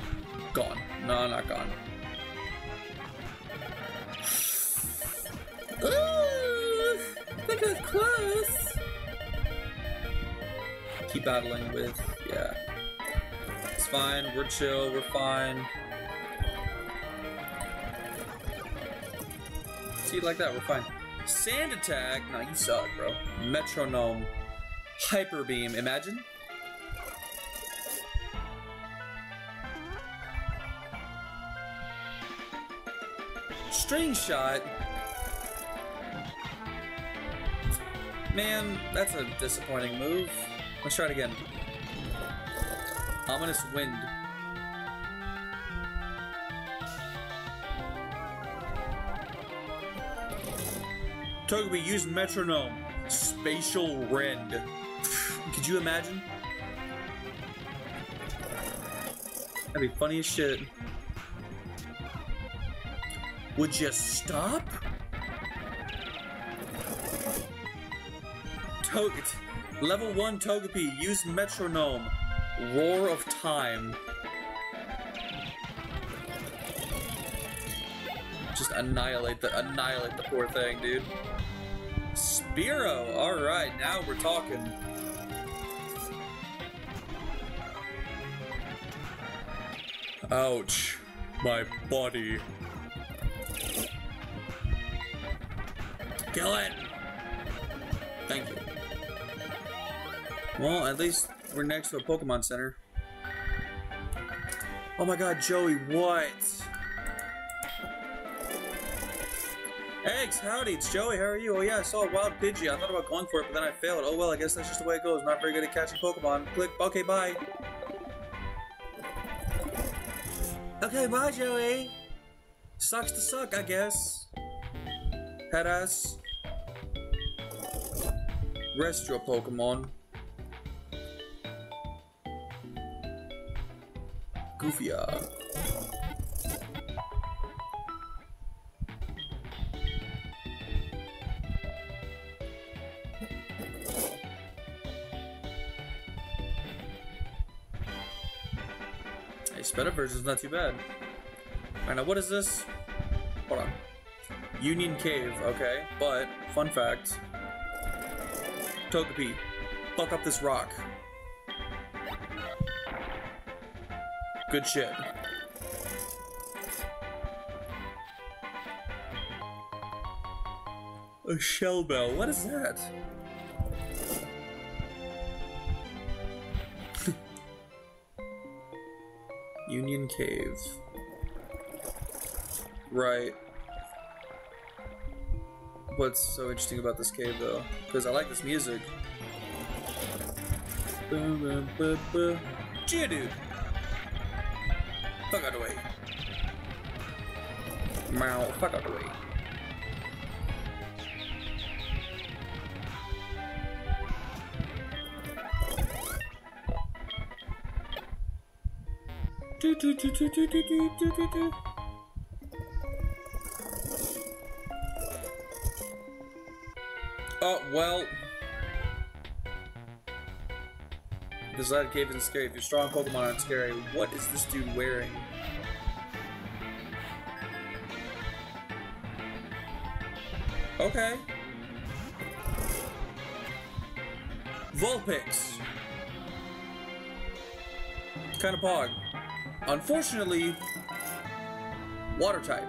Gone. No, not gone. Ooh, that was close. Keep battling with, yeah. It's fine, we're chill, we're fine. See, like that, we're fine. Sand attack? Nah, you suck, bro. Metronome. Hyper beam, imagine? String shot? Man, that's a disappointing move. Let's try it again. Ominous wind. Togepi, use metronome. Spatial rend. Could you imagine? That'd be funny as shit. Would you stop? Tog Level 1 Togepi, use metronome. Roar of Time. Just annihilate the annihilate the poor thing, dude. Spiro, alright, now we're talking. Ouch, my body. Kill it! Thank you. Well, at least we're next to a Pokemon Center. Oh my god, Joey, what? Eggs, howdy, it's Joey, how are you? Oh yeah, I saw a wild Pidgey. I thought about going for it, but then I failed. Oh well, I guess that's just the way it goes. Not very good at catching Pokemon. Click, okay, bye. Okay, bye, Joey. Sucks to suck, I guess. Head ass. Rest your Pokemon. Goofia. Hey, sped up version's not too bad. Alright, now what is this? Hold on. Union Cave, okay. But, fun fact. Togepi, fuck up this rock. Good shit. A shell bell. What is that? Union Cave. Right. What's so interesting about this cave, though? Because I like this music. Geodude! Fuck out the way. Meow, fuck out the way. Do, do, do, do, do, do, do, do, do. Oh, well. This Light Cave isn't scary. If your strong Pokemon aren't scary, what is this dude wearing? Okay. Vulpix. Kind of pog. Unfortunately, water type.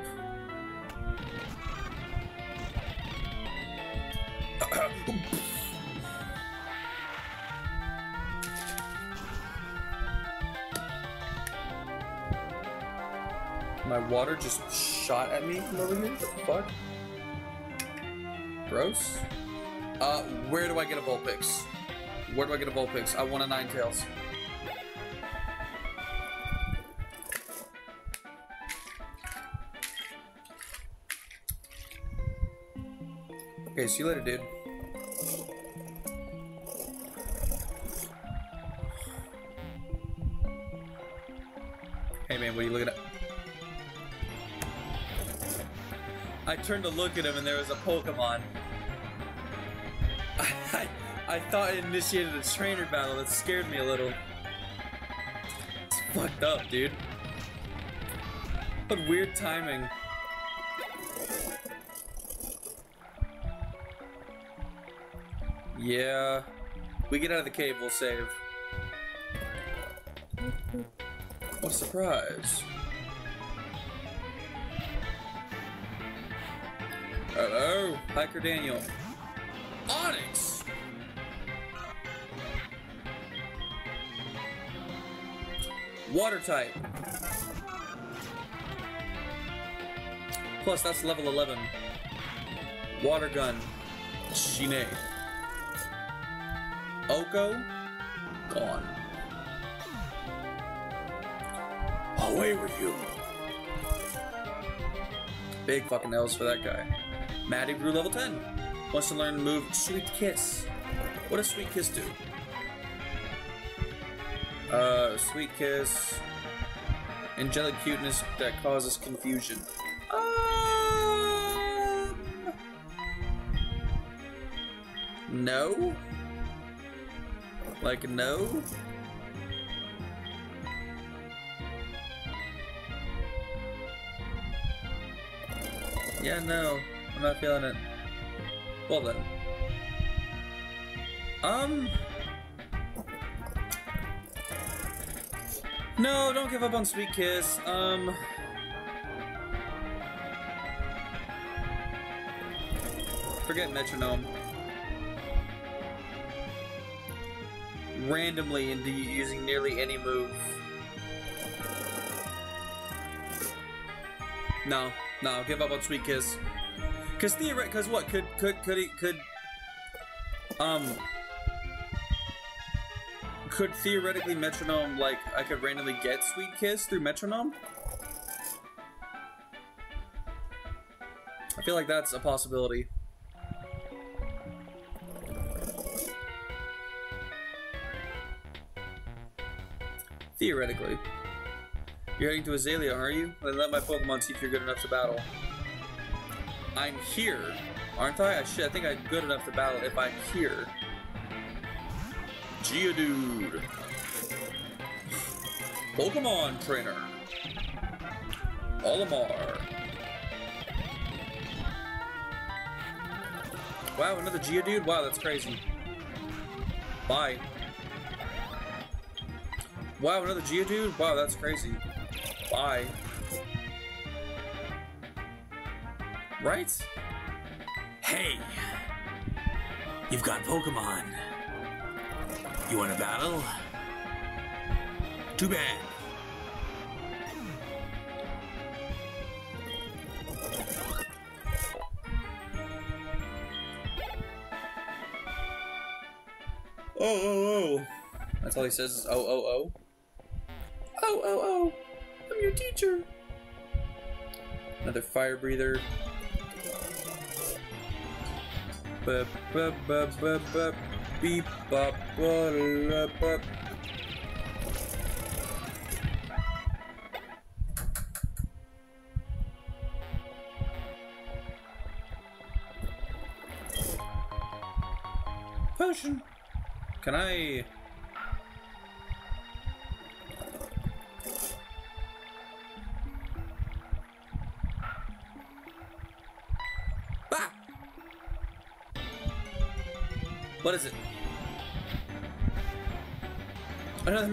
Water just shot at me from over here? What the fuck? Gross. Uh, where do I get a Vulpix? Where do I get a Vulpix? I want a Ninetales. Okay, see you later, dude. Turned to look at him and there was a Pokemon. I, I, I thought it initiated a trainer battle. That scared me a little. It's fucked up, dude. But weird timing. Yeah. We get out of the cave, we'll save. What a surprise. Hiker Daniel. Onix! Water type. Plus, that's level 11. Water gun. Shine. Oko? Gone. Away with you. Big fucking L's for that guy. Maddie grew level 10. Wants to learn the move Sweet Kiss. What does Sweet Kiss do? Uh, Sweet Kiss. Angelic cuteness that causes confusion. Um, no? Like, no? Yeah, no. I'm not feeling it. Well then. Um... No, don't give up on Sweet Kiss. Um... forget metronome. Randomly into using nearly any move. No, no, give up on Sweet Kiss. Cause theoretically, cause what could could could he could um could theoretically metronome like I could randomly get Sweet Kiss through metronome? I feel like that's a possibility. Theoretically. You're heading to Azalea, are you? Then let my Pokemon see if you're good enough to battle. I'm here, aren't I? I, shit, I think I'm good enough to battle if I'm here. Geodude. Pokemon Trainer. Olimar. Wow, another Geodude? Wow, that's crazy. Bye. Wow, another Geodude? Wow, that's crazy. Bye. Right? Hey, you've got Pokemon. You want a battle? Too bad. Oh, oh, oh. That's all he says is oh, oh, oh. Oh, oh, oh. I'm your teacher. Another fire breather. Bup, bup, bup, bup, bup. Beep, bop, bop, bop.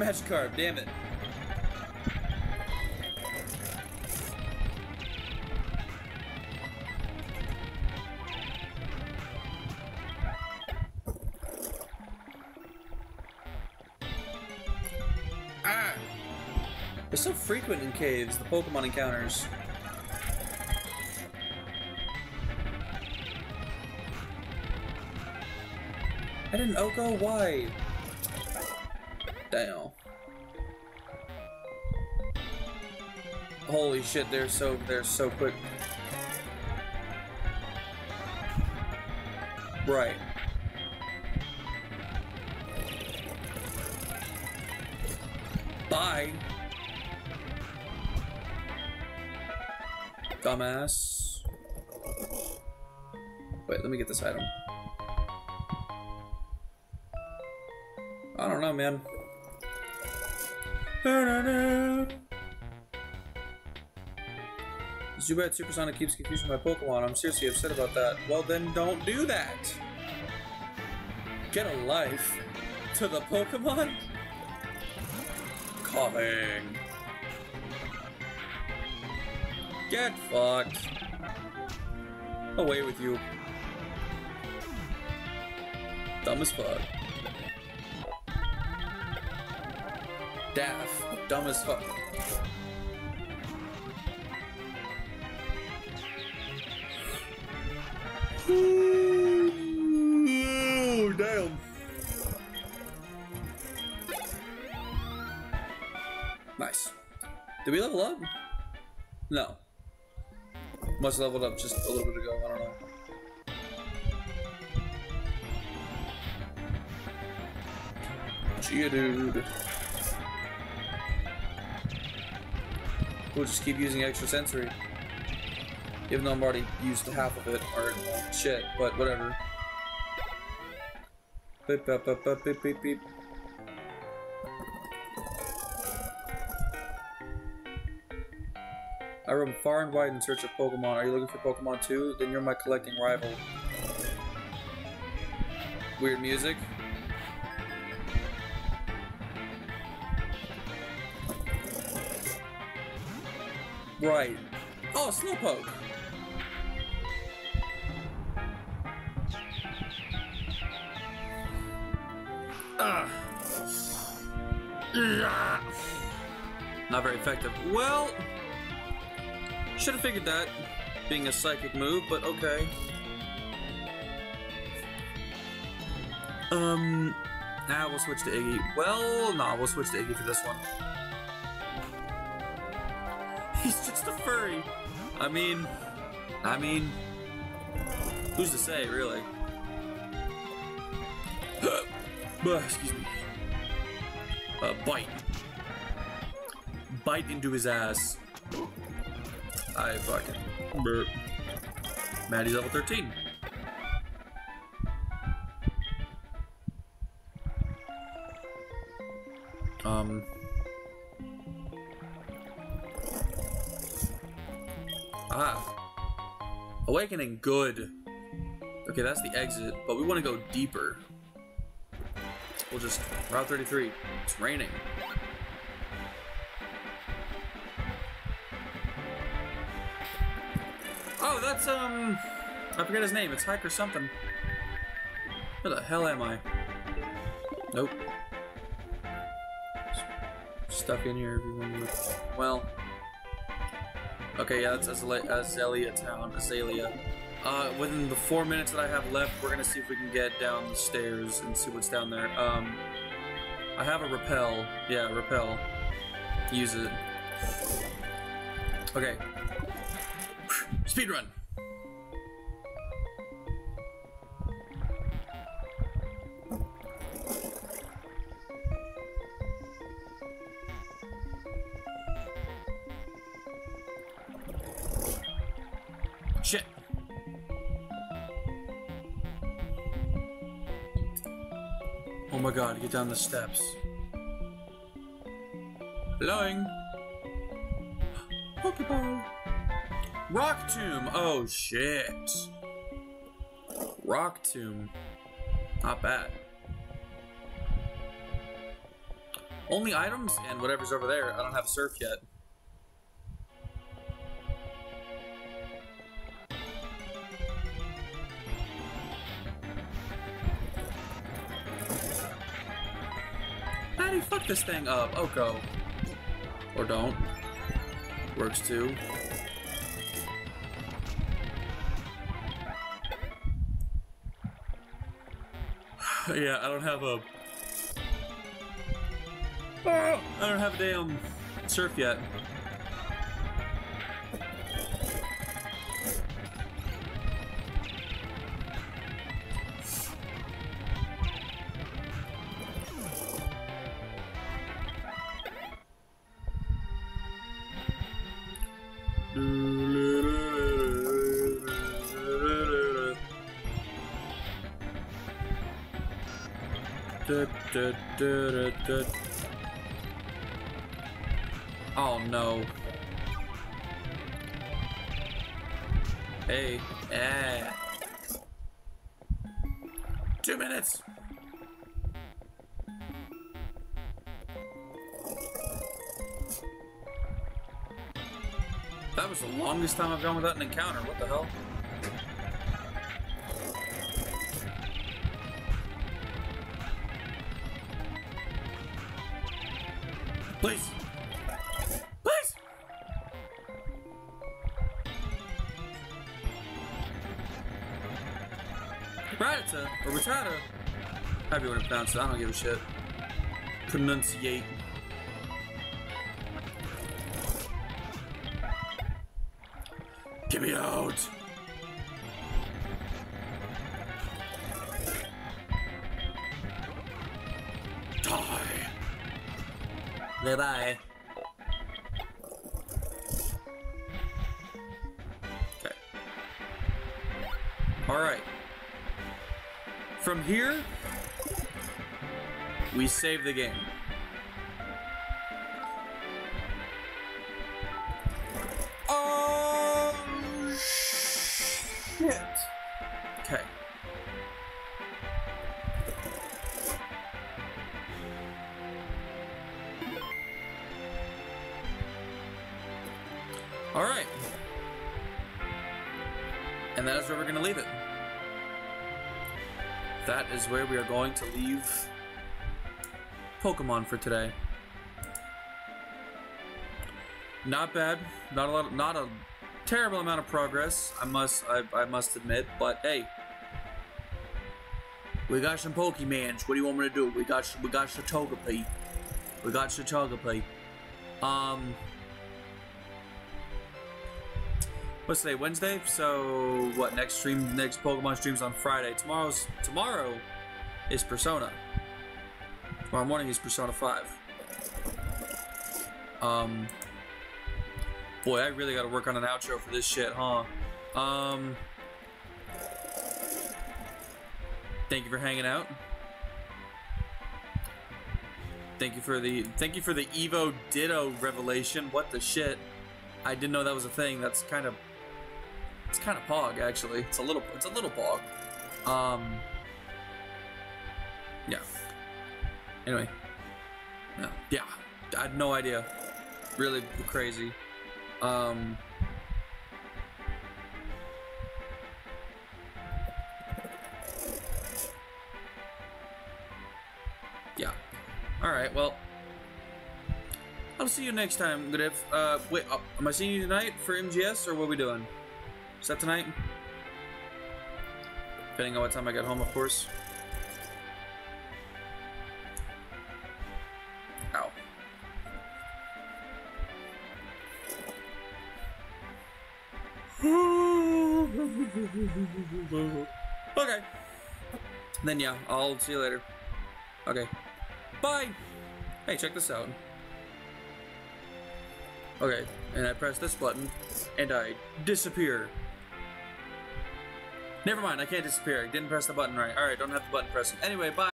Another Magikarp, damn it. Ah! They're so frequent in caves, the Pokemon encounters. I didn't Oko? Why? Damn. Holy shit, they're so they're so quick. Right. Bye. Dumbass. Wait, let me get this item. I don't know, man. Zubat Supersonic keeps confusing my Pokemon. I'm seriously upset about that. Well, then don't do that! Get a life. To the Pokemon? Coughing. Get fucked. Away with you. Dumb as fuck. Daff. Dumb as fuck. Leveled up just a little bit ago, I don't know. Geodude. We'll just keep using Extrasensory. Even though I'm already used to half of it, or shit, but whatever. Beep, beep, beep, far and wide in search of Pokemon. Are you looking for Pokemon too? Then you're my collecting rival. Weird music. Right. Oh, Slowpoke! Ugh. Ah. Not very effective. Well should have figured that, being a psychic move, but okay. Um, now we'll switch to Iggy. Well, nah, we'll switch to Iggy for this one. He's just a furry. I mean, I mean, who's to say, really? Uh, excuse me. Uh, bite. Bite into his ass. I fucking. Burp. Maddie's level 13. Um. Ah. Awakening, good. Okay, that's the exit, but we want to go deeper. We'll just Route 33. It's raining. Oh, that's um I forget his name. It's Hike or something. Where the hell am I? Nope. Stuck in here everyone well. Okay, yeah, that's Azalea, Town, Azalea. Uh, within the four minutes that I have left, we're gonna see if we can get down the stairs and see what's down there. Um, I have a repel. Yeah, repel. Use it. Okay. Speed run. Shit. Oh my god, get down the steps. Blowing. Pokeball. Rock Tomb. Oh shit. Rock Tomb. Not bad. Only items and whatever's over there. I don't have a surf yet. Patty, fuck this thing up. Oko. Or don't. Works too. yeah, I don't have a. Ah! I don't have a damn surf yet. Encounter. What the hell? Please. Please. Rattata, or Rattata, however you want to pronounce it, I don't give a shit. Pronunciate. The game. Oh. Okay. All right. And that is where we're going to leave it. That is where we are going to leave Pokemon for today. Not bad. Not a lot. Not a terrible amount of progress. I must. I, I must admit. But hey, we got some Pokemans. What do you want me to do? We got. We got Shatogepi. We got Shatogepi. Um. What's today? Wednesday. So what? Next stream. Next Pokemon streams on Friday. Tomorrow's. Tomorrow is Persona. Tomorrow morning is Persona 5. Um, boy, I really got to work on an outro for this shit, huh? Um, thank you for hanging out. Thank you for the thank you for the Evo Ditto revelation. What the shit? I didn't know that was a thing. That's kind of it's kind of pog actually. It's a little it's a little pog. Um, Anyway. No. Yeah. I had no idea. Really crazy. Um. Yeah. Alright, well. I'll see you next time, Griff. Uh, wait, uh, am I seeing you tonight for MGS, or what are we doing? Is that tonight? Depending on what time I get home, of course. Mm-hmm. okay. Then yeah, I'll see you later. Okay. Bye! Hey, check this out. Okay, and I press this button, and I disappear. Never mind, I can't disappear. I didn't press the button right. Alright, don't have the button pressing. Anyway, bye!